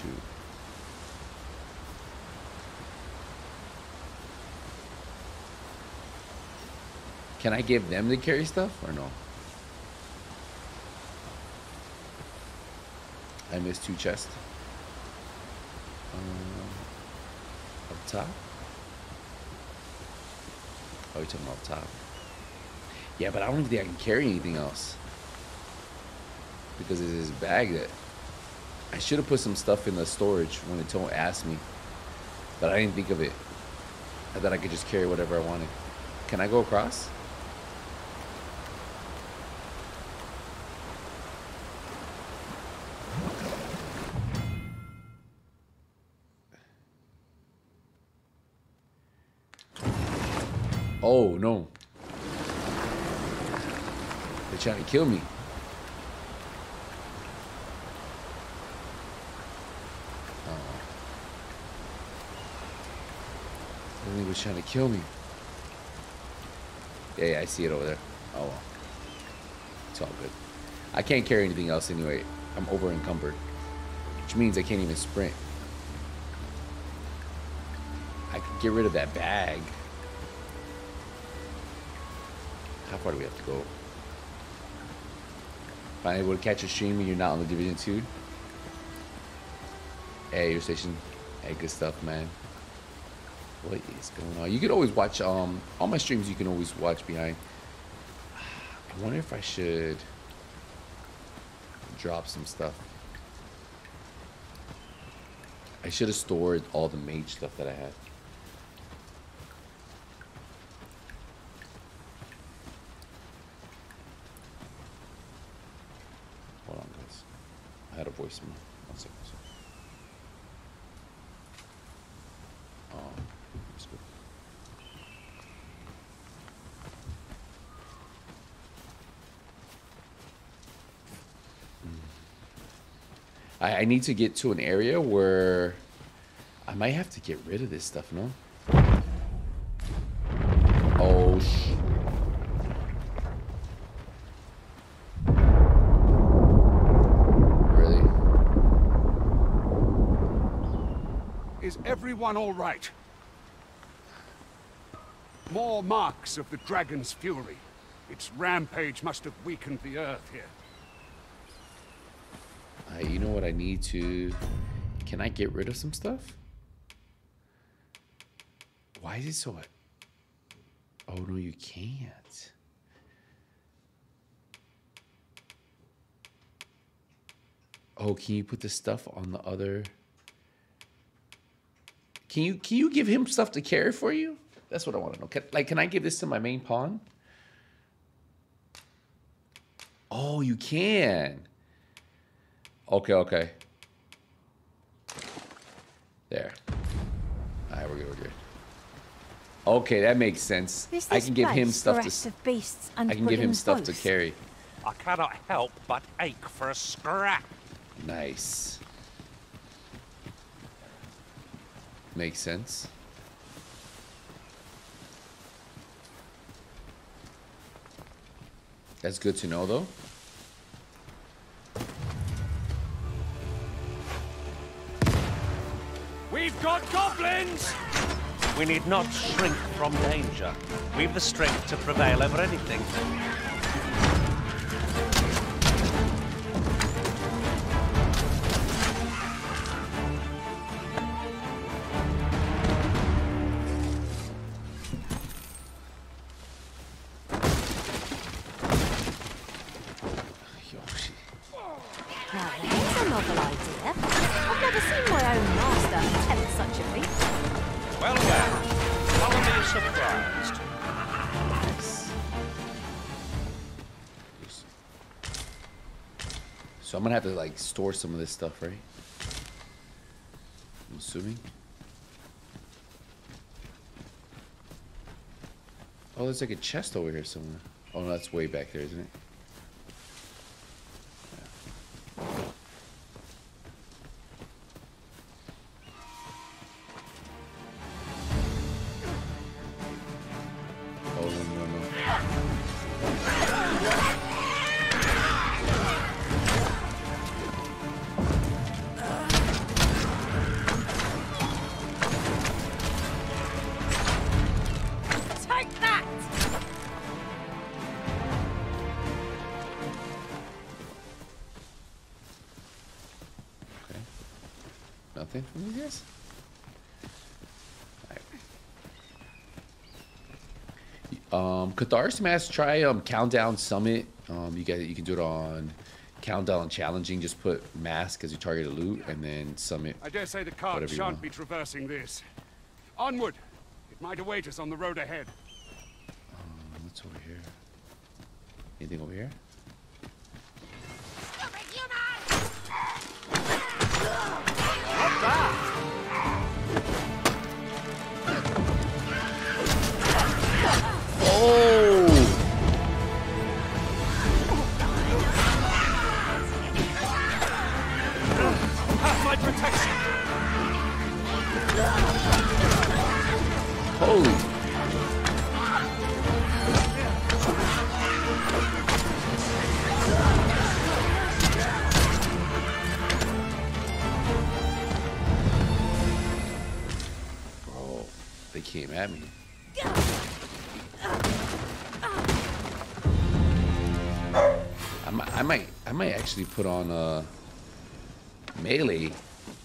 Shoot. Can I give them to carry stuff or no? I missed two chests. Top? Oh, you're talking about up top. Yeah, but I don't think I can carry anything else. Because it's this bag that... I should have put some stuff in the storage when it told asked me. But I didn't think of it. I thought I could just carry whatever I wanted. Can I go across? No. They're trying to kill me. Oh. Think was trying to kill me. Yeah, yeah, I see it over there. Oh, well. It's all good. I can't carry anything else anyway. I'm over encumbered. Which means I can't even sprint. I could get rid of that bag. How far do we have to go? Finally able to catch a stream and you're not on the Division 2? Hey, your station. Hey, good stuff, man. What is going on? You can always watch um all my streams you can always watch behind. I *sighs* I wonder if I should drop some stuff. I should have stored all the mage stuff that I had. Hold on, guys. One second. sorry. Um, I need to get to an area where I might have to get rid of this stuff, no? Oh, sh Really? All right? More marks of the dragon's fury. Its rampage must have weakened the earth here. I, you know what I need to... Can I get rid of some stuff? Why is it so... Oh, no, you can't. Oh, can you put the stuff on the other... Can you can you give him stuff to carry for you? That's what I want to know. Can, like, can I give this to my main pawn? Oh, you can. Okay, okay. There. Ah, All right, we're good. We're good. Okay, that makes sense. I can give him stuff to. beasts and I can give him William's stuff to carry. I cannot help but ache for a scrap. Nice. Makes sense. That's good to know, though. We've got goblins! We need not shrink from danger. We've the strength to prevail over anything. Like store some of this stuff, right? I'm assuming. Oh, there's like a chest over here somewhere. Oh, no, that's way back there, isn't it? Catharsis Mask, try um, Countdown Summit. Um, you get you can do it on Countdown Challenging. Just put Mask as your target loot, and then Summit. I dare say the cart shan't be traversing this. Onward! It might await us on the road ahead. Um, what's over here? Anything over here? actually put on uh, melee.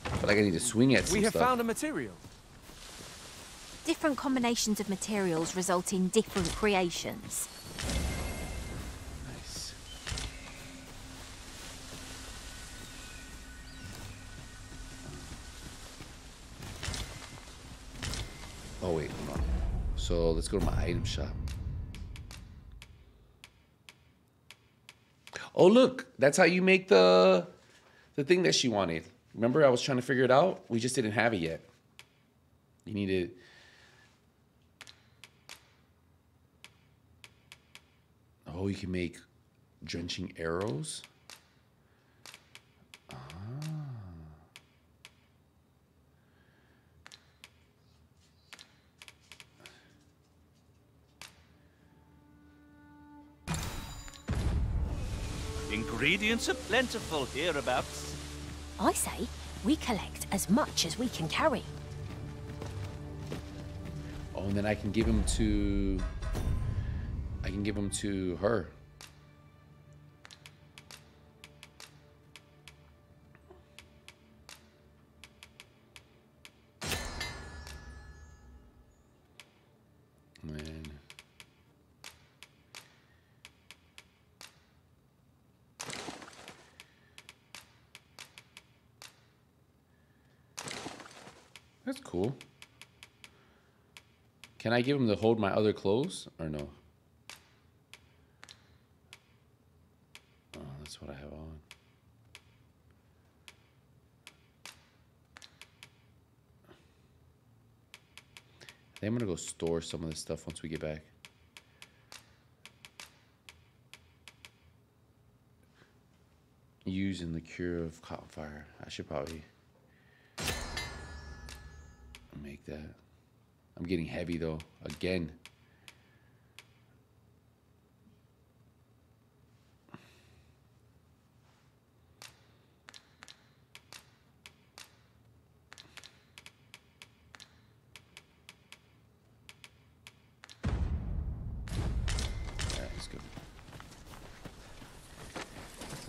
But like I need to swing at some We have stuff. found a material. Different combinations of materials result in different creations. Oh wait, hold on. So let's go to my item shop. Oh look, that's how you make the the thing that she wanted. Remember, I was trying to figure it out. We just didn't have it yet. You need to. Oh, you can make drenching arrows. Ingredients are plentiful hereabouts. I say we collect as much as we can carry. Oh, and then I can give them to. I can give them to her. Can I give him to hold my other clothes or no? Oh, that's what I have on. I think I'm gonna go store some of this stuff once we get back. Using the cure of cotton fire. I should probably make that. I'm getting heavy though. Again.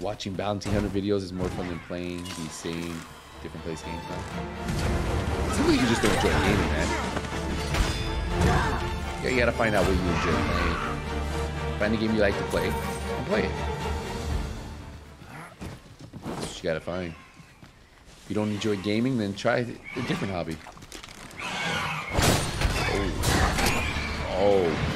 Watching bounty hunter videos is more fun than playing the same different place games now. Like you just don't enjoy gaming, man. Yeah, you gotta find out what you enjoy playing. Find a game you like to play and play it. That's what you gotta find. If you don't enjoy gaming, then try a different hobby. Oh. Oh.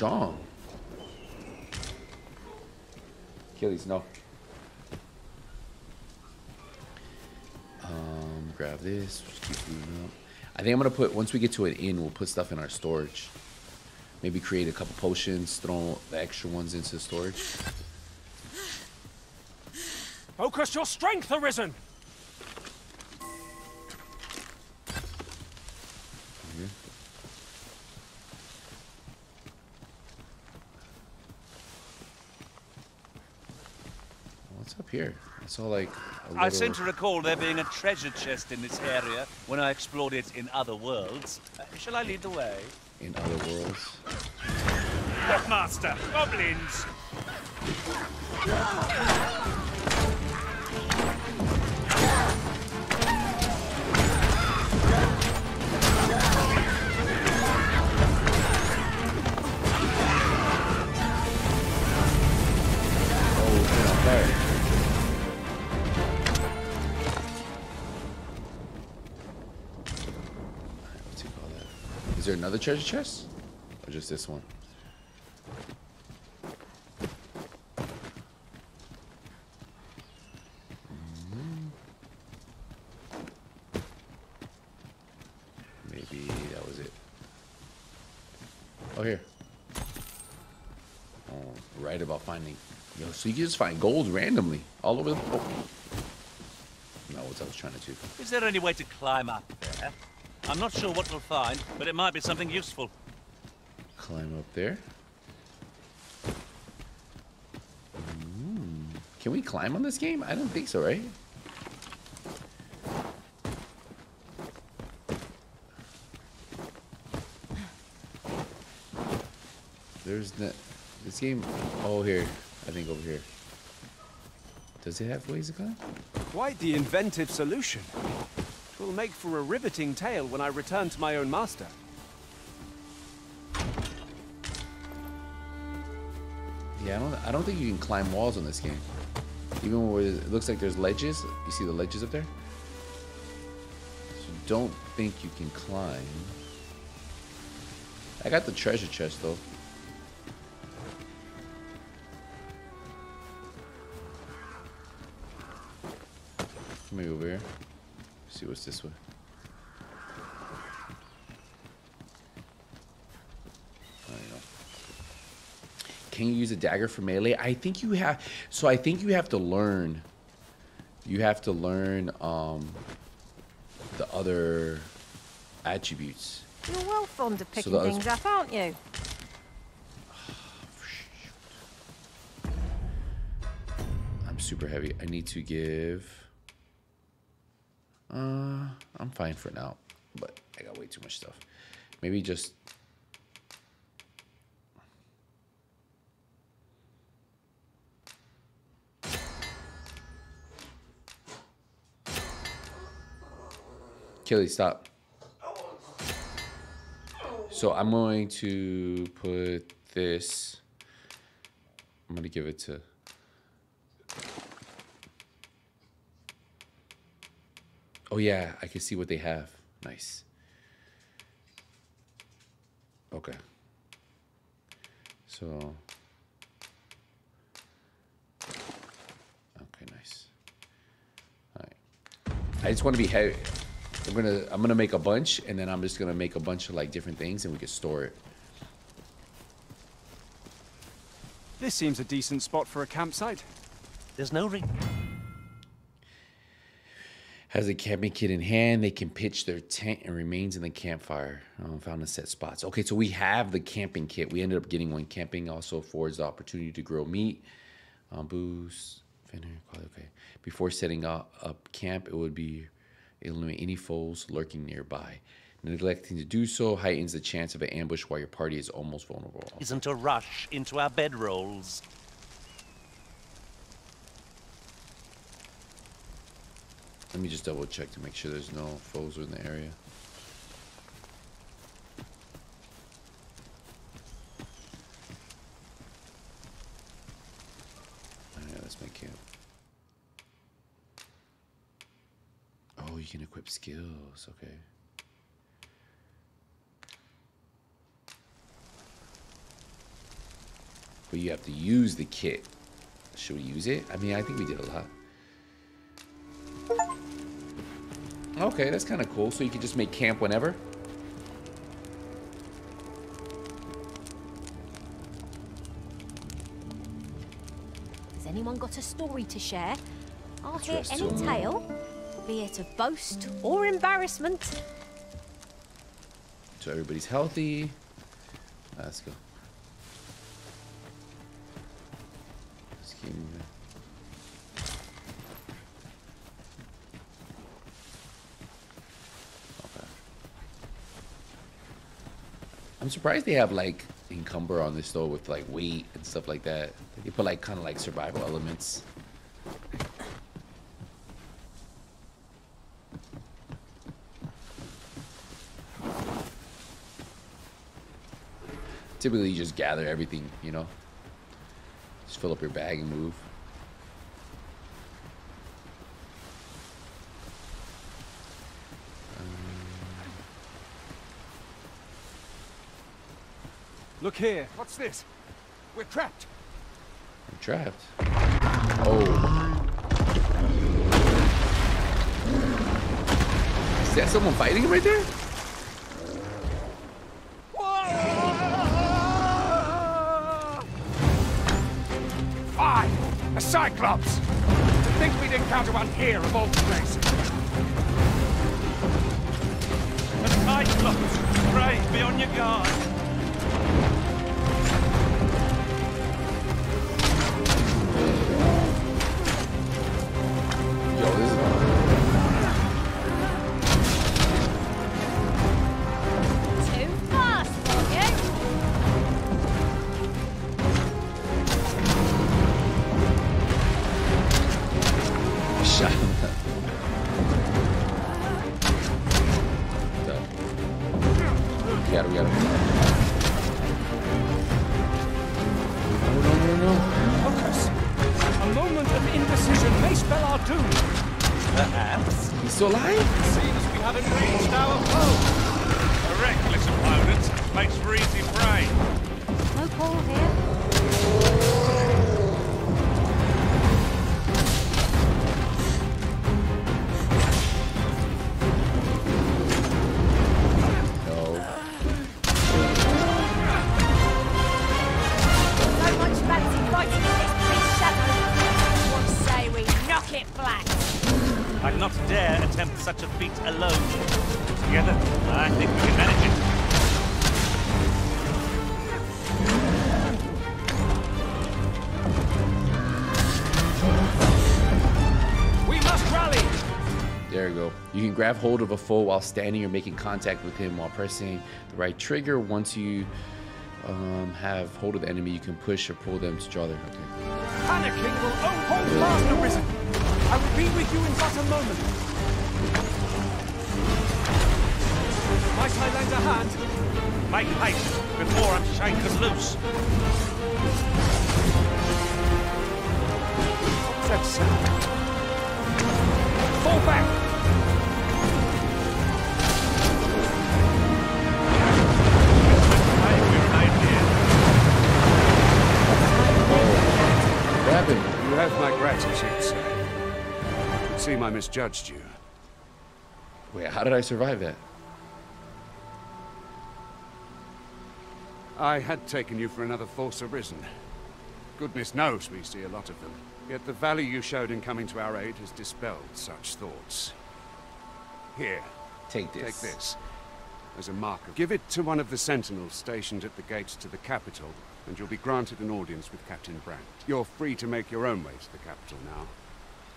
Strong. Achilles, no. Um, grab this. I think I'm gonna put once we get to an inn, we'll put stuff in our storage. Maybe create a couple potions, throw the extra ones into storage. Focus your strength, Arisen! Here? It's all like a I little- seem to recall there being a treasure chest in this area when I explored it in other worlds. Uh, shall I lead the way? in other worlds. Master, goblins! Another treasure chest? Or just this one? Mhm. Maybe that was it. Oh, here. Oh, right about finding. So you can just find gold randomly all over the. Oh. What I was trying to do. Is there any way to climb up there? I'm not sure what we'll find, but it might be something useful. Climb up there. Hmm. Can we climb on this game? I don't think so, right? There's no, this game. Oh, here. I think over here. Does it have ways to climb? Quite the inventive solution. Will make for a riveting tale when I return to my own master. Yeah, I don't. I don't think you can climb walls on this game. Even where it looks like there's ledges. You see the ledges up there? So don't think you can climb. I got the treasure chest though. Come over here. See what's this way. There you go. Can you use a dagger for melee? I think you have. So I think you have to learn. You have to learn um, the other attributes. You're well fond of picking was- things up, aren't you? *sighs* I'm super heavy. I need to give. Uh, I'm fine for now, but I got way too much stuff. Maybe just. Killy, stop. So I'm going to put this. I'm going to give it to. Oh yeah, I can see what they have. Nice. Okay. So. Okay, nice. All right. I just want to be heavy. I'm gonna I'm gonna make a bunch, and then I'm just gonna make a bunch of like different things, and we can store it. This seems a decent spot for a campsite. There's no ring. Has a camping kit in hand, they can pitch their tent and remains in the campfire. Oh, found in set spots. Okay, so we have the camping kit. We ended up getting one. Camping also affords the opportunity to grow meat, um, booze, okay. Before setting up, up camp, it would be eliminate any foes lurking nearby. Neglecting to do so heightens the chance of an ambush while your party is almost vulnerable. Isn't a rush into our bedrolls. Let me just double check to make sure there's no foes in the area. Oh, yeah, that's my camp. Oh, you can equip skills. Okay. But you have to use the kit. Should we use it? I mean, I think we did a lot. Okay, that's kind of cool. So you can just make camp whenever. Has anyone got a story to share? I'll hear any tale, be it of boast or embarrassment. So everybody's healthy. Let's go. I'm surprised they have like encumber on this though with like weight and stuff like that. They put like kind of like survival elements. Typically, you just gather everything, you know. Just fill up your bag and move. Look here. What's this? We're trapped. I'm trapped. Oh. Is that someone fighting him right there? Fine! A Cyclops! To think we'd encounter one here of all places! A Cyclops! Brave, be on your guard! Grab hold of a foe while standing or making contact with him while pressing the right trigger. Once you um, have hold of the enemy, you can push or pull them to draw their. Okay. Panicking will oh, hold fast, Arisen. I will be with you in but a moment. Might I lend a hand? Make haste before I'm shaken loose. What's that sound? Fall back! I misjudged you. Wait, how did I survive that? I had taken you for another Force Arisen. Goodness knows we see a lot of them. Yet the value you showed in coming to our aid has dispelled such thoughts. Here. Take this. Take this. As a mark of... Give it to one of the sentinels stationed at the gates to the capital, and you'll be granted an audience with Captain Brandt. You're free to make your own way to the capital now.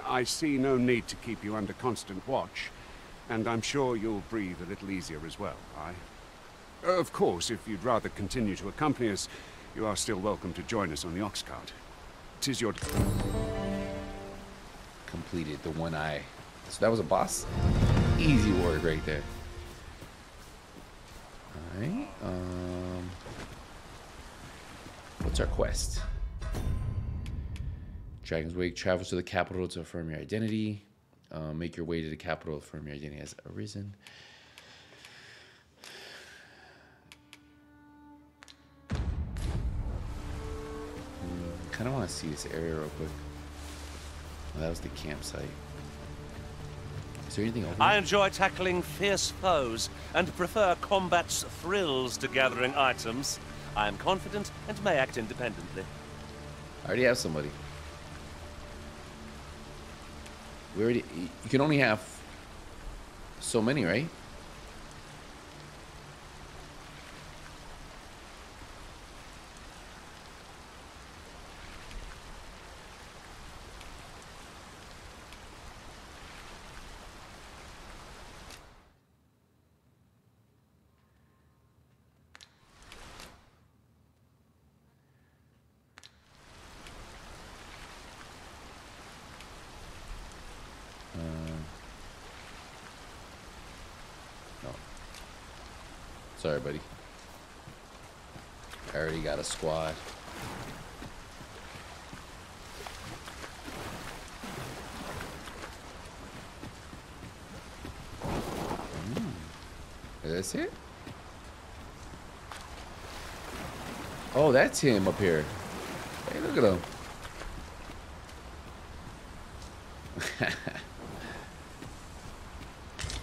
I see no need to keep you under constant watch, and I'm sure you'll breathe a little easier as well, I. Of course, if you'd rather continue to accompany us, you are still welcome to join us on the ox cart. Tis your... Completed the one eye. So that was a boss? Easy work right there. Alright. Um, what's our quest? Dragon's Wake travels to the capital to affirm your identity. Uh, make your way to the capital, affirm your identity has arisen. kind of want to see this area real quick. Oh, that was the campsite. Is there anything over I enjoy tackling fierce foes and prefer combat's thrills to gathering items. I am confident and may act independently. I already have somebody. We already. You can only have so many, right? Um, no. Sorry, buddy. I already got a squad. Mm. Is that it? Oh, that's him up here. Hey, look at him.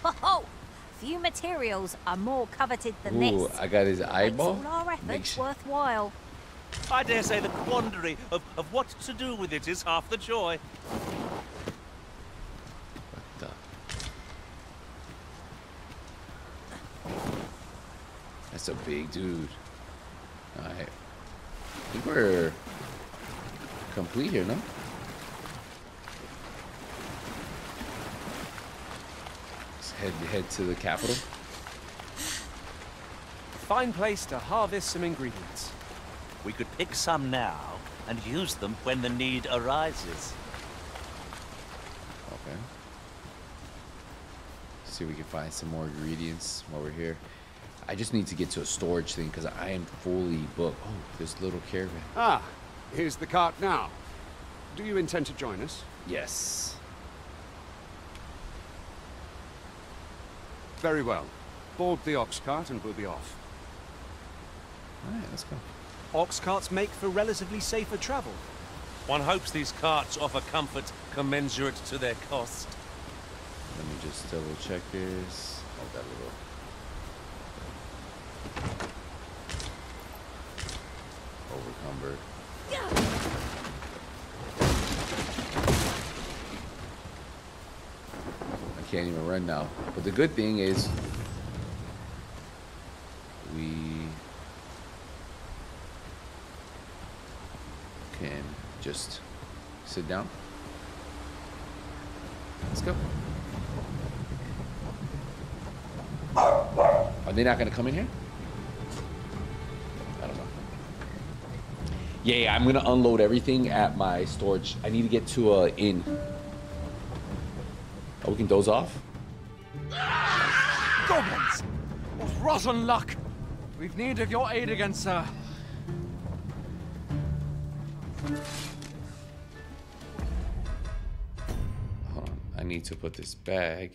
Ho Few materials are more coveted than Ooh, this. I got his eyeball. Makes eyeball. all our efforts Makes- worthwhile. I dare say the quandary of, of what to do with it is half the joy. That's a big dude. Alright. I think we're complete here, no? Head head to the capital. Fine place to harvest some ingredients. We could pick some now and use them when the need arises. Okay. see if we can find some more ingredients while we're here. I just need to get to a storage thing because I am fully booked. Oh, this little caravan. Ah, here's the cart now. Do you intend to join us? Yes. Very well. Board the ox cart and we'll be off. Alright, let's go. Ox carts make for relatively safer travel. One hopes these carts offer comfort commensurate to their cost. Let me just double check this. Oh, that little. Overcumbered. I can't even run now. But the good thing is we can just sit down. Let's go. Are they not gonna come in here? I don't know. Yeah, yeah, I'm gonna unload everything at my storage. I need to get to a inn. Oh, we can doze off? Rotten luck! We've need of your aid again, sir. I need to put this bag.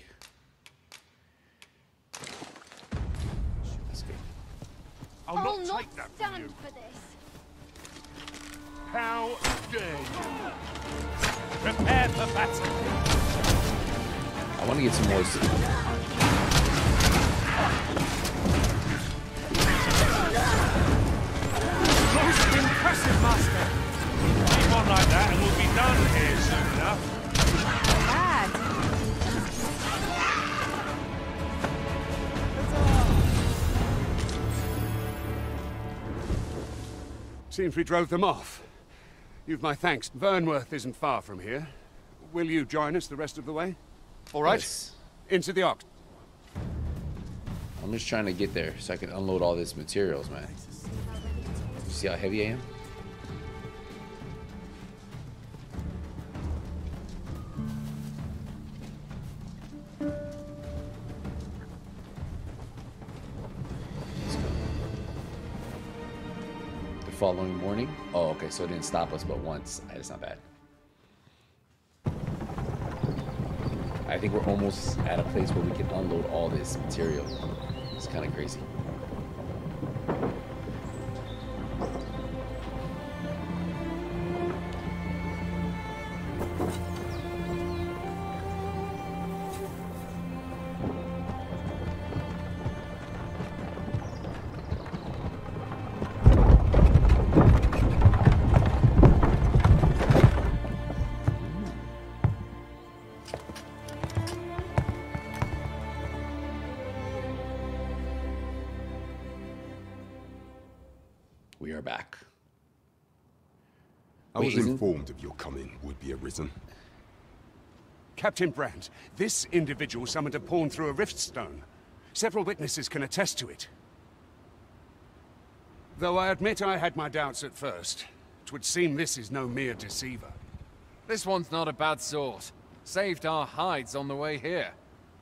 We drove them off. You've my thanks. Vernworth isn't far from here. Will you join us the rest of the way? All right. Yes. Into the ox. I'm just trying to get there so I can unload all this materials, man. You see how heavy I am? Following morning? Oh, okay, so it didn't stop us but once. It's not bad. I think we're almost at a place where we can unload all this material. It's kind of crazy. Of your coming would be arisen. Captain Brant, this individual summoned a pawn through a rift stone. Several witnesses can attest to it. Though I admit I had my doubts at first, it would seem this is no mere deceiver. This one's not a bad sort. Saved our hides on the way here.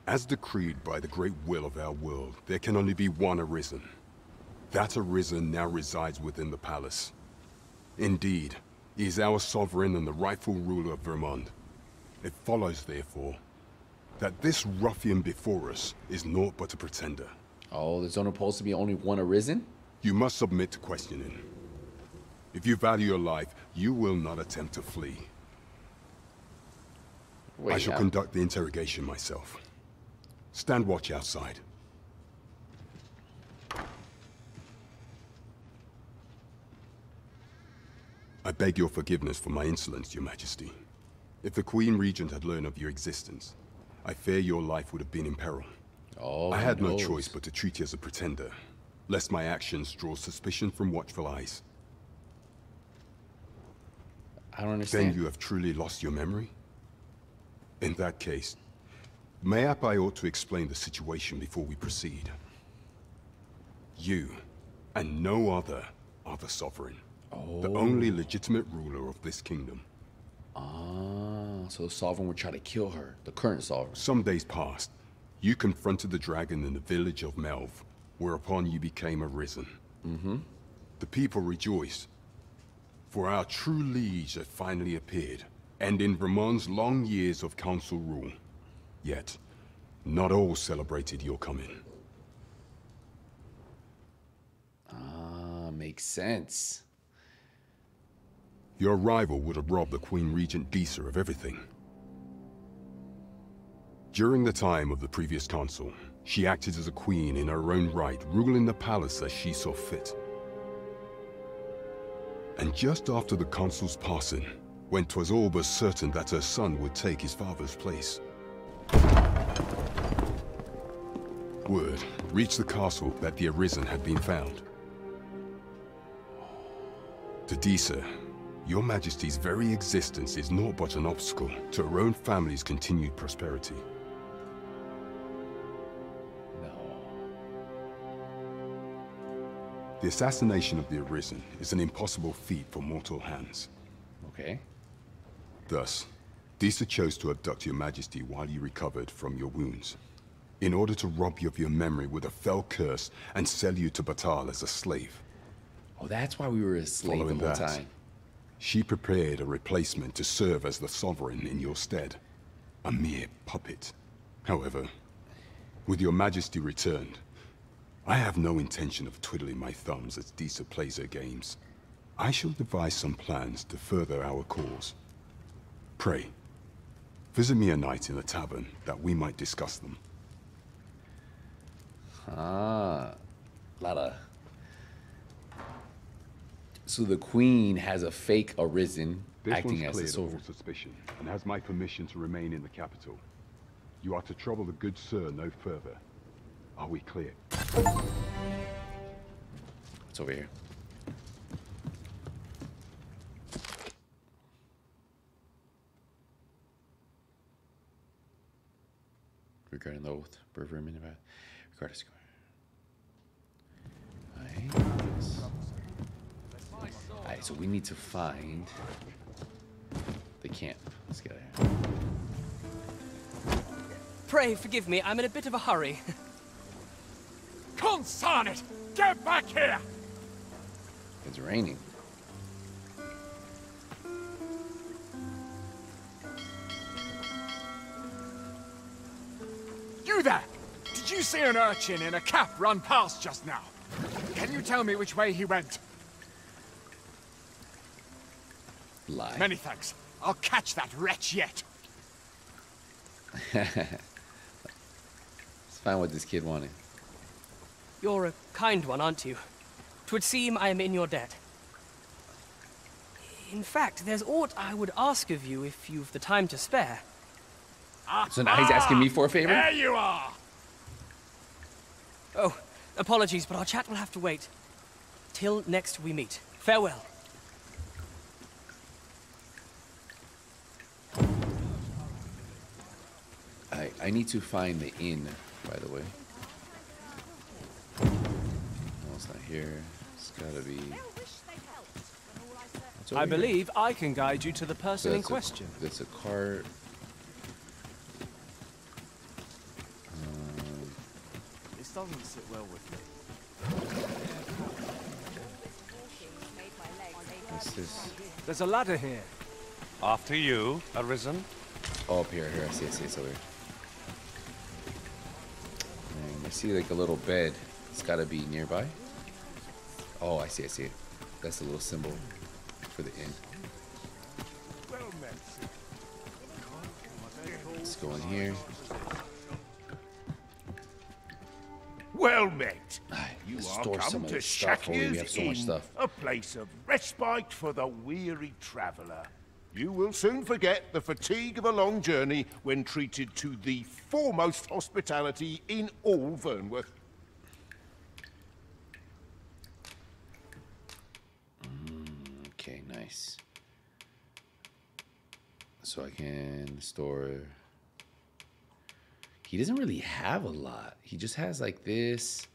As decreed by the great will of our world, there can only be one arisen. That arisen now resides within the palace. Indeed, he is our sovereign and the rightful ruler of Vermund. It follows, therefore, that this ruffian before us is naught but a pretender. Oh, there's only supposed to be only one arisen? You must submit to questioning. If you value your life, you will not attempt to flee. Wait, I shall conduct the interrogation myself. Stand watch outside. I beg your forgiveness for my insolence, your majesty. If the Queen Regent had learned of your existence, I fear your life would have been in peril. Oh, I had no choice but to treat you as a pretender, lest my actions draw suspicion from watchful eyes. I don't understand. Then you have truly lost your memory? In that case, mayhap I ought to explain the situation before we proceed. You, and no other, are the sovereign. The Oh. only legitimate ruler of this kingdom. Ah, so the sovereign would try to kill her, the current sovereign. Some days passed. you confronted the dragon in the village of Melve, whereupon you became arisen. Mm-hmm. The people rejoiced, for our true liege had finally appeared, and in Vermund's long years of council rule. Yet, not all celebrated your coming. Ah, makes sense. Your arrival would have robbed the Queen Regent Disa of everything. During the time of the previous consul, she acted as a queen in her own right, ruling the palace as she saw fit. And just after the consul's passing, when 'twas all but certain that her son would take his father's place, word reached the castle that the Arisen had been found. To Disa, your Majesty's very existence is naught but an obstacle to her own family's continued prosperity. The assassination of the Arisen is an impossible feat for mortal hands. Okay. Thus, Disa chose to abduct your majesty while you recovered from your wounds, in order to rob you of your memory with a fell curse and sell you to Battahl as a slave. Oh, that's why we were a slave Following the whole that, time. She prepared a replacement to serve as the sovereign in your stead. A mere puppet. However, with your majesty returned, I have no intention of twiddling my thumbs as Disa plays her games. I shall devise some plans to further our cause. Pray, visit me a night in the tavern that we might discuss them. Ah, of. So the queen has a fake arisen This acting as a cleared of soldier. all suspicion and has my permission to remain in the capital. You are to trouble the good sir no further. Are we clear? It's over here. Regarding the oath, about regardless. Alright, so we need to find the camp. Let's get there. Pray forgive me, I'm in a bit of a hurry. *laughs* Consign it! Get back here! It's raining. You there! Did you see an urchin in a cap run past just now? Can you tell me which way he went? Lie. Many thanks. I'll catch that wretch yet. *laughs* Let's find what this kid wanted. You're a kind one, aren't you? Twould seem I am in your debt. In fact, there's aught I would ask of you if you've the time to spare. Ah, so now he's ah! asking me for a favor? There you are! Oh, apologies, but our chat will have to wait. Till next we meet. Farewell. I, I need to find the inn, by the way. No, it's not here. It's gotta be. It's over I here. believe I can guide you to the person in That's a- question. That's a cart. Um, This doesn't sit well with me. what's this? There's a ladder here. After you, Arisen. Oh, up here, here. I see, I see, it's over here. I see like a little bed. It's gotta be nearby. Oh, I see, I see it. That's the little symbol for the inn. Let's go in here. Well met. You let's are come to this stuff, holy, we have so much Inn, stuff. a place of respite for the weary traveller. You will soon forget the fatigue of a long journey when treated to the foremost hospitality in all Vernworth. Mm, okay, nice. So I can store. He doesn't really have a lot. He just has like this.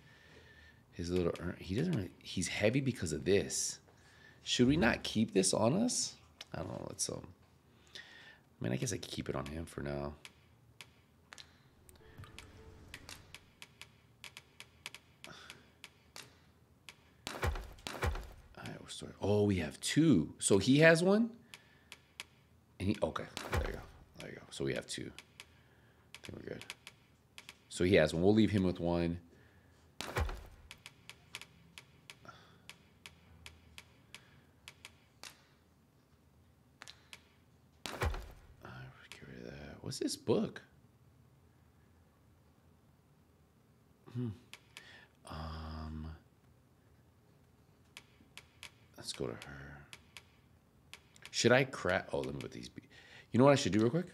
His little. urn- He doesn't really. He's heavy because of this. Should we not keep this on us? I don't know. Let's um. I mean, I guess I could keep it on him for now. Sorry. Oh, we have two. So he has one. And he okay. There you go. There you go. So we have two. I think we're good. So he has one. We'll leave him with one. What's this book? Hmm. Um. Let's go to her. Should I craft? Oh, let me put these. Be- you know what I should do real quick?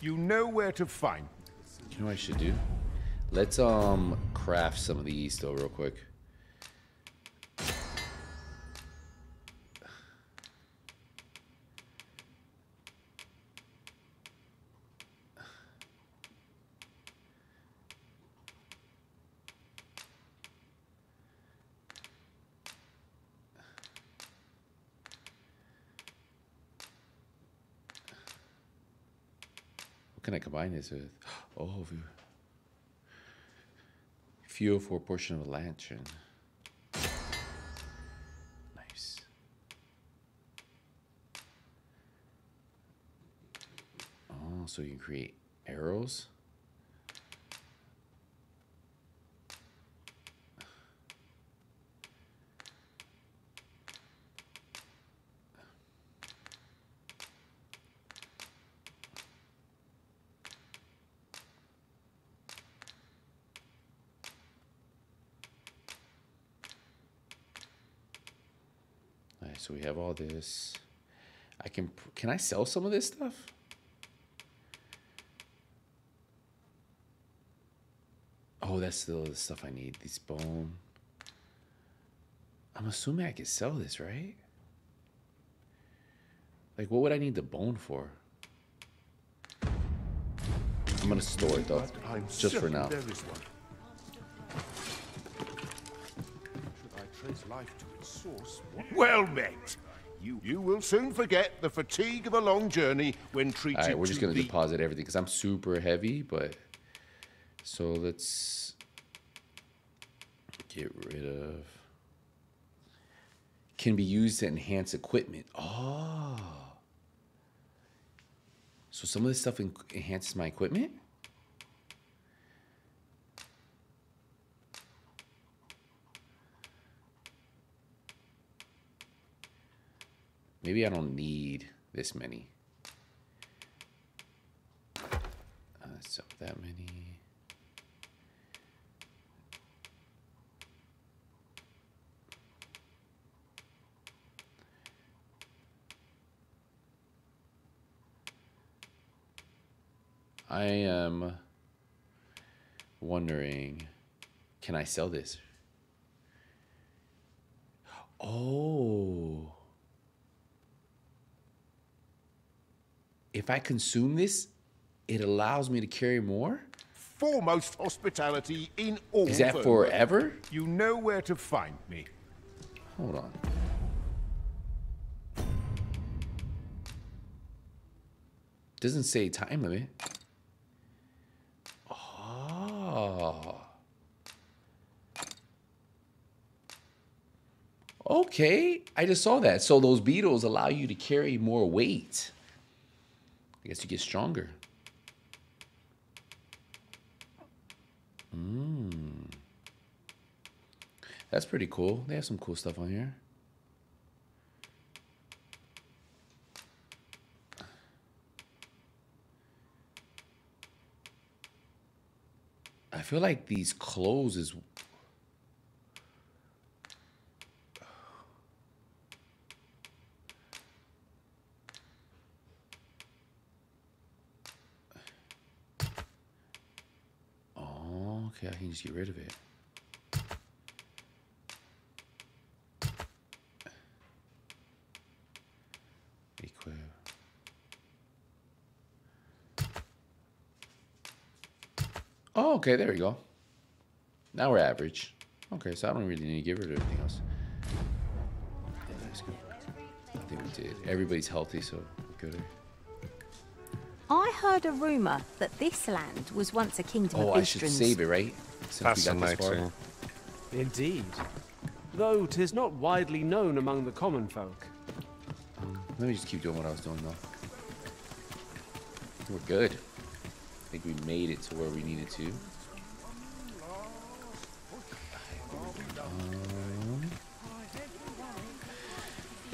You know where to find. You know what I should do? Let's um craft some of these though real quick. This with? Oh, view. Fuel for a portion of a lantern. Nice. Oh, so you can create arrows. Nice. So we have all this. I can. Can I sell some of this stuff? Oh, that's still the stuff I need. This bone. I'm assuming I could sell this, right? Like, what would I need the bone for? I'm gonna store it though, I'm just for now. Trace life to its source? Well met. You, you will soon forget the fatigue of a long journey when treated All right, we're just gonna the deposit everything because I'm super heavy, but so let's get rid of. Can be used to enhance equipment. Oh, so some of this stuff enhances my equipment. Maybe I don't need this many. Uh, so that many. I am wondering, can I sell this? Oh. If I consume this, it allows me to carry more? foremost hospitality in all Is that forever? You know where to find me. Hold on. Doesn't say time limit. Oh. Okay, I just saw that. So those beetles allow you to carry more weight. I guess you get stronger. Mm. That's pretty cool. They have some cool stuff on here. I feel like these clothes is Oh, okay, I can just get rid of it. Oh, okay, there we go. Now we're average. Okay, so I don't really need to get rid of anything else. Yeah, that's good. I think we did. Everybody's healthy, so we're good. I heard a rumour that this land was once a kingdom Oh, of I should save it, right? Since we got this far. Fascinating. Indeed. Though 'tis not widely known among the common folk. Let me just keep doing what I was doing though. We're good. I think we made it to where we needed to. Um,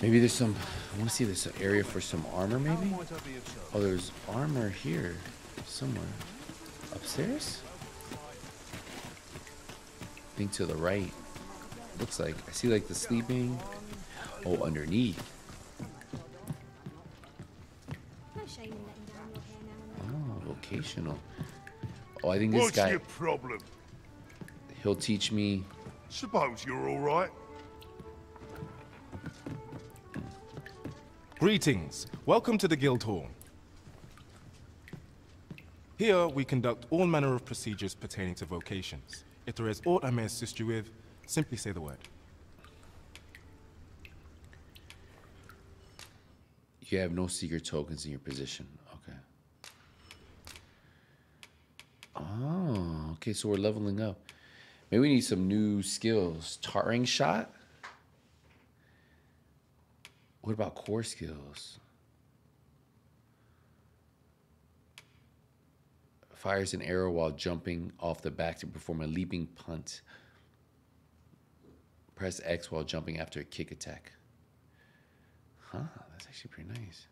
maybe there's some. I want to see this area for some armor, maybe. Oh, there's armor here somewhere. Upstairs? I think to the right. Looks like I see like the sleeping. Oh, underneath. Oh, vocational. Oh, I think this What's guy. your problem? He'll teach me. Suppose you're all right. Greetings. Welcome to the Guild Hall. Here, we conduct all manner of procedures pertaining to vocations. If there is aught I may assist you with, simply say the word. You have no secret tokens in your position. Okay. Oh, okay. So we're leveling up. Maybe we need some new skills. Tarring shot. What about core skills? Fires an arrow while jumping off the back to perform a leaping punt. Press X while jumping after a kick attack. Huh, that's actually pretty nice.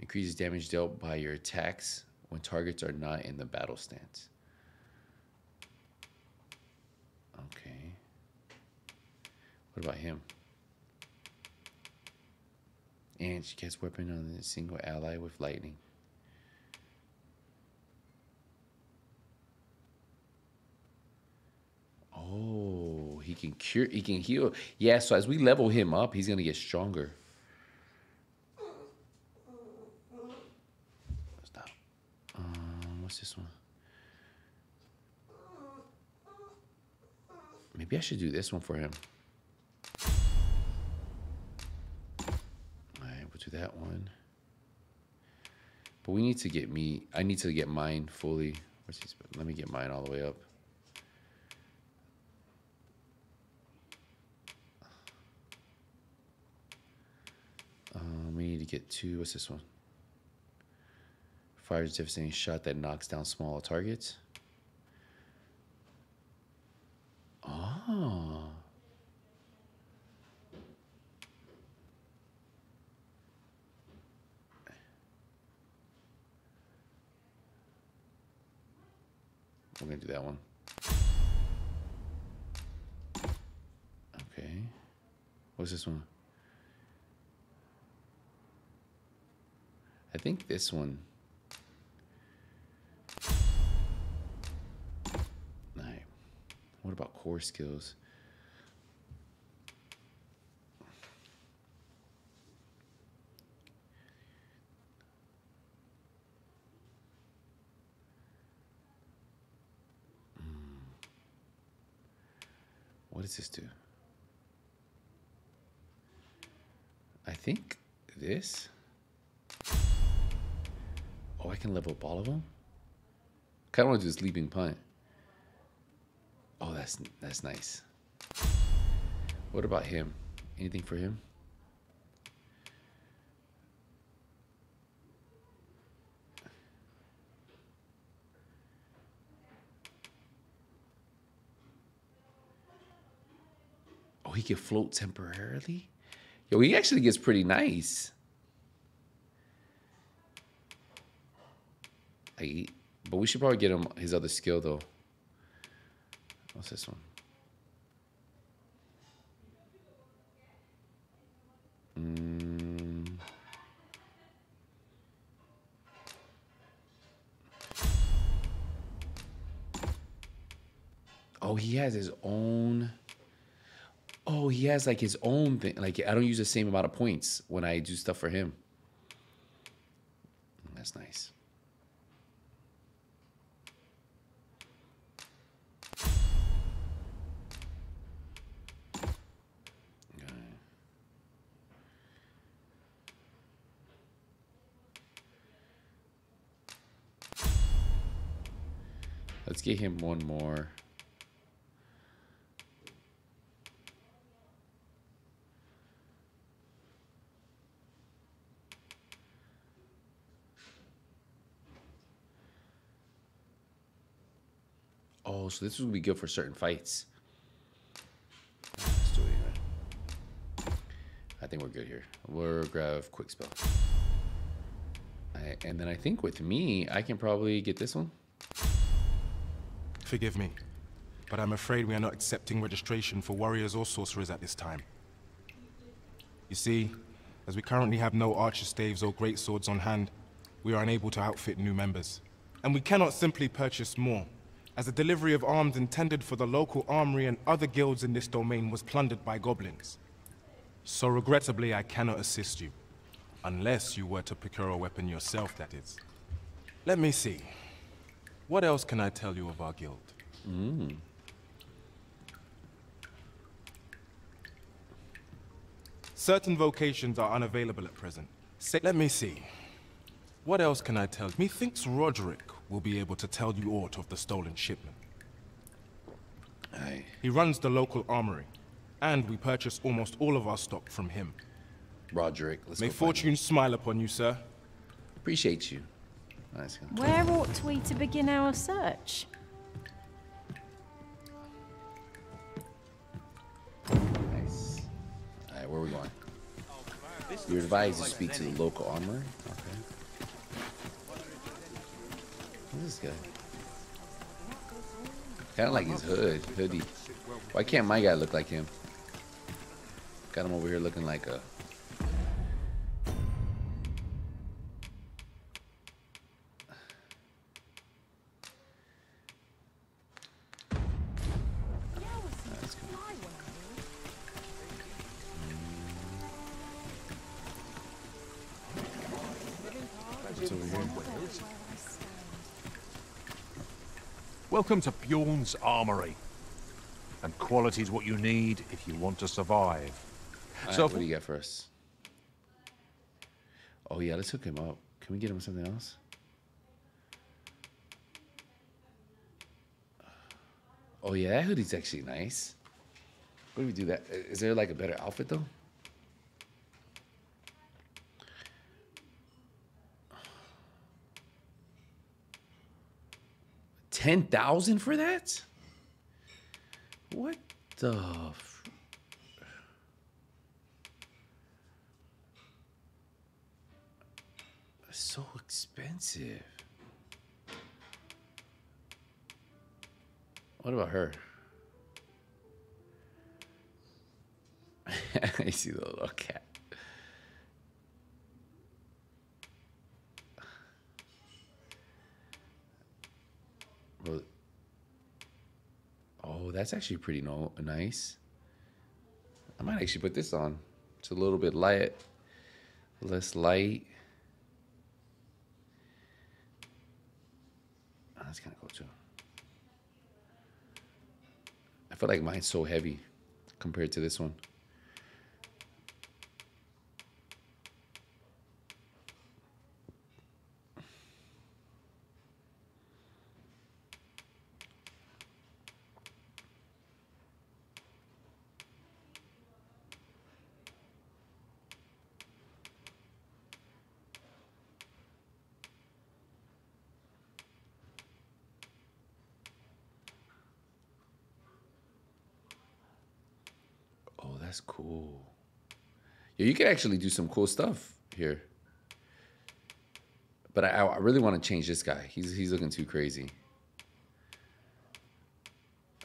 Increases damage dealt by your attacks when targets are not in the battle stance. Okay. What about him? And she gets weapon on a single ally with lightning. Oh, he can cure, he can heal. Yeah, so as we level him up, he's gonna get stronger. Stop. Um, what's this one? Maybe I should do this one for him. Alright, we'll do that one. But we need to get me, I need to get mine fully. Let me get mine all the way up. Um, we need to get two. What's this one? Fires devastating shot that knocks down smaller targets. Oh. We're gonna do that one. Okay. What's this one? I think this one. Alright. What about core skills? Hmm. What does this do? I think this. Oh, I can level up all of them? Kind of want to do this leaping punt. Oh, that's that's nice. What about him? Anything for him? Oh, he can float temporarily? Yo, he actually gets pretty nice. I, but we should probably get him his other skill though. What's this one? Mm. Oh, he has his own. Oh, he has like his own thing. Like I don't use the same amount of points when I do stuff for him. That's nice. get him one more. Oh, so this would be good for certain fights. I think we're good here. We'll grab quick spell. I, and then I think with me, I can probably get this one. Forgive me, but I'm afraid we are not accepting registration for warriors or sorcerers at this time. You see, as we currently have no archer staves or great swords on hand, we are unable to outfit new members. And we cannot simply purchase more, as the delivery of arms intended for the local armory and other guilds in this domain was plundered by goblins. So regrettably, I cannot assist you. Unless you were to procure a weapon yourself, that is. Let me see. What else can I tell you of our guild? Mm. Certain vocations are unavailable at present. Say, let me see. What else can I tell you? Methinks Roderick will be able to tell you aught of the stolen shipment. Aye. He runs the local armory, and we purchase almost all of our stock from him. Roderick, let's May fortune smile upon you, sir. Appreciate you. Nice. Where ought we to begin our search? Nice. All right, where are we going? You're advised to speak to the local armorer. Okay. Who's this guy? Kind of like his hood, hoodie. Why can't my guy look like him? Got him over here looking like a. Welcome to Bjorn's Armory. And quality is what you need if you want to survive. Right, so, what do you got for us? Oh yeah, let's hook him up. Can we get him something else? Oh yeah, that hoodie's actually nice. What do we do that? Is there like a better outfit though? Ten thousand for that? What the? So expensive. What about her? *laughs* I see the little cat. Well, oh, that's actually pretty no nice. I might actually put this on. It's a little bit light, less light. Oh, that's kind of cool too. I feel like mine's so heavy compared to this one. Oh, that's cool. Yeah, you could actually do some cool stuff here. But I, I really want to change this guy. He's he's looking too crazy.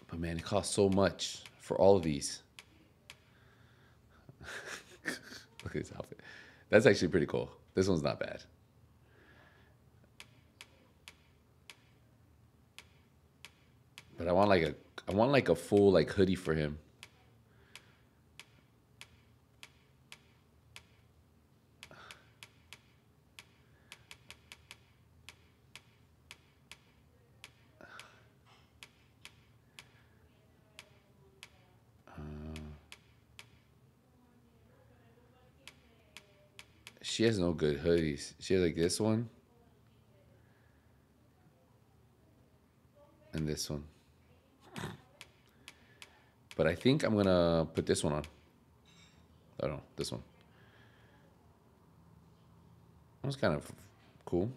But man, it costs so much for all of these. *laughs* Look at this outfit. That's actually pretty cool. This one's not bad. But I want like a I want like a full like hoodie for him. She has no good hoodies. She has like this one. And this one. But I think I'm gonna put this one on. I don't know, this one. That was kind of cool.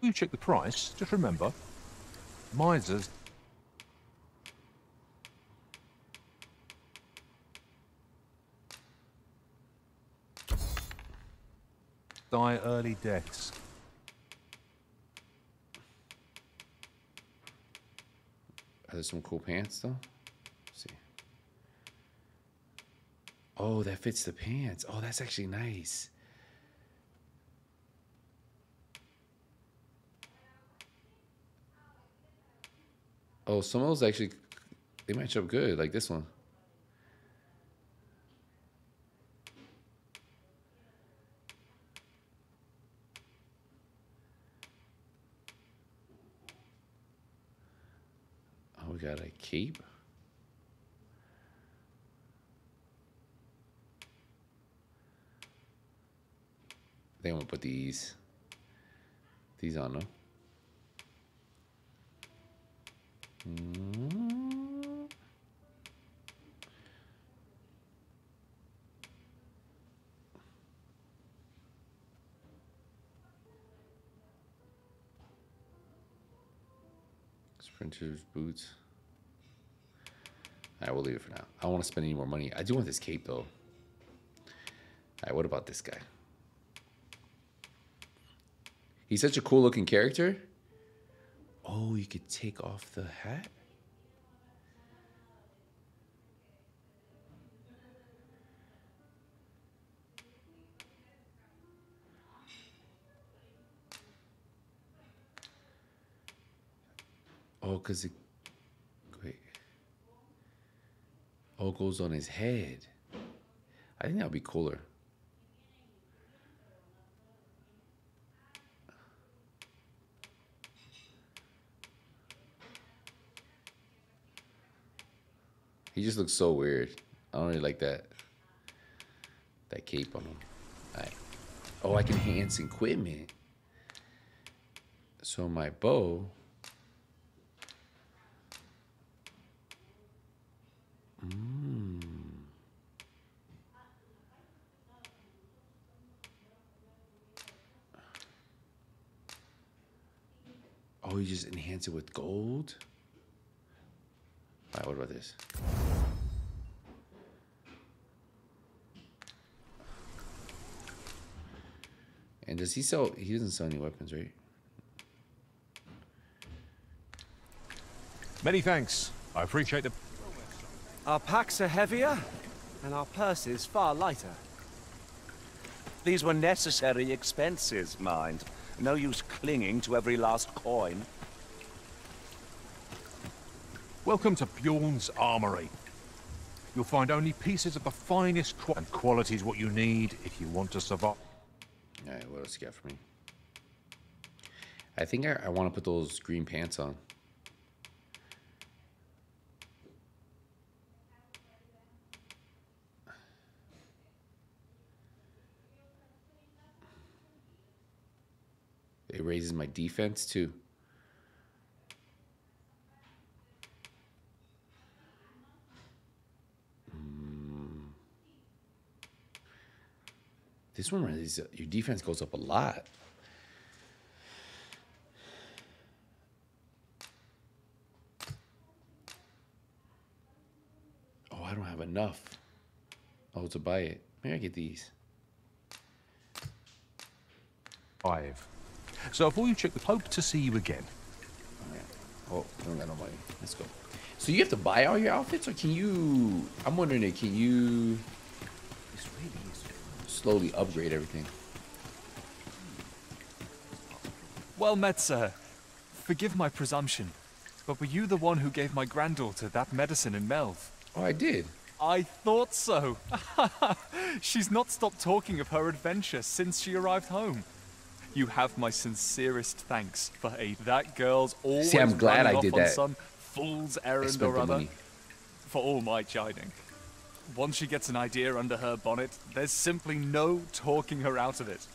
You check the price, just remember, misers die early deaths. Are there some cool pants though? Let's see. Oh, that fits the pants. Oh, that's actually nice. Oh, some of those actually they match up good, like this one. Got a cape. They want to put these these on them. Sprinters boots. Right, we'll leave it for now. I don't want to spend any more money. I do want this cape though. All right, what about this guy? He's such a cool looking character. Oh, you could take off the hat? Oh, because it. Wait. Oh, it goes on his head. I think that would be cooler. He just looks so weird. I don't really like that. That cape on him. Alright. Oh, I can enhance equipment. So my bow. Mm. Oh, you just enhance it with gold? Alright, what about this? And does he sell? He doesn't sell any weapons, right? Many thanks. I appreciate the. Our packs are heavier, and our purses far lighter. These were necessary expenses, mind. No use clinging to every last coin. Welcome to Bjorn's Armory. You'll find only pieces of the finest quality and qualities what you need if you want to survive. Alright, what else you got for me? I think I, I want to put those green pants on. It raises my defense too. Mm. This one raises your defense goes up a lot. Oh, I don't have enough. Oh, to buy it. Maybe I get these. Five. So before you check the hope to see you again. Oh, I don't got no money. Let's go. So you have to buy all your outfits, or can you? I'm wondering, if can you slowly upgrade everything? Well met, sir. Forgive my presumption, but were you the one who gave my granddaughter that medicine in Melve? Oh, I did. I thought so. *laughs* She's not stopped talking of her adventure since she arrived home. You have my sincerest thanks for aid. That girl's always See, I'm glad I did off on that. some fool's errand or other. For all my chiding. Once she gets an idea under her bonnet, there's simply no talking her out of it.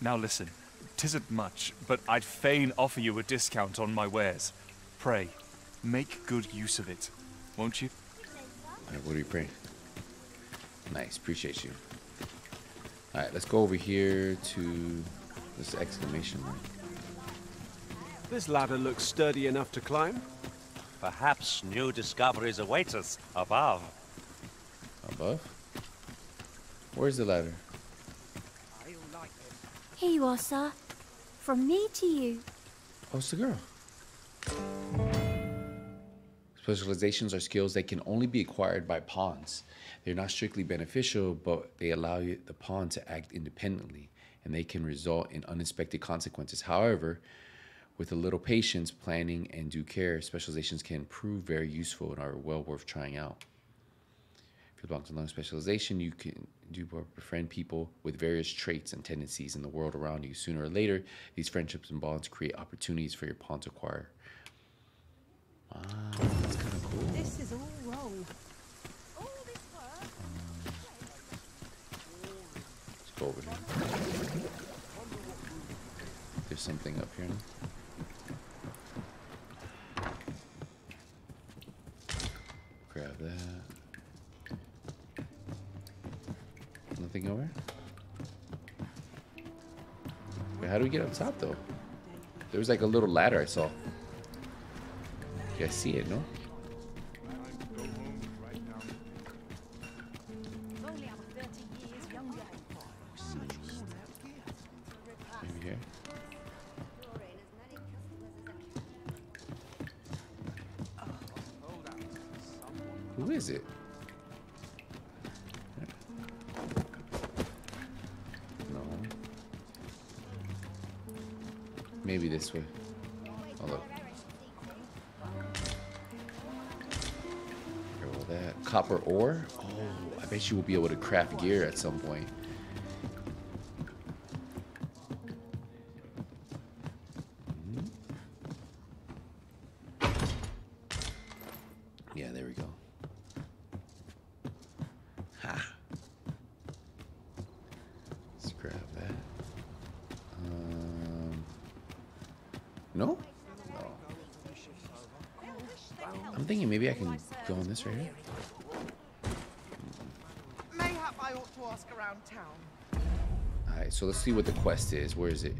Now listen, tisn't much, but I'd fain offer you a discount on my wares. Pray, make good use of it, won't you? Right, what do you pray? Nice, appreciate you. All right, let's go over here to this exclamation mark. This ladder looks sturdy enough to climb. Perhaps new discoveries await us above. Above? Where's the ladder? Here you are, sir. From me to you. Oh, it's the girl. Specializations are skills that can only be acquired by pawns. They're not strictly beneficial, but they allow the pawn to act independently, and they can result in unexpected consequences. However, with a little patience, planning, and due care, specializations can prove very useful and are well worth trying out. If you belong to long specialization, you can do befriend people with various traits and tendencies in the world around you. Sooner or later, these friendships and bonds create opportunities for your pawn to acquire. That's kind of cool. This is all wrong. Let's go over here. There's something up here. Grab that. Nothing over? Wait, how do we get up top though? There was like a little ladder I saw. You guys see it, no? Bet will be able to craft gear at some point. Hmm. Yeah, there we go. Ha. Let's grab that. Um? No. I'm thinking maybe I can go on this right here. Mayhap I ought to ask around town. Alright, so let's see what the quest is. Where is it?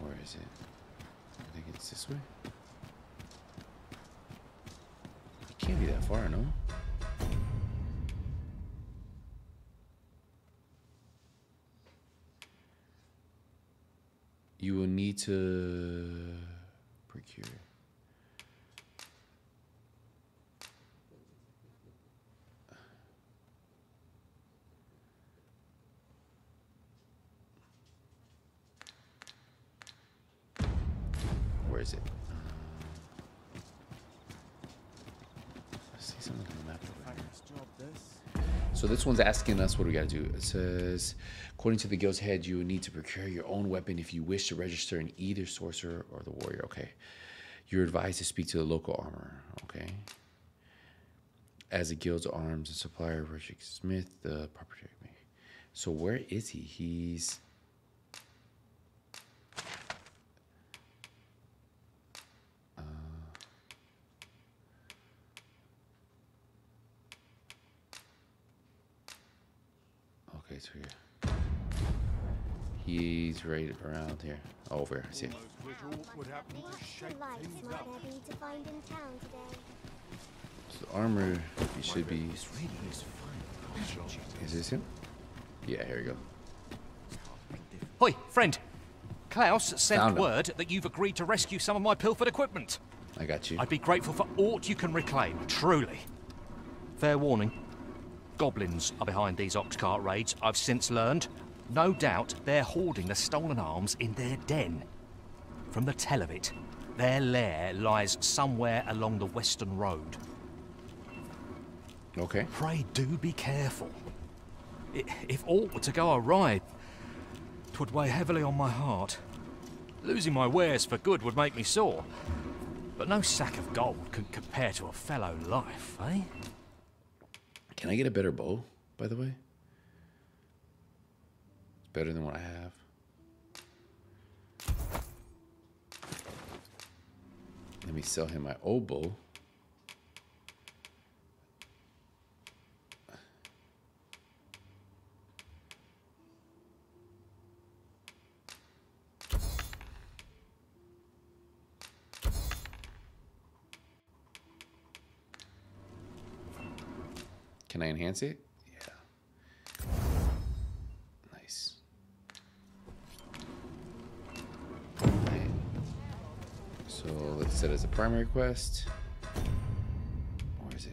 Where is it? I think it's this way. It can't be that far, no? You will need to procure. Where is it? So this one's asking us what we gotta do. It says, according to the guild's head, you need to procure your own weapon if you wish to register in either sorcerer or the warrior. Okay. You're advised to speak to the local armorer. Okay. As the guild's arms and supplier, Richard Smith, the property. So where is he? He's right around here. Oh, over here. I see him. Oh what happened to shake things up? to find in town today. So armor, he should be. Is this him? Yeah, here we go. Hoi, friend. Klaus sent Found him. word that you've agreed to rescue some of my pilfered equipment. I got you. I'd be grateful for aught you can reclaim, truly. Fair warning. Goblins are behind these ox cart raids, I've since learned. No doubt they're hoarding the stolen arms in their den. From the tell of it, their lair lies somewhere along the western road. Okay. Pray do be careful. If all were to go awry, 'twould weigh heavily on my heart. Losing my wares for good would make me sore. But no sack of gold can compare to a fellow life, eh? Can I get a better bow, by the way? better than what I have. Let me sell him my oboe. Can I enhance it? Set as a primary quest. Where is it?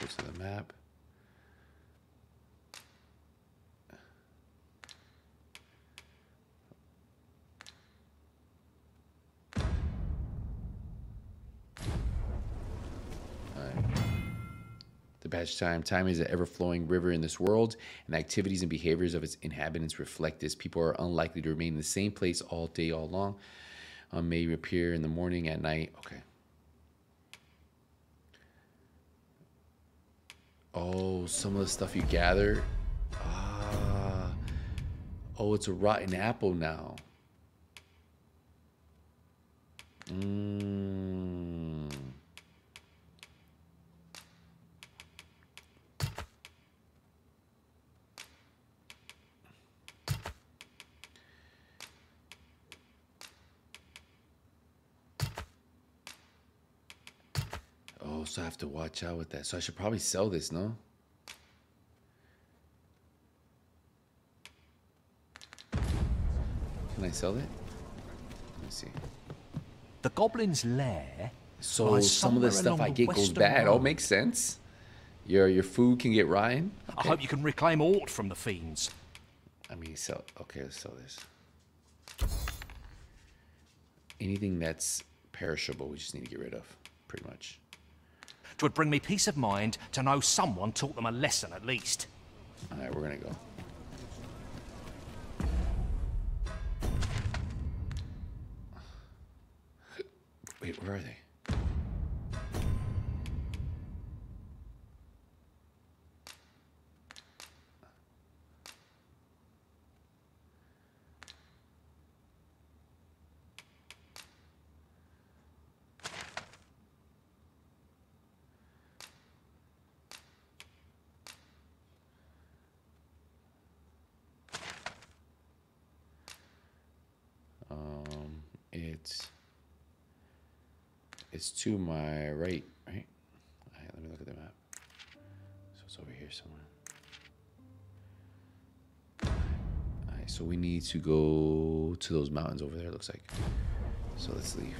Go to the map. Alright. Time. Time is an ever flowing river in this world, and activities and behaviors of its inhabitants reflect this. People are unlikely to remain in the same place all day, all long. Um, may appear in the morning, at night. Okay. Oh, some of the stuff you gather. Ah. Oh, it's a rotten apple now. Mmm. Oh, so I have to watch out with that. So I should probably sell this, no? Can I sell it? Let me see. The Goblin's Lair. So some of the stuff I get goes bad. Oh, road. makes sense. Your your food can get rotten. I hope you can reclaim aught from the fiends. I mean, sell. Okay, let's sell this. Anything that's perishable, we just need to get rid of, pretty much. Twould bring me peace of mind to know someone taught them a lesson at least. All right, we're gonna go. Wait, where are they? Um, it's it's to my right, right? All right, let me look at the map. So it's over here somewhere. All right, so we need to go to those mountains over there. Looks like. So let's leave.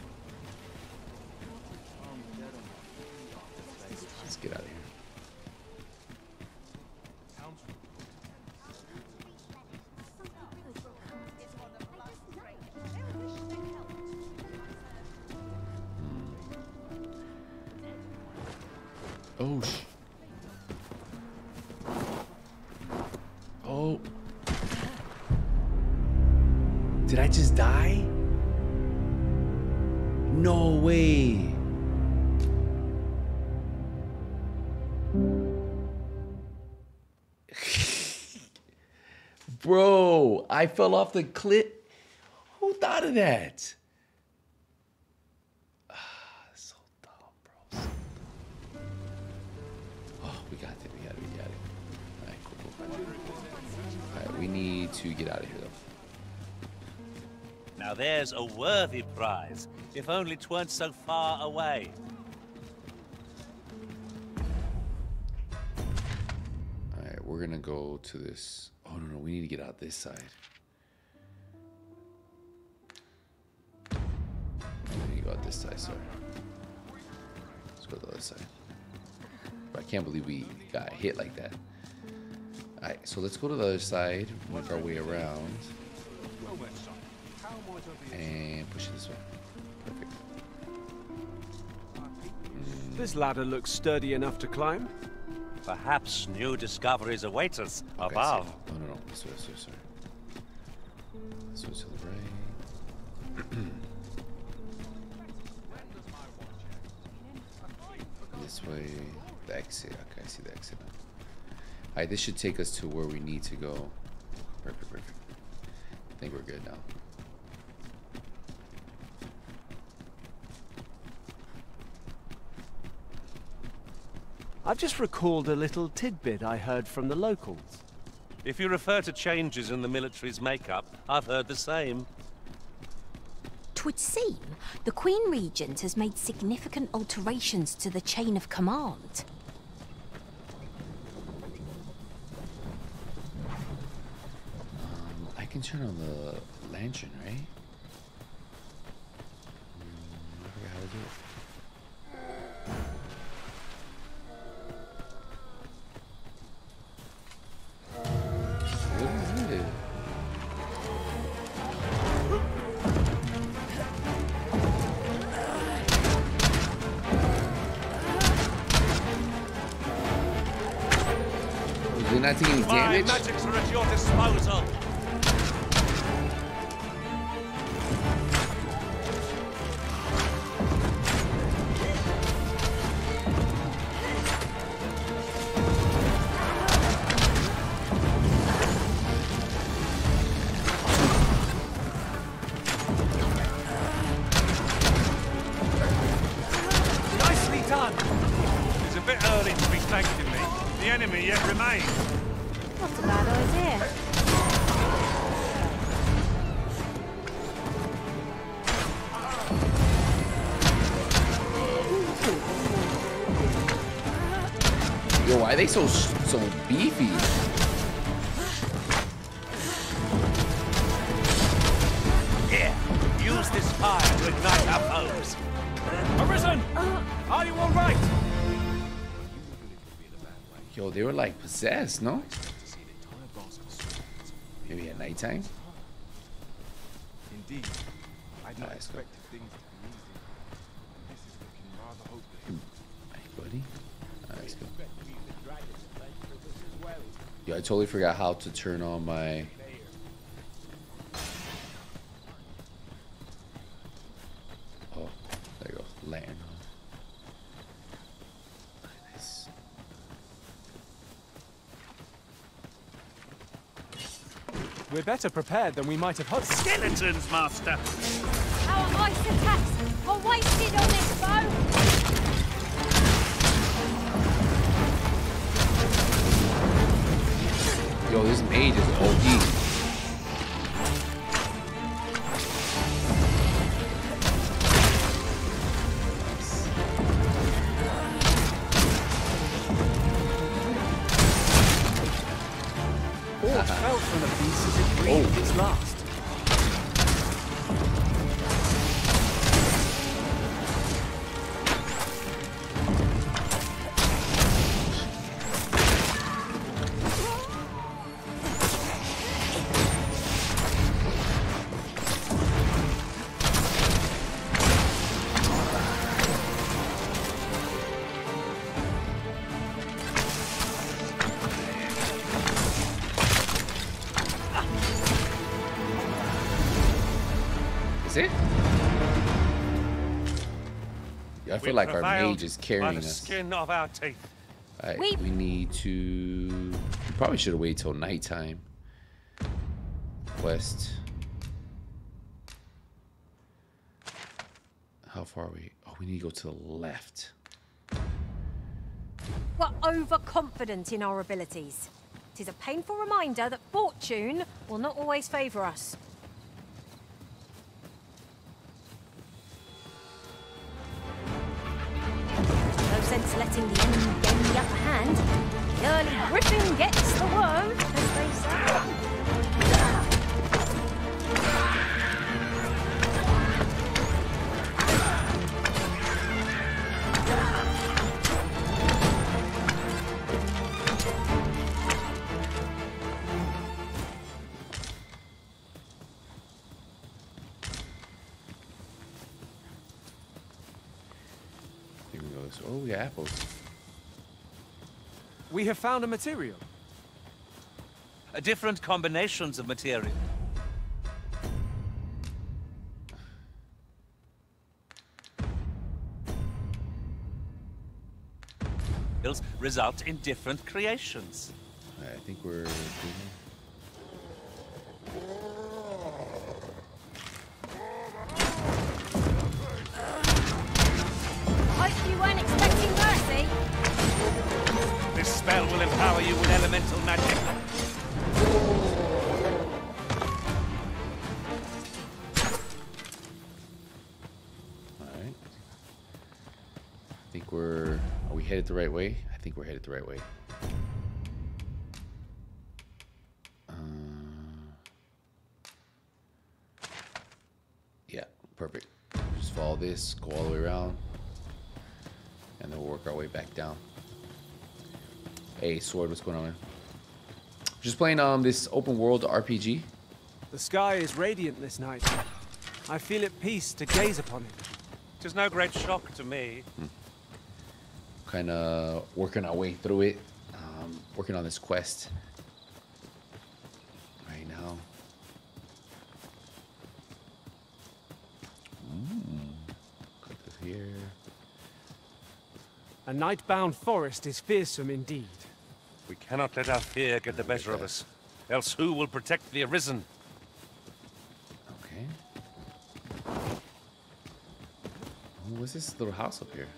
Fell off the cliff. Who thought of that? Ah, so dumb, bro. So dumb. Oh, we got it. We got it. We got it. All right, cool, cool. All right, we need to get out of here, though. Now there's a worthy prize, if only 'tweren't so far away. All right, we're gonna go to this. Oh no, no, we need to get out this side. This side. Sorry. Let's go to the other side. But I can't believe we got hit like that. All right, so let's go to the other side. Make our way around and push it this way. Perfect. Mm. This ladder looks sturdy enough to climb. Perhaps new discoveries await us Okay, above. so- No, no, no. This way, this way, this way. This way to the right. *clears throat* way. The exit. Okay, I see the exit now. Alright, this should take us to where we need to go. Perfect, perfect. I think we're good now. I've just recalled a little tidbit I heard from the locals. If you refer to changes in the military's makeup, I've heard the same. Twould seem the Queen Regent has made significant alterations to the chain of command. Um, I can turn on the lantern, right? Magics are at your disposal. So so beefy? Here, use this fire to ignite our foes. Arisen! Are you all right? Yo, they were like possessed, no? Maybe at nighttime? Indeed. I'd not Alright, let's go. expected things to be easy. This is looking rather hopeless. Hey, buddy. Alright, let's go. Yo, I totally forgot how to turn on my... Oh, there you go. Lantern. Nice. We're better prepared than we might have hoped. Skeletons, Master! Yo, this mage is OP. feel like our mage is by carrying the us. skin of our teeth. Alright, We- we need to... We probably should have waited till nighttime. Quest. How far are we? Oh, we need to go to the left. We're overconfident in our abilities. It is a painful reminder that fortune will not always favour us. Letting the enemy gain the upper hand. The early griffin gets the worm, as they say. Oh, we got apples. We have found a material. Uh, Different combinations of material. result in different creations. I think we're. Spell will empower you with elemental magic. Alright. I think we're... Are we headed the right way? I think we're headed the right way. Uh, yeah, perfect. Just follow this, go all the way around. And then we'll work our way back down. Hey, Sword, what's going on, man? Just playing um this open world RPG. The sky is radiant this night. I feel at peace to gaze upon it. Tis no great shock to me. kind of working our way through it, um, working on this quest right now. Mm. Click this here. A night-bound forest is fearsome indeed. We cannot let our fear get the better of us. Else who will protect the Arisen? Okay. Oh, what's this little house up here?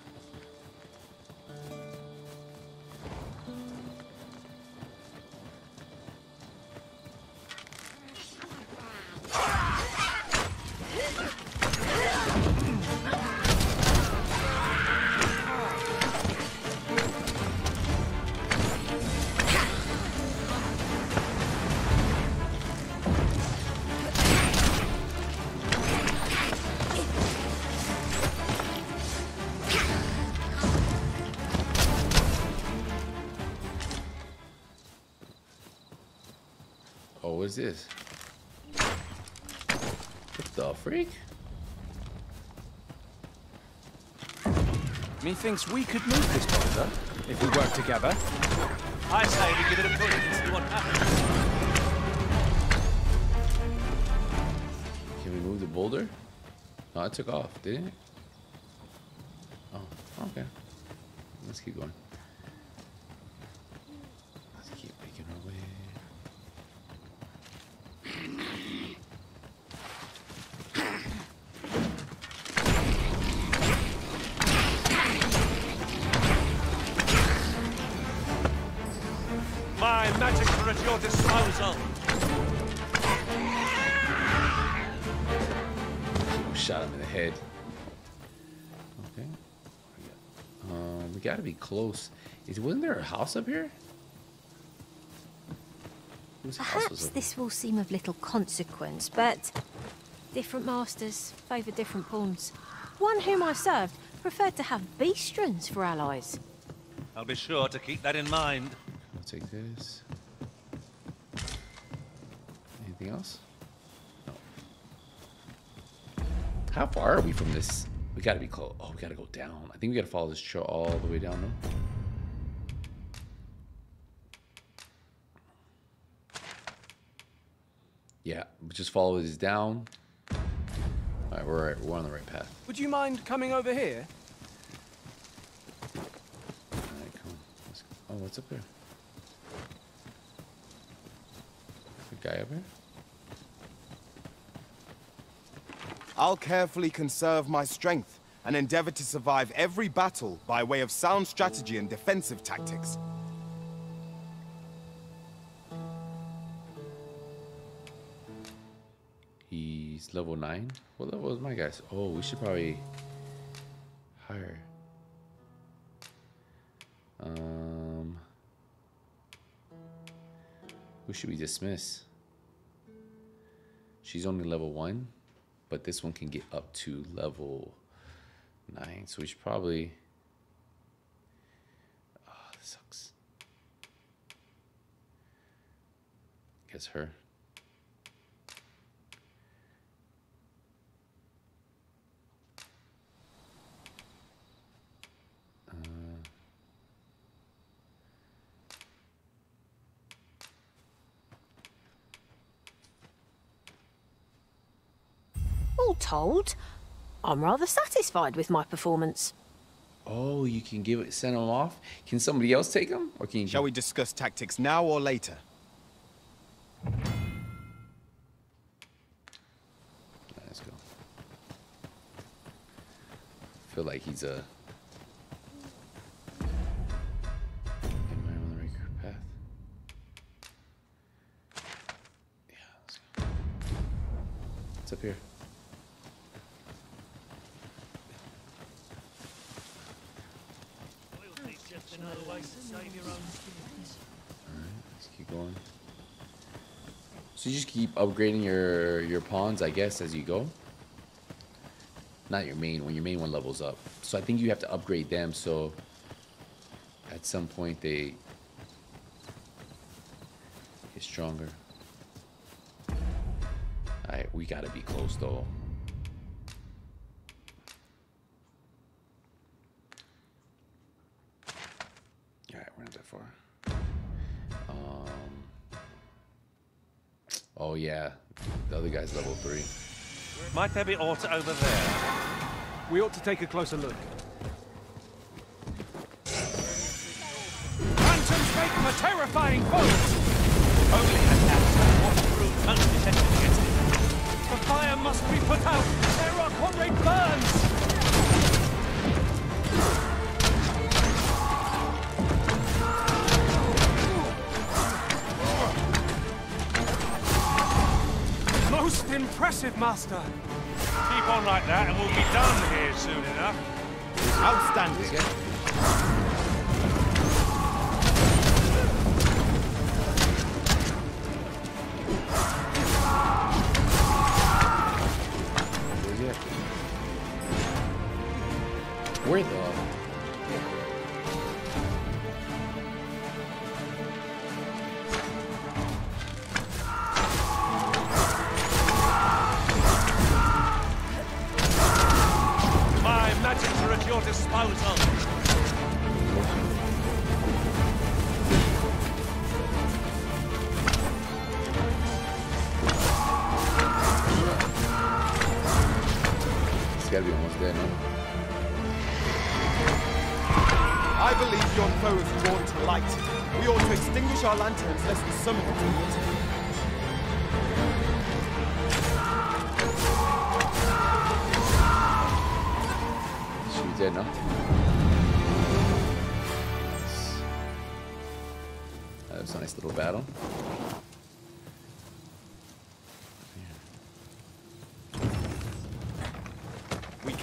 Methinks we could move this boulder if we work together. I say we give it a push and see what happens. Can we move the boulder? Oh, no, it took off, didn't it? Oh, okay. Let's keep going. We gotta be close. Is wasn't there a house up here? Whose house was Perhaps this will seem of little consequence, but different masters favour different pawns. One whom I served preferred to have beastren for allies. I'll be sure to keep that in mind. I'll take this. Anything else? No. How far are we from this? We gotta be close. Oh, we gotta go down. I think we gotta follow this trail all the way down, though. Yeah, we just follow this down. All right, we're right, we're on the right path. Would you mind coming over here? All right, come on. Let's go. Oh, what's up there? The guy up here? I'll carefully conserve my strength and endeavor to survive every battle by way of sound strategy and defensive tactics. He's level 9. What level is my guys? Oh, we should probably hire. Um, who should we dismiss? She's only level 1, but this one can get up to level 9. So we should probably. Ah, oh, this sucks. Guess her. told, I'm rather satisfied with my performance. Oh, you can give it, send them off? Can somebody else take them? Or can you Shall we discuss tactics now or later? Let's go. I feel like he's uh, a... It's up here. So you just keep upgrading your your pawns, I guess, as you go. Not your main one. Your main one levels up. So I think you have to upgrade them. So at some point they get stronger. Alright, we gotta be close though. Level three. Might there be aught over there? We ought to take a closer look. Phantoms make them a terrifying foe! Only an attack what through undetected against it. The fire must be put out! There our comrade burns! Most impressive, Master! Keep on like that and we'll be done here soon enough. Outstanding.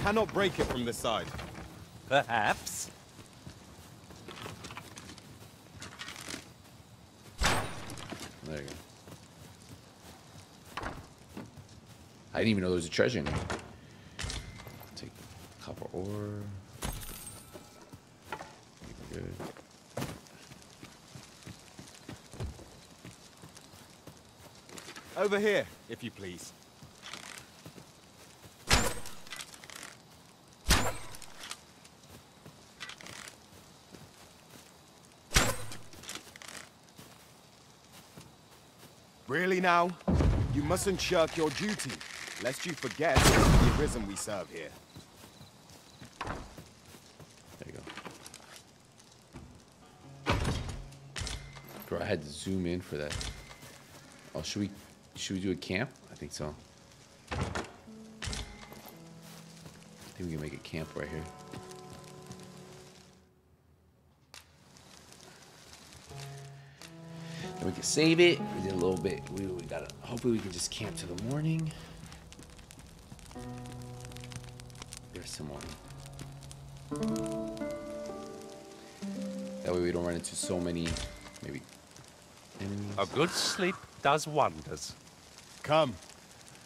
Cannot break it from this side. Perhaps. There you go. I didn't even know there was a treasure in there. Take copper ore. Good. Over here, if you please. Really now? You mustn't shirk your duty, lest you forget the Arisen we serve here. There you go. Bro, I had to zoom in for that. Oh, should we should we do a camp? I think so. I think we can make a camp right here. Save it. We did a little bit. We, we gotta. Hopefully, we can just camp to the morning. There's some more. That way we don't run into so many, maybe, enemies. A good sleep does wonders. Come.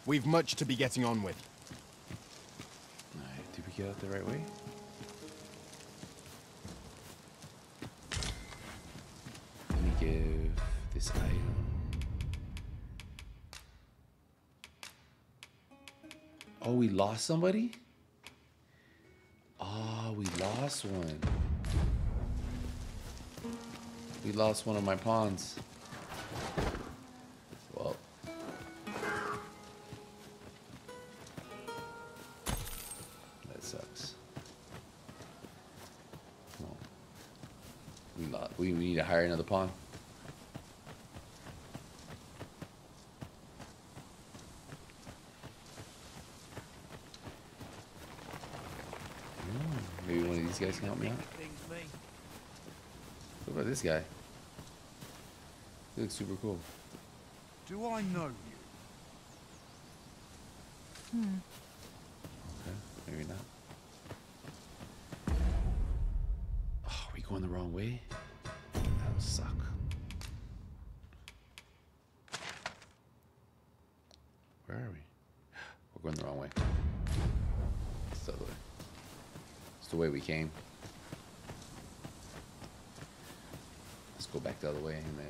We've much to be getting on with. Alright, did we get out the right way? Oh, we lost somebody? Oh, we lost one. We lost one of my pawns. Well. That sucks. We we need to hire another pawn. Hmm, Maybe one of these guys can help me out. What about this guy? He looks super cool. Do I know you? Hmm. Okay, maybe not. Oh, we going the wrong way? That would suck. Where are we? We're going the wrong way. It's the other way. It's the way we came. Go back the other way and then.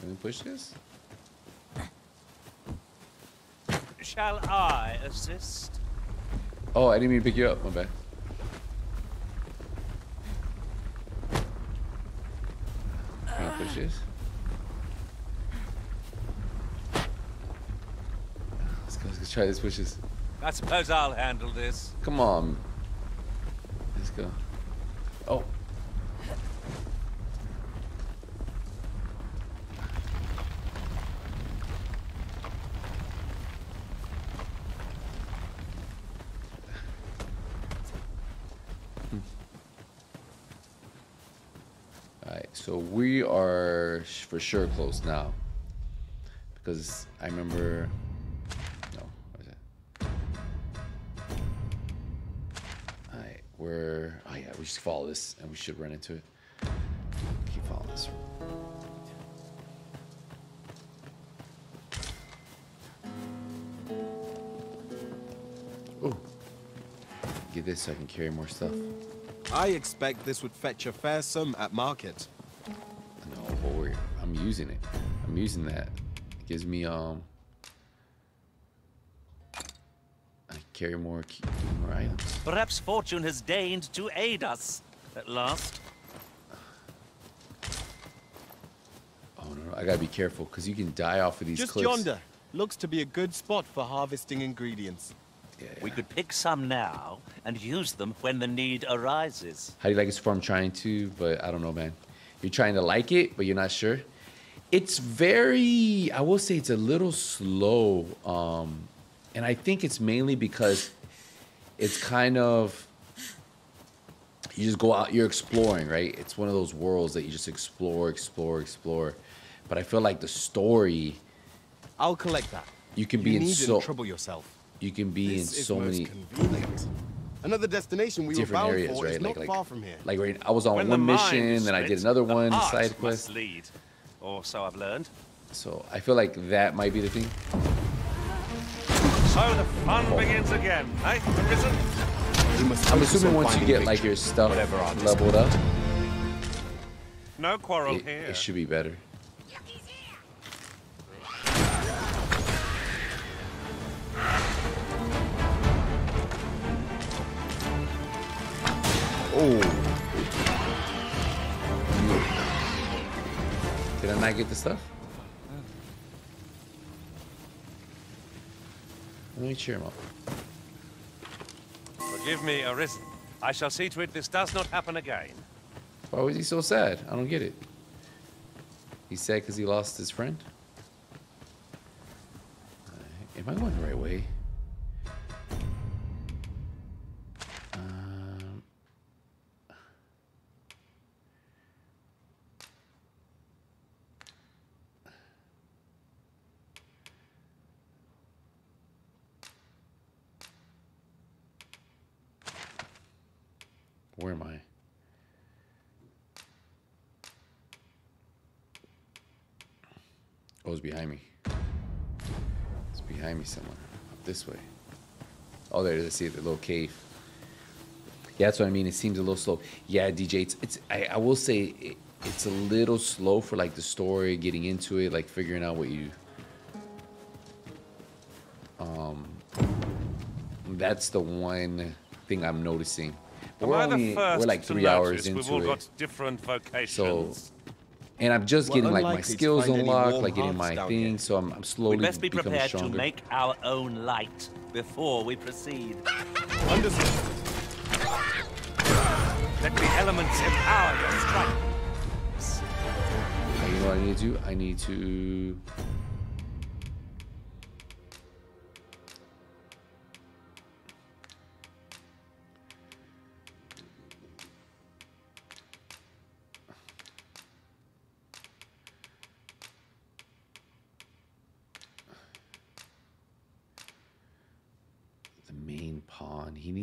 Can we push this? Shall I assist? Oh, I didn't mean to pick you up. My bad. Can I push this? Let's go. Let's go try this. Push this. I suppose I'll handle this. Come on. Let's go. Oh. Alright, so we are sh- for sure close now. Because I remember. No, it? Alright, we're. Oh, yeah, we just follow this and we should run into it. Keep following this. Oh. Get this so I can carry more stuff. I expect this would fetch a fair sum at market. Using it. I'm using that. It gives me um. I carry more key, more items. Perhaps fortune has deigned to aid us at last. Oh no, no I gotta be careful because you can die off of these Just cliffs. yonder. Looks to be a good spot for harvesting ingredients. We could pick some now and use them when the need arises. How do you like it so far? I'm trying to, but I don't know, man. You're trying to like it, but you're not sure. It's very, I will say, it's a little slow, um, and I think it's mainly because it's kind of you just go out, you're exploring, right? It's one of those worlds that you just explore, explore, explore. But I feel like the story, I'll collect that. you can You be in so trouble yourself. you can be in This is so many convenient. Another destination we were different areas, for right? like like far from here. like right, I was on When one mission, is then I did another the one side quest. lead. Or so I've learned. So I feel like that might be the thing. So the fun begins again, eh? Arisen? I'm assuming once you get like your stuff leveled up, No quarrel it, here. it should be better. Oh. Did I get the stuff? Let me cheer him up. Forgive me, Arisen. I shall see to it this does not happen again. Why was he so sad? I don't get it. He's sad because he lost his friend? Alright, Am I going the right way? Um, where am I? Oh, it's behind me. It's behind me somewhere. Up this way. Oh, there it is. I see the little cave. Yeah, that's what I mean. It seems a little slow. Yeah, DJ, it's, it's I, I will say it, it's a little slow for like the story, getting into it, like figuring out what you. Um, that's the one thing I'm noticing. But we're only we're like three hours into We've all it. got different vocations. So, and I'm just We're getting like my skills unlocked, like getting my down thing. here. So I'm, I'm slowly we best be becoming prepared stronger. to make our own light before we proceed. Understood. Let the elements empower your strike. Uh, you know what I need to do? I need to.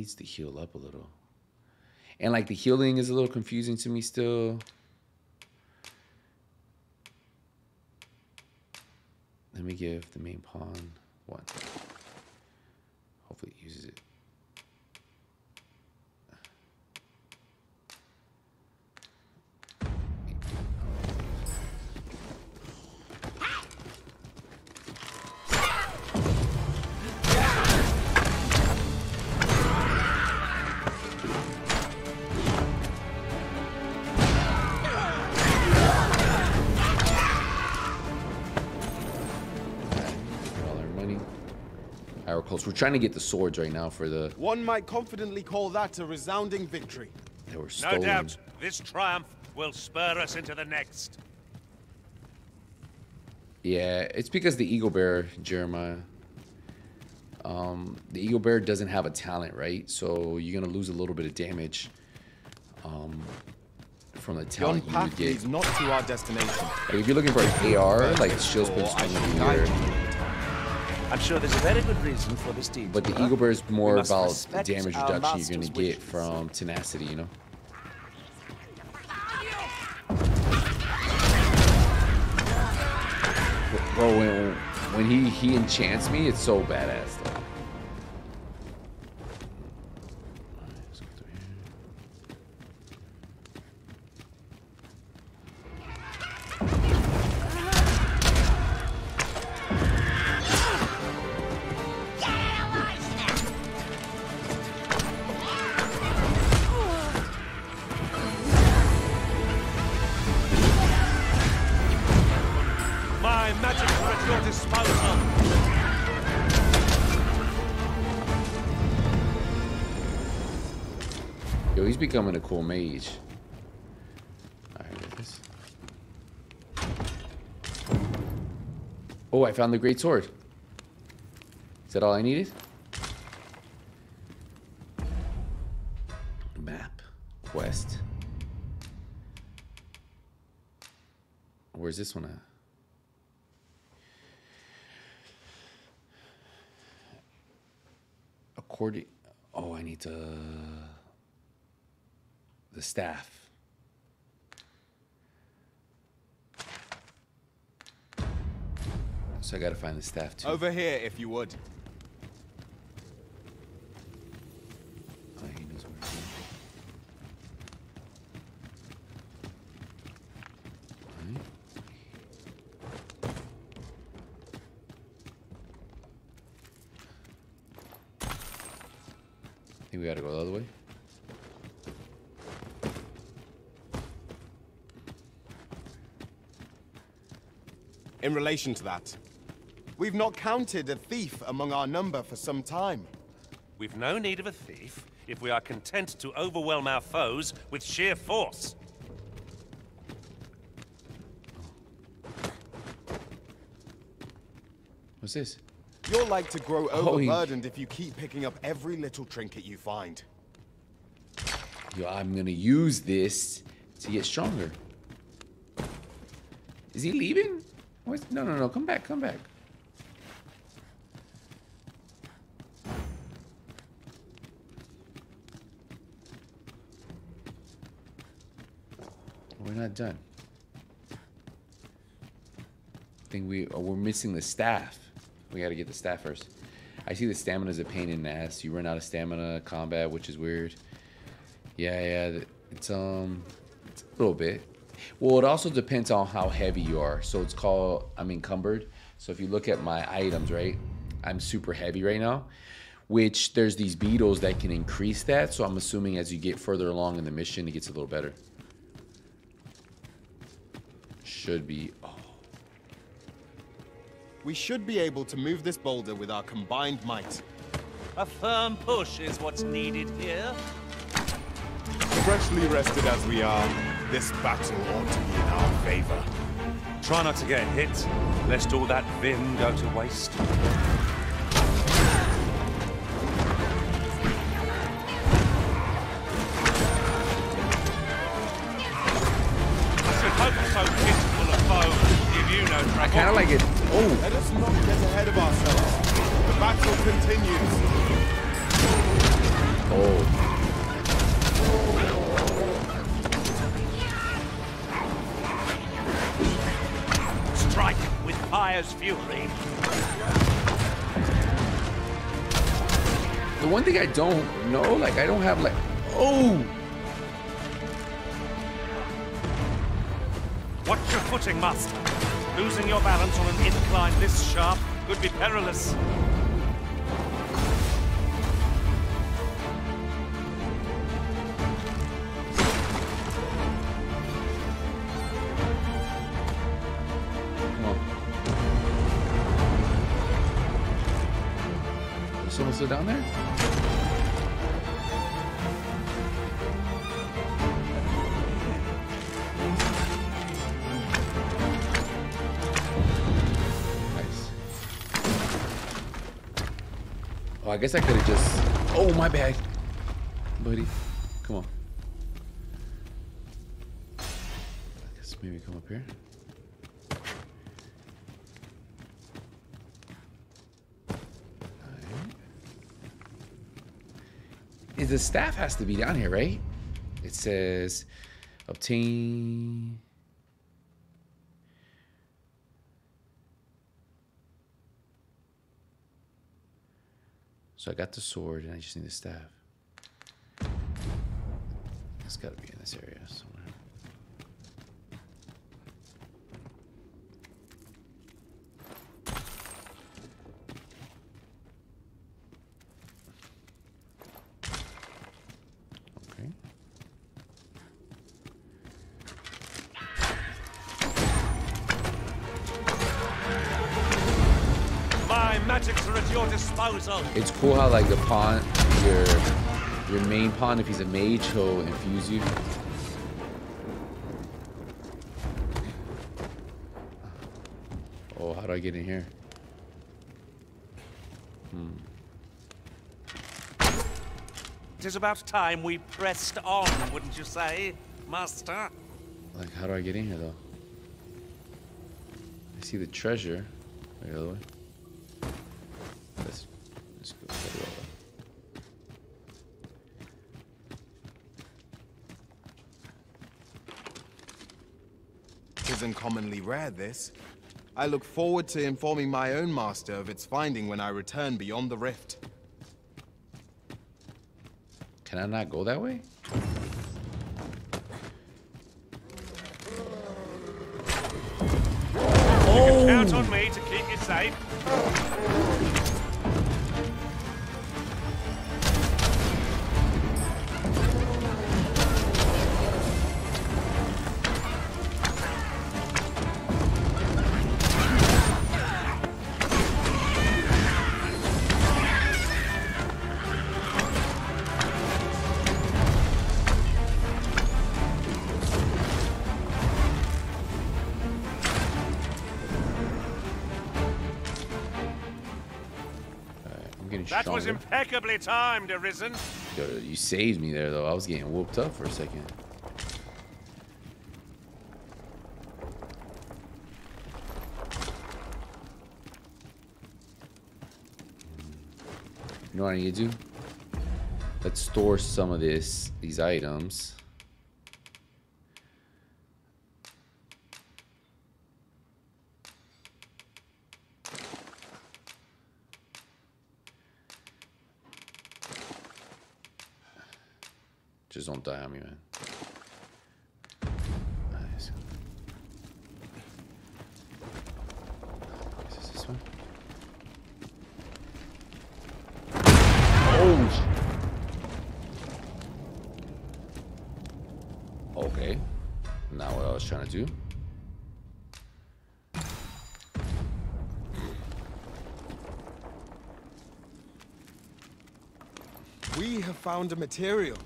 Needs to heal up a little. And like the healing is a little confusing to me still. Let me give the main pawn one. Hopefully it uses it. Our. We're trying to get the swords right now for the. One might confidently call that a resounding victory. They were stolen. No doubt, this triumph will spur us into the next. Yeah, it's because the eagle bear, Jeremiah. Um, the eagle bear doesn't have a talent, right? So you're gonna lose a little bit of damage. Um, from the Yon talent you would path get. leads not to our destination. Like if you're looking for an AR, like shield spin's gonna be weird. I'm sure there's a very good reason for this deed. But the eagle bear is more about the damage reduction you're gonna get from tenacity, you know. Bro, when, when he he enchants me, it's so badass Yo, he's becoming a cool mage. Oh, I found the great sword. Is that all I needed? Map. Quest. Where's this one at? According. Oh, I need to. The staff. So I gotta find the staff too. Over here, if you would. Oh, he knows where it is. Alright. think we gotta go the other way. In relation to that, we've not counted a thief among our number for some time. We've no need of a thief if we are content to overwhelm our foes with sheer force. What's this? You're like to grow Oh, overburdened if you keep picking up every little trinket you find. Yo, I'm gonna use this to get stronger. Is he leaving? What's, no, no, no. Come back, come back. We're not done. I think we oh, we're missing the staff. We got to get the staff first. I see the stamina is a pain in the ass. You run out of stamina combat, which is weird. Yeah, yeah. It's um, it's a little bit. Well, it also depends on how heavy you are. So it's called I'm encumbered. So if you look at my items, right, I'm super heavy right now. Which there's these beetles that can increase that. So I'm assuming as you get further along in the mission, it gets a little better. Should be. Oh, We should be able to move this boulder with our combined might. A firm push is what's needed here. Freshly rested as we are, this battle ought to be in our favor. Try not to get hit, lest all that vim go to waste. I should hope so pitiful a foe give you no trouble. I kind of like it. Oh, Let us not get ahead of ourselves. The battle continues. Strike fire's fury. The one thing I don't know, like I don't have like, oh, Watch your footing, master. Losing your balance on an incline this sharp could be perilous. Down there? Nice. Oh, I guess I could have just. Oh, my bad, buddy. Come on. I guess maybe come up here. Is the staff has to be down here, right? It says obtain. So I got the sword and I just need the staff. It's gotta be in this area somewhere. It's cool how like the pawn, your your main pawn, if he's a mage, he'll infuse you. Oh, how do I get in here? Hmm. It is about time we pressed on, wouldn't you say, master? Like, how do I get in here though? I see the treasure. Wait, the other way. Let's, let's go. the other way. Isn't commonly rare, this. I look forward to informing my own master of its finding when I return beyond the rift. Can I not go that way? You can count on me to keep you safe. Impeccably timed, Arisen. Yo, you saved me there though. I was getting whooped up for a second. You know what I need to do? Let's store some of this, these items. Just don't die on me, man. Nice. Is this one? Oh! Okay. Now what I was trying to do. We have found a material.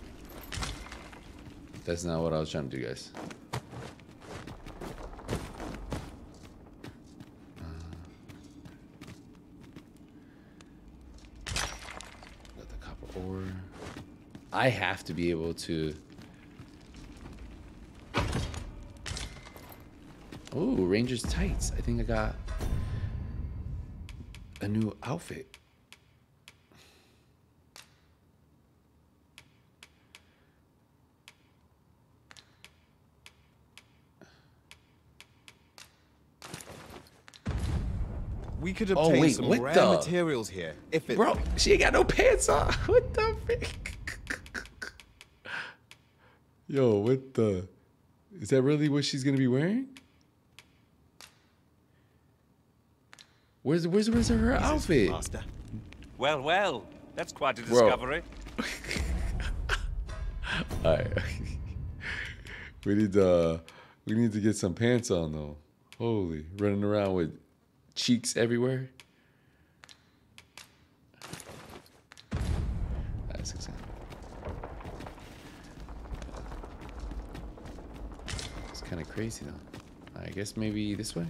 That's not what I was trying to do, guys. Uh, got the copper ore. I have to be able to. Oh, Ranger's tights. I think I got a new outfit. We could Oh, obtain wait, some what rare the- materials here. If it Bro, she ain't got no pants on. *laughs* What the frick? Yo, what the? Is that really what she's gonna be wearing? Where's where's where's her outfit? Well, well, that's quite a discovery. *laughs* Alright. *laughs* we need uh we need to get some pants on though. Holy, running around with cheeks everywhere. That's exciting. It's kind of crazy though. I guess maybe this way.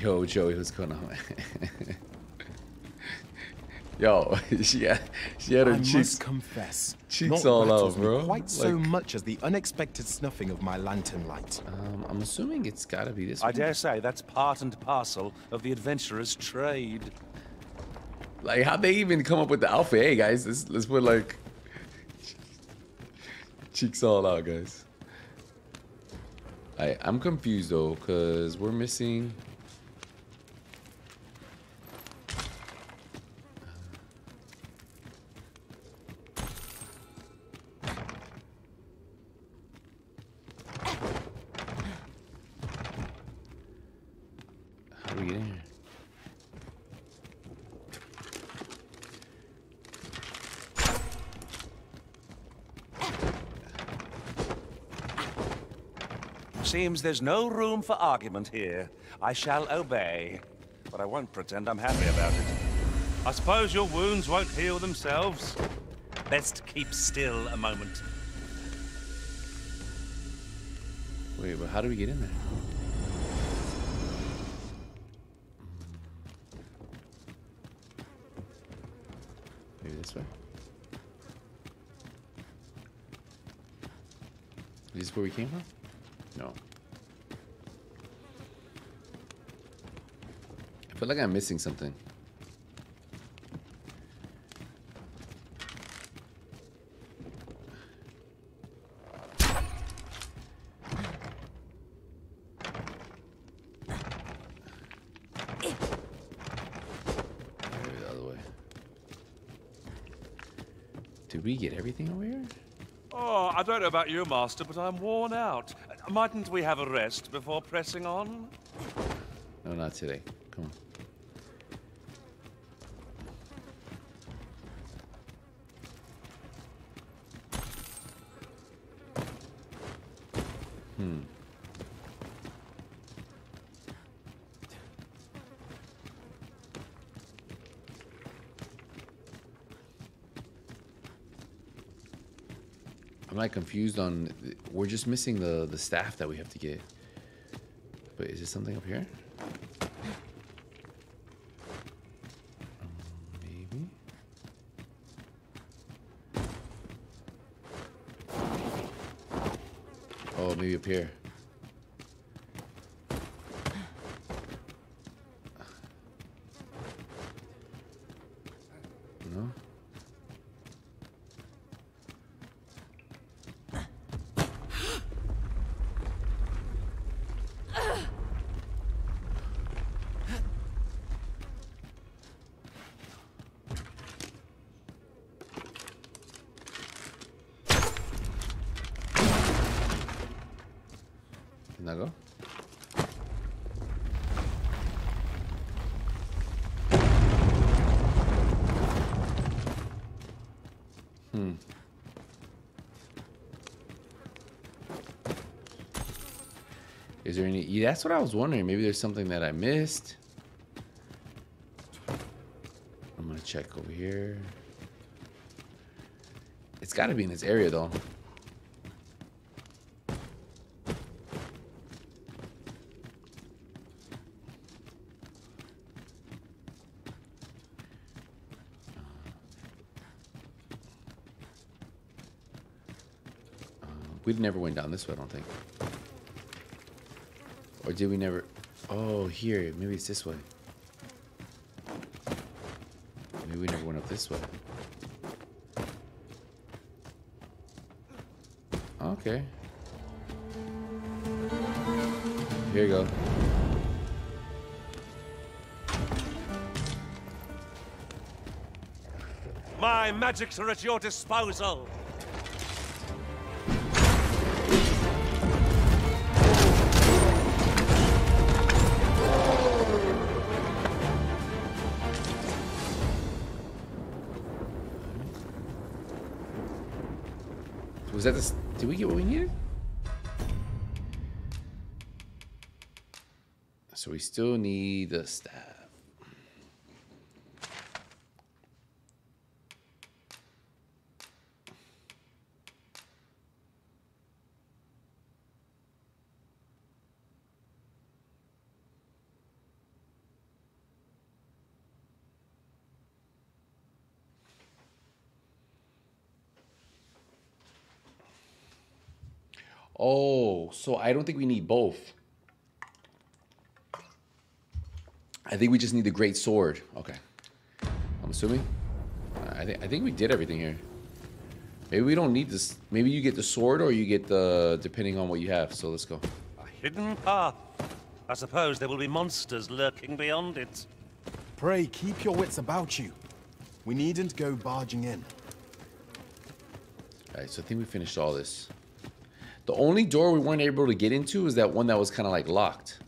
Yo, Joey, what's going *laughs* on? Yo, *laughs* she had, she had her I cheeks, must confess, cheeks all rattles out, bro. Quite so much as the unexpected snuffing of my lantern light. Um, I'm assuming it's got to be this I one. dare say that's part and parcel of the adventurer's trade. Like, how'd they even come up with the outfit? Hey, guys, let's, let's put, like, cheeks all out, guys. I, I'm confused, though, because we're missing... How do we get in here? Seems there's no room for argument here. I shall obey, but I won't pretend I'm happy about it. I suppose your wounds won't heal themselves. Best keep still a moment. Wait, but how do we get in there? Maybe this way? This is this where we came from? No. I feel like I'm missing something. Maybe the other way. Did we get everything over here? Oh, I don't know about you, Master, but I'm worn out. Mightn't we have a rest before pressing on? No, not today. Come on. Hmm. Like confused on. We're just missing the the staff that we have to get. But is there something up here? Um, maybe. Oh, maybe up here. No. Can I go? Hmm. Is there any? Yeah, that's what I was wondering. Maybe there's something that I missed. I'm gonna check over here. It's got to be in this area though. Um, We never went down this way, I don't think. Or did we never? Oh, here. Maybe it's this way. Maybe we never went up this way. Okay. Here you go. My magics are at your disposal. That? Did we get what we needed? So we still need the staff. Oh, so I don't think we need both. I think we just need the great sword. Okay. I'm assuming. I think I think we did everything here. Maybe we don't need this. Maybe you get the sword or you get the depending on what you have. So let's go. A hidden path. I suppose there will be monsters lurking beyond it. Pray, keep your wits about you. We needn't go barging in. Alright, so I think we finished all this. The only door we weren't able to get into is that one that was kind of like locked.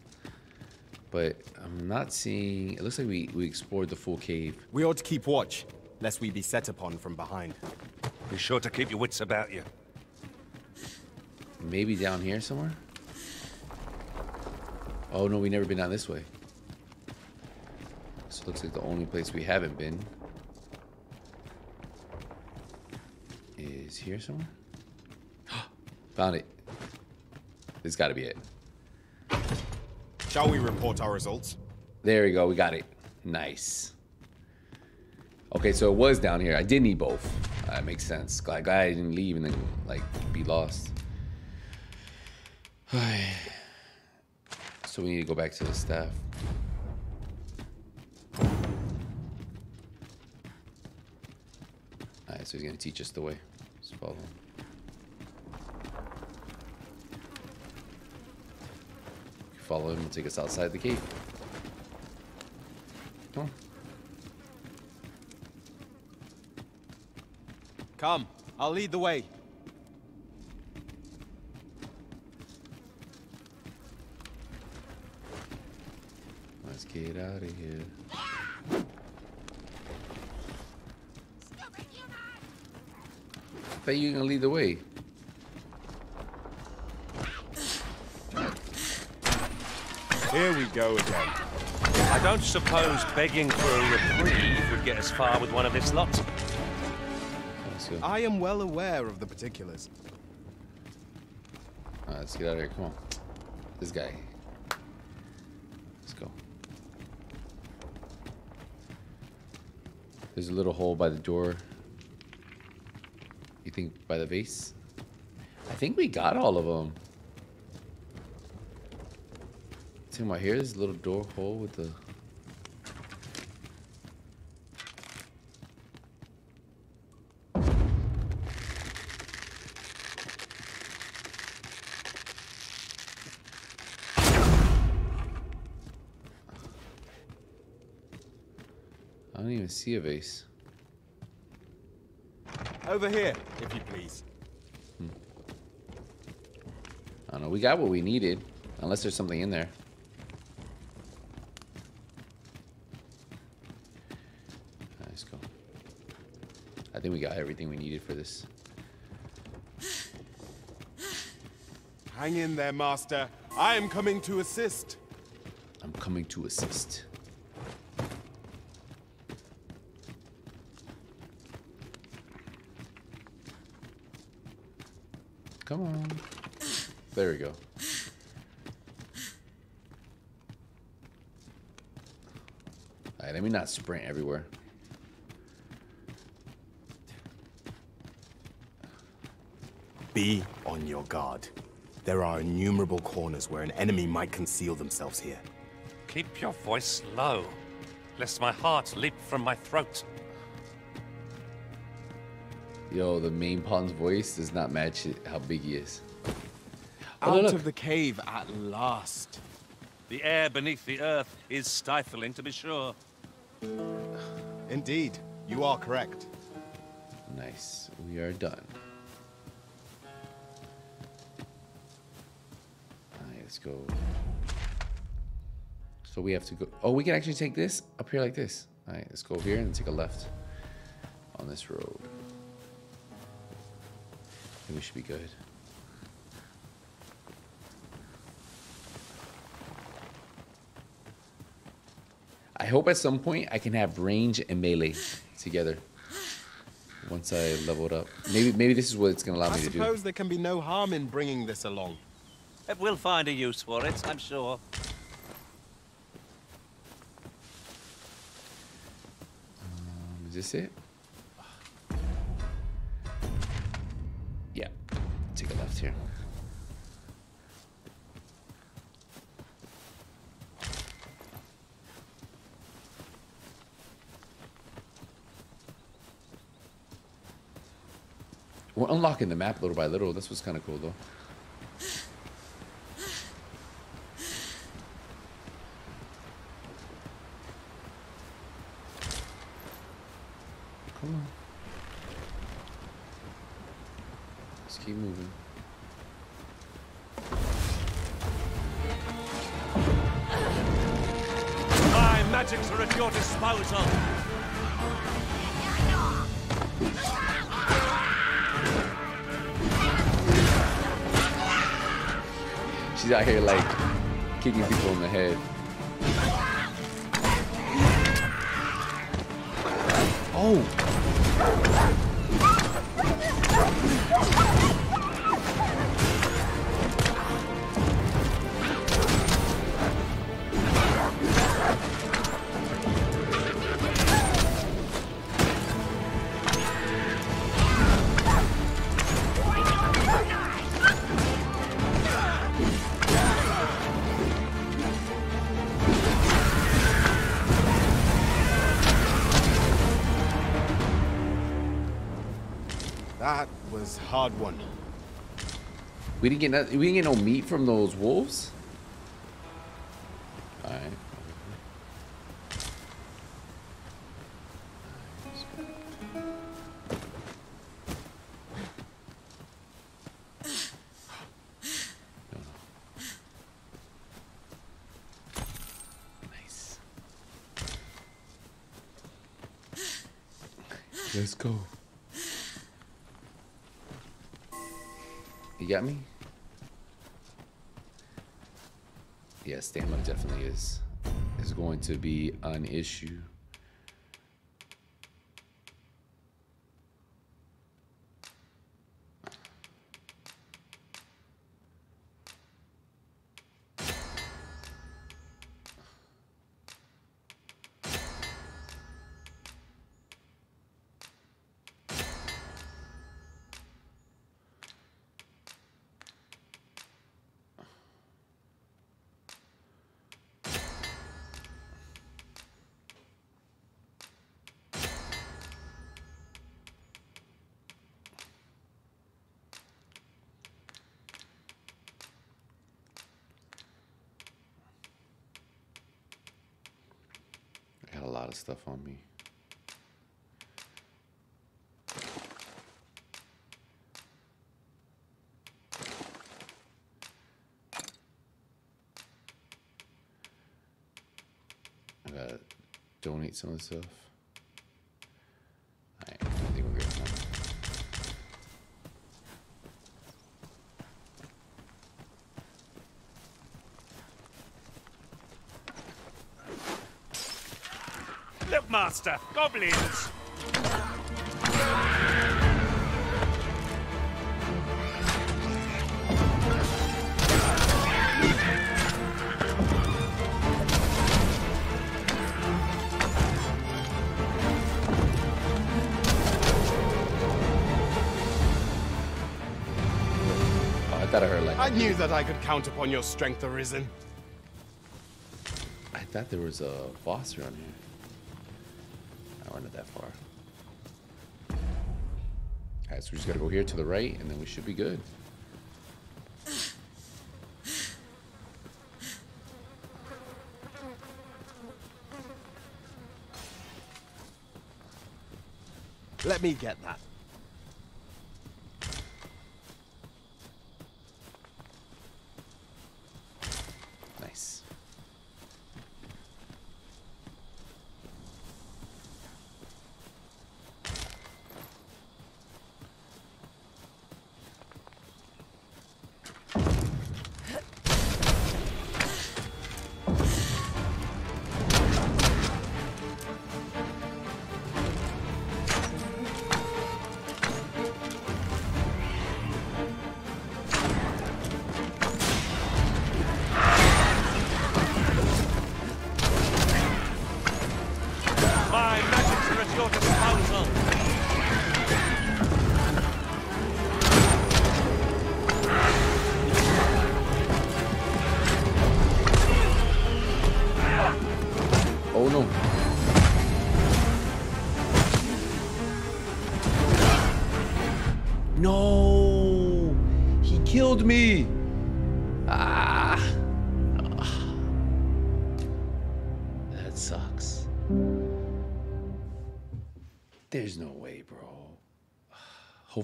But I'm not seeing... It looks like we, we explored the full cave. We ought to keep watch, lest we be set upon from behind. Be sure to keep your wits about you. Maybe down here somewhere? Oh no, we never been down this way. This looks like the only place we haven't been is here somewhere. Found it. This got to be it. Shall we report our results? There we go. We got it. Nice. Okay, so it was down here. I did need both. That makes sense. Glad, glad I didn't leave and then like be lost. *sighs* so we need to go back to the staff. Alright, so he's gonna teach us the way. Let's follow him. Follow him and take us outside the cave. Come on. Come, I'll lead the way. Let's get out of here. I thought you were gonna lead the way. Here we go again. I don't suppose begging for a reprieve would get us far with one of this lot. I am well aware of the particulars. Alright, let's get out of here. Come on. This guy. Let's go. There's a little hole by the door. You think by the vase? I think we got all of them. My here, this little door hole with the. I don't even see a vase. Over here, if you please. Hmm. I don't know. We got what we needed. Unless there's something in there. Alright, Let's go. I think we got everything we needed for this. Hang in there, Master. I am coming to assist. I'm coming to assist. Come on. There we go. Alright, let me not sprint everywhere. Be Be on your guard. There are innumerable corners where an enemy might conceal themselves here. Keep your voice low, lest my heart leap from my throat. Yo, the main pawn's voice does not match it- how big he is. Oh, Out no, look. of the cave at last. The air beneath the earth is stifling, to be sure. Indeed, you are correct. Nice. We are done. Go. So we have to go. Oh, we can actually take this up here like this. Alright, let's go here and take a left on this road. We should be good. I hope at some point I can have range and melee together. Once I leveled up. Maybe maybe this is what it's gonna allow I me to do. I suppose there can be no harm in bringing this along. We'll find a use for it, I'm sure. Um, is this it? Yeah. Take a left here. We're unlocking the map little by little. This was kind of cool though. That was hard one. We didn't get no, we didn't get no meat from those wolves. To be an issue. Lot of stuff on me. I gotta donate some of the stuff. faster! Goblins! Oh, I knew that I could count upon your strength, Arisen. I thought there was a boss around here. Here to the right, and then we should be good. Let me get that.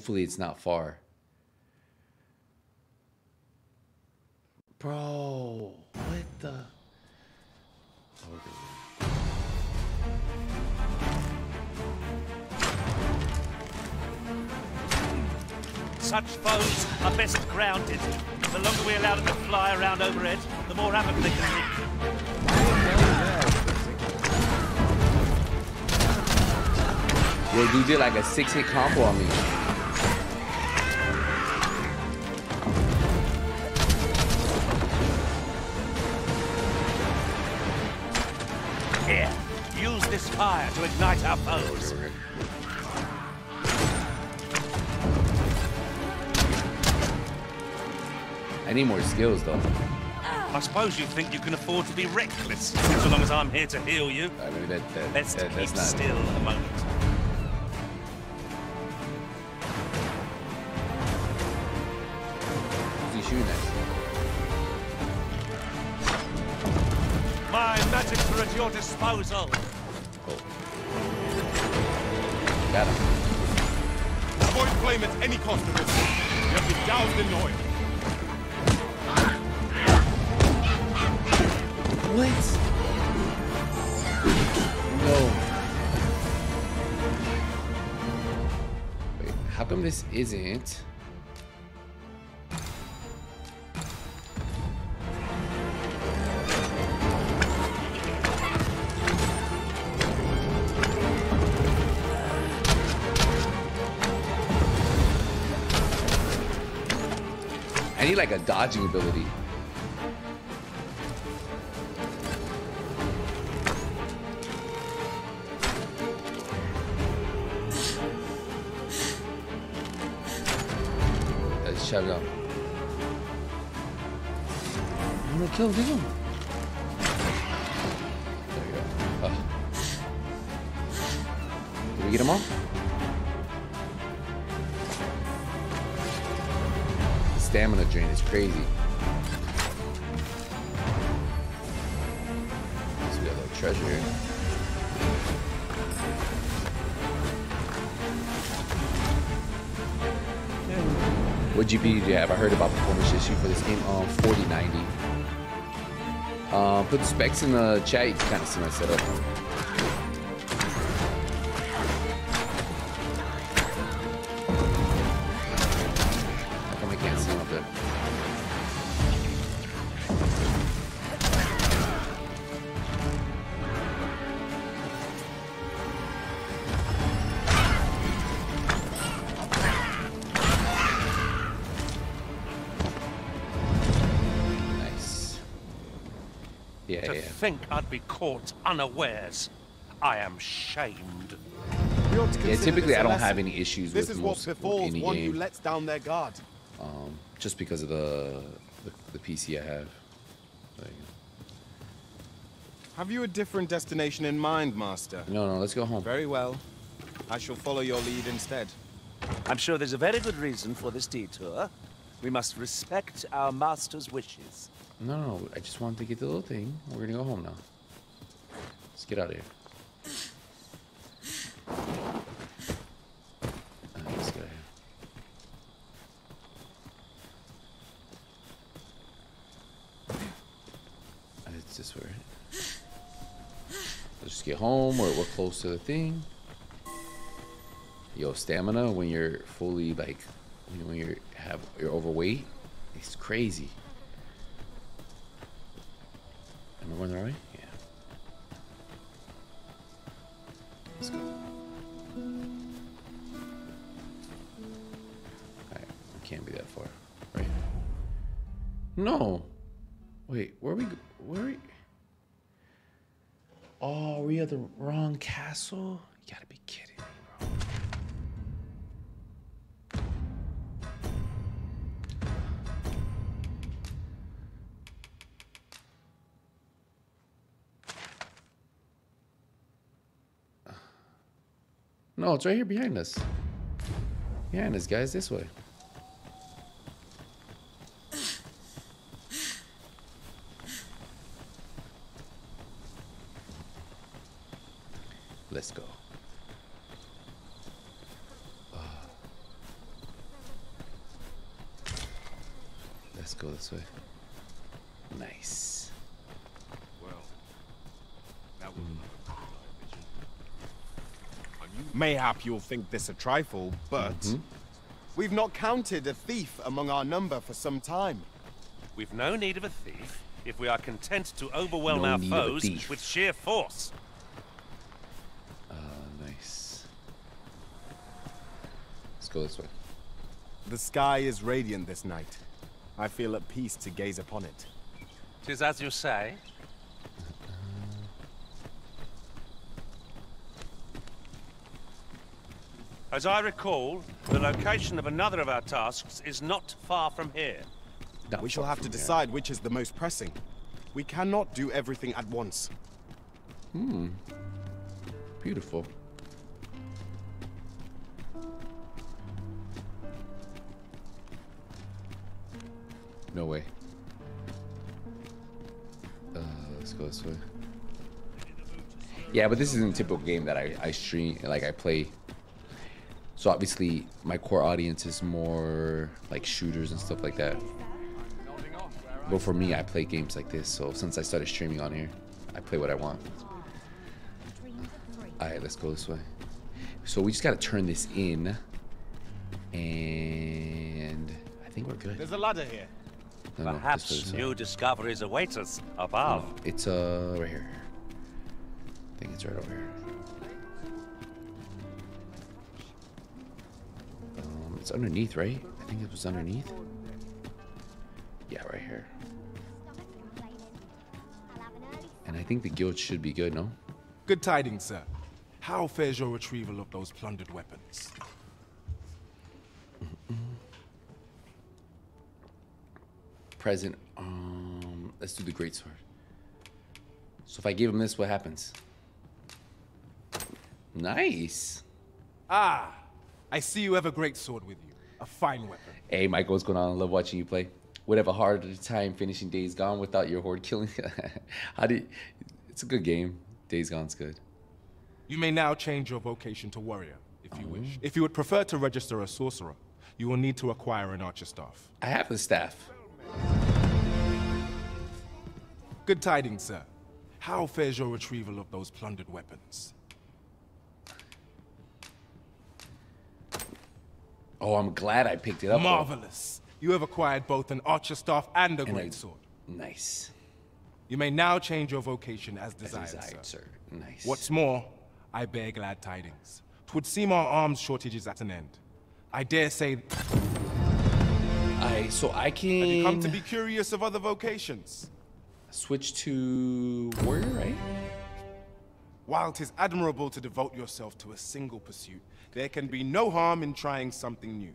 Hopefully it's not far. Bro, what the? Such foes are best grounded. The longer we allow them to fly around overhead, the more havoc they can wreak. Yo, dude did like a six hit combo on me. Skills though. I suppose you think you can afford to be reckless, so long as I'm here to heal you. I mean, that, that, Let's that- keep that's not. still a moment. Who's he shooting at? My magics are at your disposal. This isn't? I need like a dodging ability. Put specs in the chat. You can kind of see my setup. Caught unawares. I am shamed. We ought to Yeah, typically I don't lesson. have any issues This with is what most befalls any one game. who lets down their guard. um, just because of the the, the PC I have. Like, Have you a different destination in mind, Master? no, no, let's go home. Very well. I shall follow your lead instead. I'm sure there's a very good reason for this detour. We must respect our master's wishes. No, no, I just wanted to get the little thing. We're gonna go home now. Let's get out of here. Uh? Let's just get home. We're, we're close to the thing. Yo, stamina when you're fully like when, when you're have you're overweight, it's crazy. Am I going the right way? Let's go. Alright, can't be that far. Right? No. Wait, where are we? Where are we? Oh, are we at the wrong castle? You gotta be kidding me, bro. No, it's right here behind us. Behind us, guys, this way. Let's go. Ah. Let's go this way. Nice. Well, that was Mayhap you'll think this a trifle, but we've not counted a thief among our number for some time. We've no need of a thief if we are content to overwhelm No our need of a foes with sheer force. Uh, nice. Let's go this way. The sky is radiant this night. I feel at peace to gaze upon it. Tis as you say. As I recall, the location of another of our tasks is not far from here. we shall have to decide which is the most pressing. We cannot do everything at once. Hmm. Beautiful. No way. Uh, let's go this way. Yeah, but this isn't a typical game that I, I stream, like I play. So obviously my core audience is more like shooters and stuff like that. But for me, I play games like this. So since I started streaming on here, I play what I want. Alright, let's go this way. So we just gotta turn this in. And I think we're good. There's a ladder here. No, no, this Perhaps this new discoveries await us above. No, it's uh right here. I think it's right over here. It's underneath, right? I think it was underneath. Yeah, right here. And I think the guild should be good, no? Good tidings, sir. How fares your retrieval of those plundered weapons? Present. Um, let's do the great sword. So if I give him this, what happens? Nice. Ah, I see you have a great sword with you. A fine weapon. Hey, Michael, what's going on? I love watching you play. Would have a harder time finishing Days Gone without your horde killing. *laughs* How do? You... It's a good game. Days Gone's good. You may now change your vocation to warrior, if you Oh. wish. If you would prefer to register a sorcerer, you will need to acquire an archistaff. I have the staff. Good tidings, sir. How fares your retrieval of those plundered weapons? Oh, I'm glad I picked it up. though. Marvelous. You have acquired both an archistaff and a And a- great sword. Nice. You may now change your vocation as desired, As desired, desired, sir. sir. Nice. What's more, I bear glad tidings. Twould seem our arms shortage is at an end. I dare say. I so I can. Have you come to be curious of other vocations? Switch to warrior, right? While 'tis admirable to devote yourself to a single pursuit, there can be no harm in trying something new.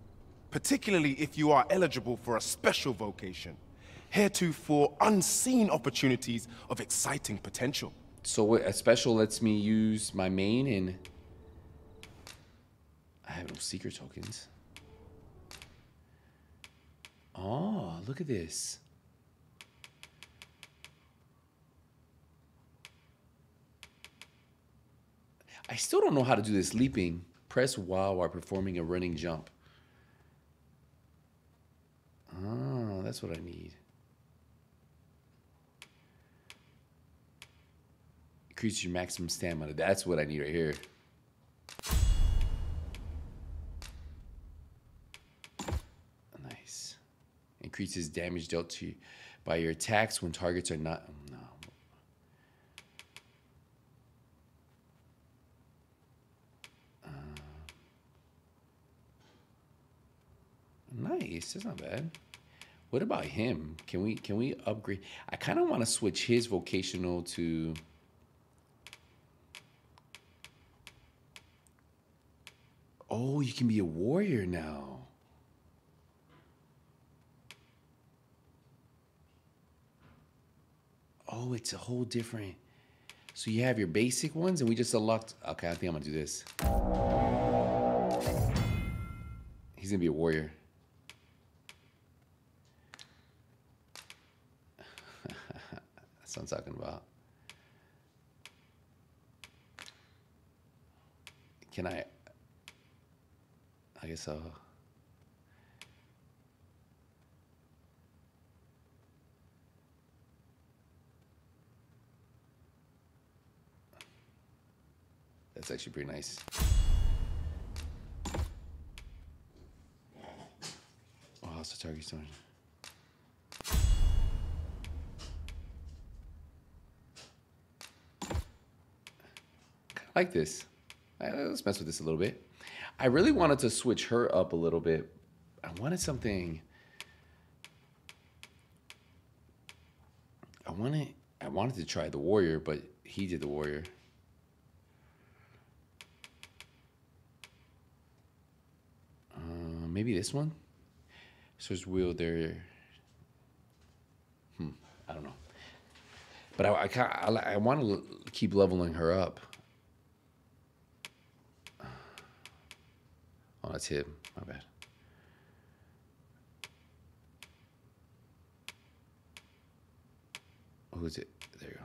particularly if you are eligible for a special vocation, heretofore unseen opportunities of exciting potential. So a special lets me use my main and I have no secret tokens. Oh, look at this. I still don't know how to do this leaping. Press Y while performing a running jump. Oh, that's what I need. Increase your maximum stamina. That's what I need right here. Nice. Increases damage dealt to you by your attacks when targets are not. oh, No. Uh, Nice. That's not bad. What about him? Can we can we upgrade? I kind of want to switch his vocational to. Oh, you can be a warrior now. Oh, it's a whole different. So you have your basic ones, and we just unlocked. Okay, I think I'm gonna do this. He's gonna be a warrior. That's what I'm talking about. Can I? I guess I'll. That's actually pretty nice. Oh, how's a target doing? I like this. Uh, Let's mess with this a little bit. I really wanted to switch her up a little bit. I wanted something. I wanted. I wanted to try the warrior, but he did the warrior. Uh, maybe this one. Switch wheel there. Hmm. I don't know. But I, I, I, I want to keep leveling her up. Oh, that's him. My bad. Who is it? There you go.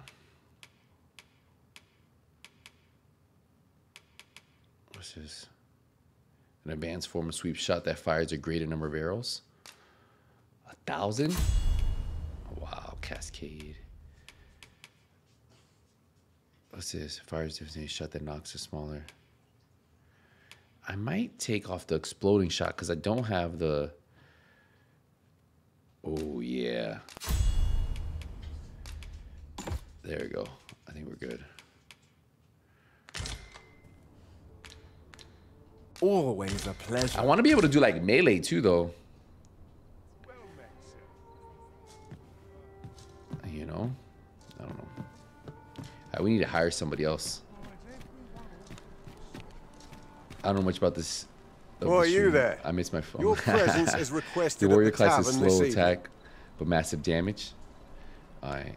What's this? An advanced form of sweep shot that fires a greater number of arrows. A thousand? Wow, cascade. What's this? Fires different shot that knocks a smaller. I might take off the exploding shot because I don't have the. Oh, yeah. There we go. I think we're good. Always a pleasure. I want to be able to do like melee too, though. You know? I don't know. Uh, we need to hire somebody else. I don't know much about this. of Who are you there? I missed my phone. Your presence *laughs* is requested The at warrior the class is tavern this slow evening. attack, but massive damage. Alright.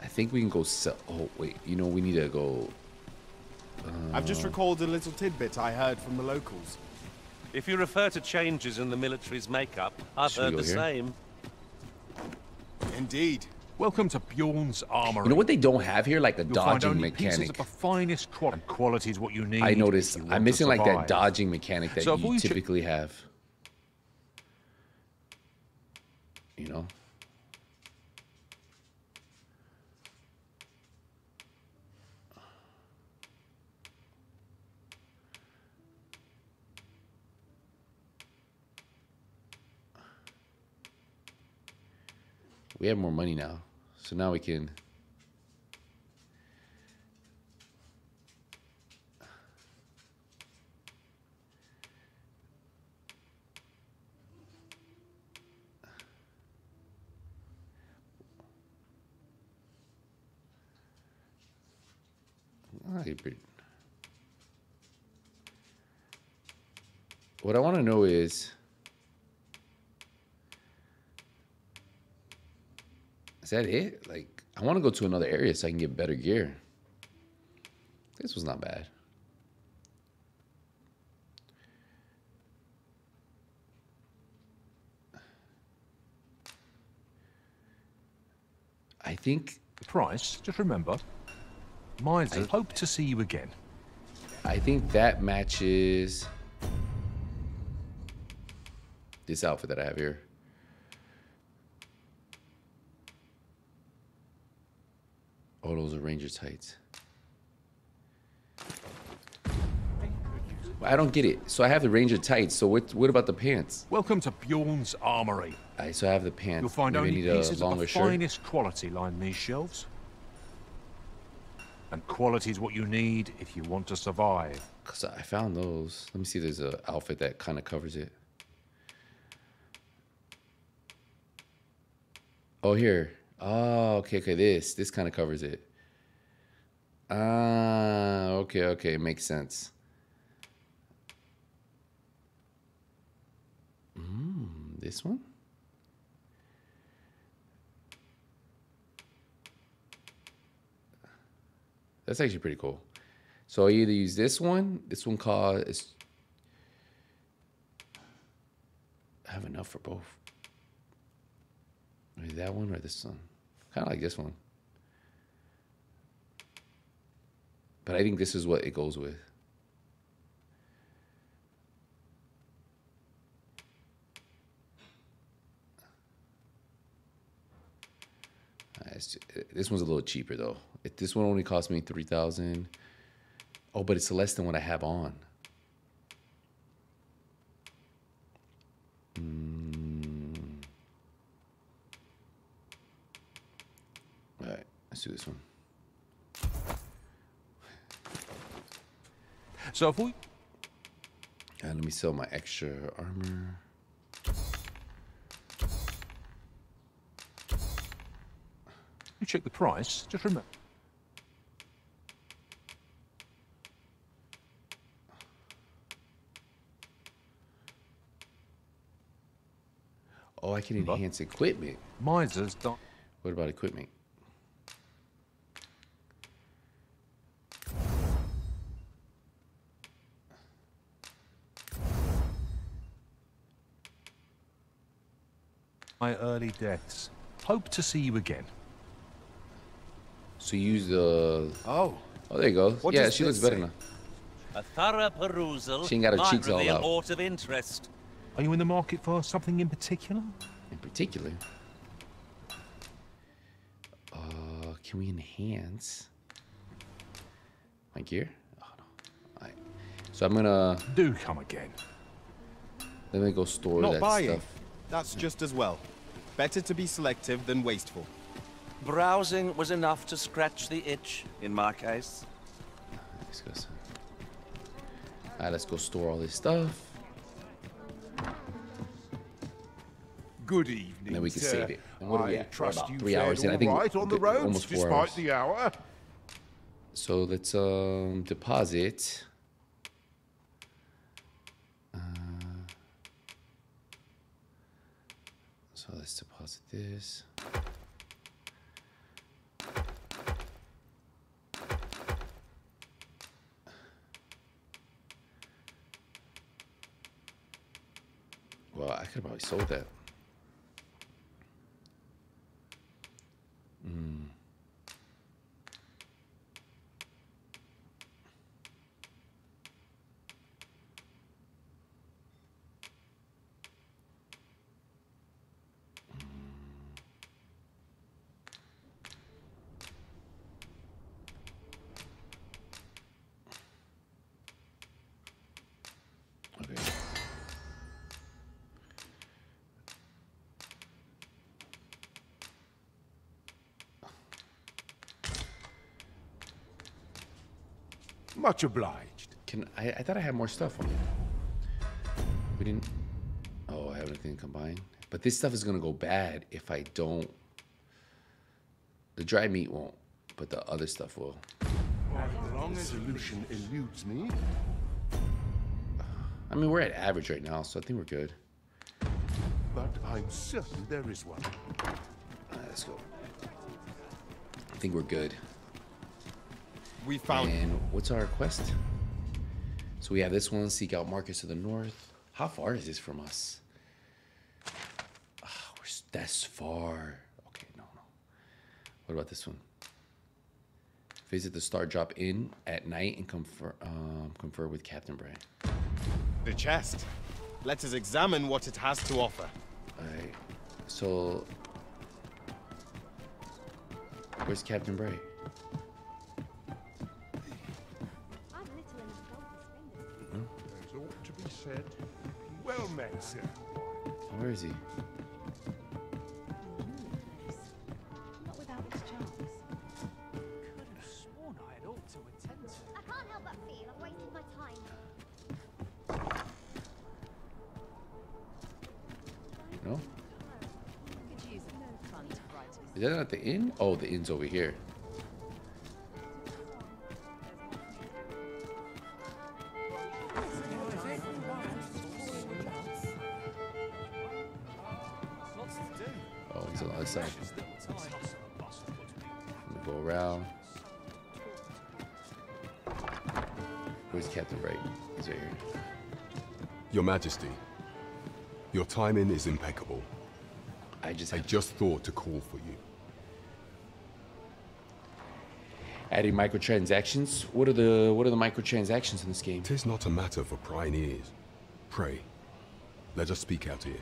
I think we can go sell. Oh, wait. You know, we need to go. I've just uh, recalled a little tidbit I heard from the locals. If you refer to changes in the military's makeup, I've Should heard the here? same. Indeed. Welcome to Bjorn's Armory. You know what they don't have here? Like a You'll find dodging mechanic. of the finest quality is what you need. I noticed. I'm missing like that dodging mechanic that So you typically have. You know? We have more money now. So now we can. What I want to know is Is that it? Like I want to go to another area so I can get better gear. This was not bad. I think the price. Just remember, mine's I- hope to see you again. I think that matches this outfit that I have here. Oh, those are Ranger tights. I don't get it. So I have the Ranger tights. So what? What about the pants? Welcome to Bjorn's Armory. Alright, so I have the pants. You'll find Maybe only pieces of the shirt. finest quality line these shelves. And quality is what you need if you want to survive. Cause I found those. Let me see. There's an outfit that kind of covers it. Oh, here. Oh, okay, okay. This, this kind of covers it. Ah, okay, okay. Makes sense. Mm, this one. That's actually pretty cool. So I either use this one. This one costs. I have enough for both. Maybe that one or this one. Kind of like this one. But I think this is what it goes with. Ju- uh, This one's a little cheaper though. If this one only cost me three thousand. Oh, but it's less than what I have on. Mm. All right, let's do this one. So if we Uh, let me sell my extra armor. you check the price, just remember. Oh, I can enhance equipment. Miser's done. What about equipment? My early deaths. Hope to see you again. So you use the. Oh. Oh, there you go. What yeah, she looks better say? now. A thorough perusal She ain't got her might cheeks all reveal out. aught of interest. Are you in the market for something in particular? In particular. Uh, can we enhance my gear? Oh no. Alright. So I'm gonna. Do come again. Let me go store Not that buying. stuff. That's just as well. Better to be selective than wasteful. Browsing was enough to scratch the itch, in my case. Let's go. Alright, let's go store all this stuff. Good evening, And then we can sir. save it. And what are we I at? We're trust about you three hours in. I think right on the good- roads, almost four despite hours. the hour. So let's um deposit. Deposit this. Well, I could have probably sold that. Much obliged. Can I? I thought I had more stuff on it. We didn't. Oh, I have anything combined. But this stuff is gonna go bad if I don't. The dry meat won't, but the other stuff will. The solution eludes me. I mean, we're at average right now, so I think we're good. But I'm certain there is one. let's go. I think we're good. We found. And what's our quest? So we have this one. Seek out Marcus to the north. How far is this from us? Oh, we're that's far. Okay, no, no. What about this one? Visit the Star Drop Inn at night and confer, um, confer with Captain Brant. The chest. Let us examine what it has to offer. Alright. So where's Captain Brant? To write his Is that at the inn? Oh, the inn's over here. It's on the other side. Let me go around. Where's Captain Brant? He's right here. Your Majesty, your timing is impeccable. I just I just thought to call for you. Adding microtransactions. What are the what are the microtransactions in this game? Tis not a matter for prying ears. Pray, let us speak out here.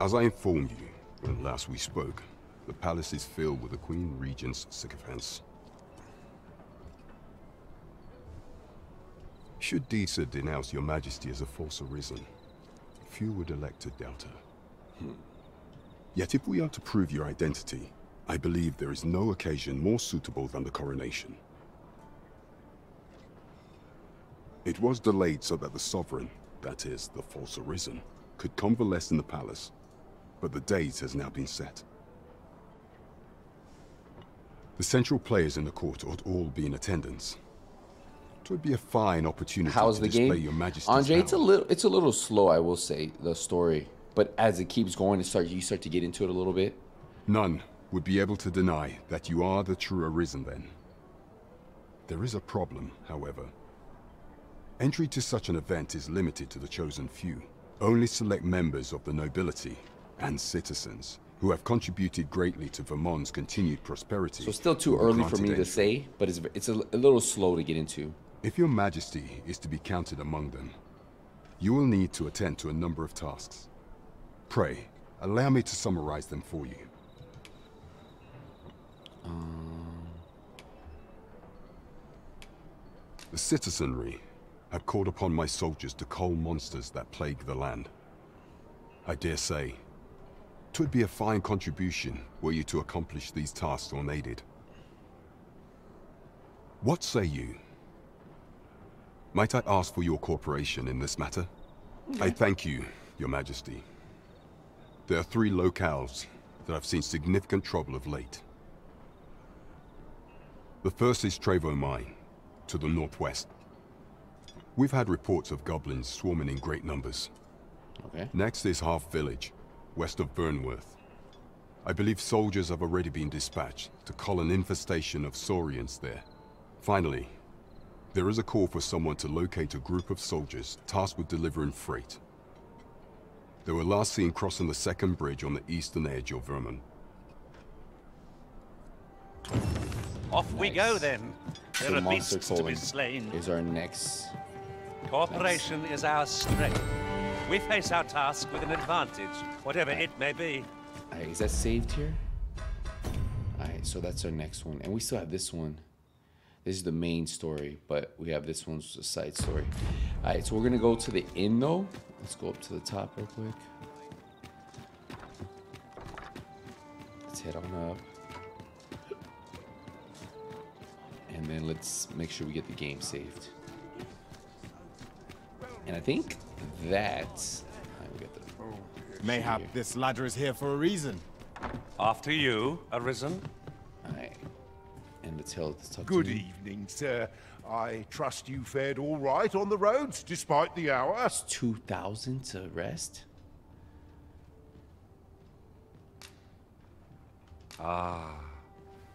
As I informed you when last we spoke, the palace is filled with the Queen Regent's sycophants. Should Disa denounce your majesty as a false arisen, few would elect to doubt her. Yet if we are to prove your identity, I believe there is no occasion more suitable than the coronation. It was delayed so that the sovereign, that is, the false arisen, could convalesce in the palace, but the date has now been set. The central players in the court ought all be in attendance. It would be a fine opportunity How's to the display game? your majesty's Andre, it's a little it's a little slow, I will say, the story. But as it keeps going, it start you start to get into it a little bit. None would be able to deny that you are the true Arisen then. There is a problem, however. Entry to such an event is limited to the chosen few. Only select members of the nobility and citizens who have contributed greatly to Vermund's continued prosperity. So still too early for me to say, but it's it's a, a little slow to get into. If your majesty is to be counted among them, you will need to attend to a number of tasks. Pray, allow me to summarize them for you. Um. The citizenry have called upon my soldiers to cull monsters that plague the land. I dare say, twould be a fine contribution were you to accomplish these tasks unaided. What say you? Might I ask for your cooperation in this matter? I thank you, your majesty. There are three locales that have seen significant trouble of late. The first is Trevo Mine, to the northwest. We've had reports of goblins swarming in great numbers. Okay. Next is Harve Village, west of Vernworth. I believe soldiers have already been dispatched to cull an infestation of saurians there. Finally, there is a call for someone to locate a group of soldiers tasked with delivering freight. They were last seen crossing the second bridge on the eastern edge of Vermund. Off we go then. There So are beasts to be calling slain. is our next. Cooperation is our strength. We face our task with an advantage, whatever it may be. Alright, is that saved here? Alright, so that's our next one. And we still have this one. This is the main story, but we have this one's a side story. Alright, so we're gonna go to the inn though. Let's go up to the top real quick. Let's head on up. And then let's make sure we get the game saved. And I think that's. Mayhap this ladder is here for a reason. After you, Arisen. Alright. And let's tell let's talk Good to evening, sir. I trust you fared all right on the roads, despite the hour. Two thousand to rest. Ah,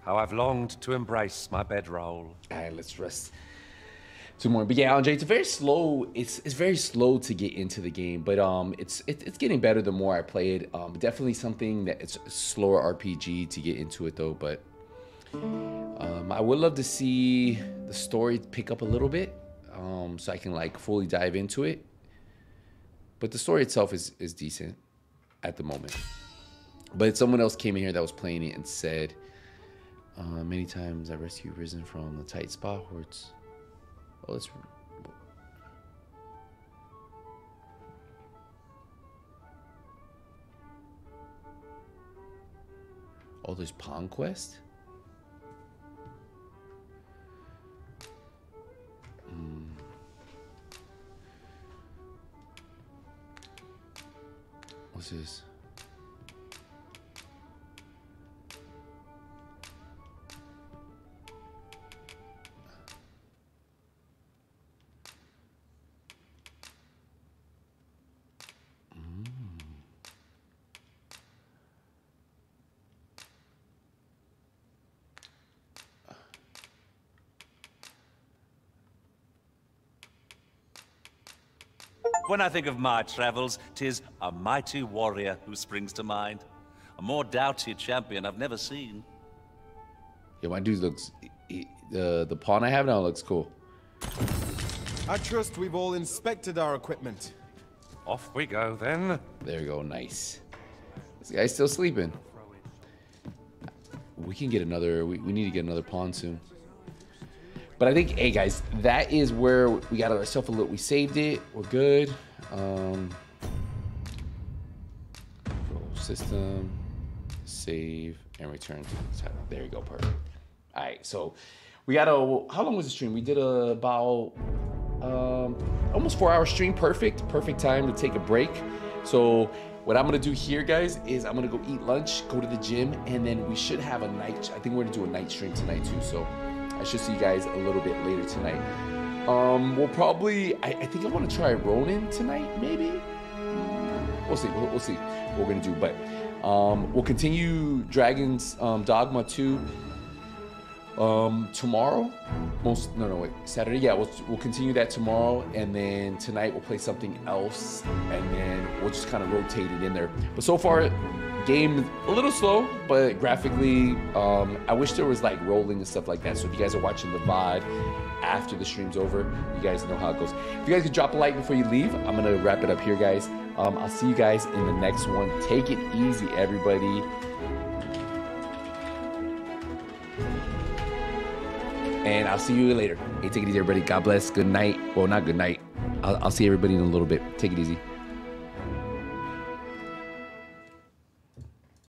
how I've longed to embrace my bedroll. Alright, let's rest. Two more, but yeah, Andre, it's very slow. It's it's very slow to get into the game, but um, it's it, it's getting better the more I play it. Um, definitely something that it's slower RPG to get into it though, but um, I would love to see the story pick up a little bit, um, so I can like fully dive into it. But the story itself is is decent at the moment. But someone else came in here that was playing it and said, uh, many times I rescue Risen from the tight spot hordes. Oh, let's. Oh, there's Pawn Quest? Hmm. What's this? When I think of my travels, tis a mighty warrior who springs to mind. A more doughty champion I've never seen. Yeah, my dude looks. he- the the pawn I have now looks cool. I trust we've all inspected our equipment. Off we go then. There we go, nice. This guy's still sleeping. We can get another. We, we need to get another pawn soon. But I think, hey guys, that is where we got ourselves a little. We saved it. We're good. Um, system, save, and return to the title. There you go, perfect. All right, so we got a. How long was the stream? We did a, about um, almost four hour stream. Perfect, perfect time to take a break. So what I'm gonna do here, guys, is I'm gonna go eat lunch, go to the gym, and then we should have a night. I think we're gonna do a night stream tonight too. So I should see you guys a little bit later tonight. Um, we'll probably. I, I think I want to try Ronin tonight, maybe. We'll see. We'll, we'll see what we're gonna do, but um, we'll continue Dragon's um, Dogma 2 um, tomorrow. Most no no wait Saturday. Yeah, we'll we'll continue that tomorrow, and then tonight we'll play something else, and then we'll just kind of rotate it in there. But so far, game a little slow, but graphically, um, I wish there was like rolling and stuff like that. So if you guys are watching the VOD after the stream's over, you guys know how it goes. If you guys could drop a like before you leave, I'm gonna wrap it up here, guys. Um, I'll see you guys in the next one. Take it easy, everybody. And I'll see you later. Hey, take it easy, everybody. God bless. Good night. Well, not good night. I'll, I'll see everybody in a little bit. Take it easy.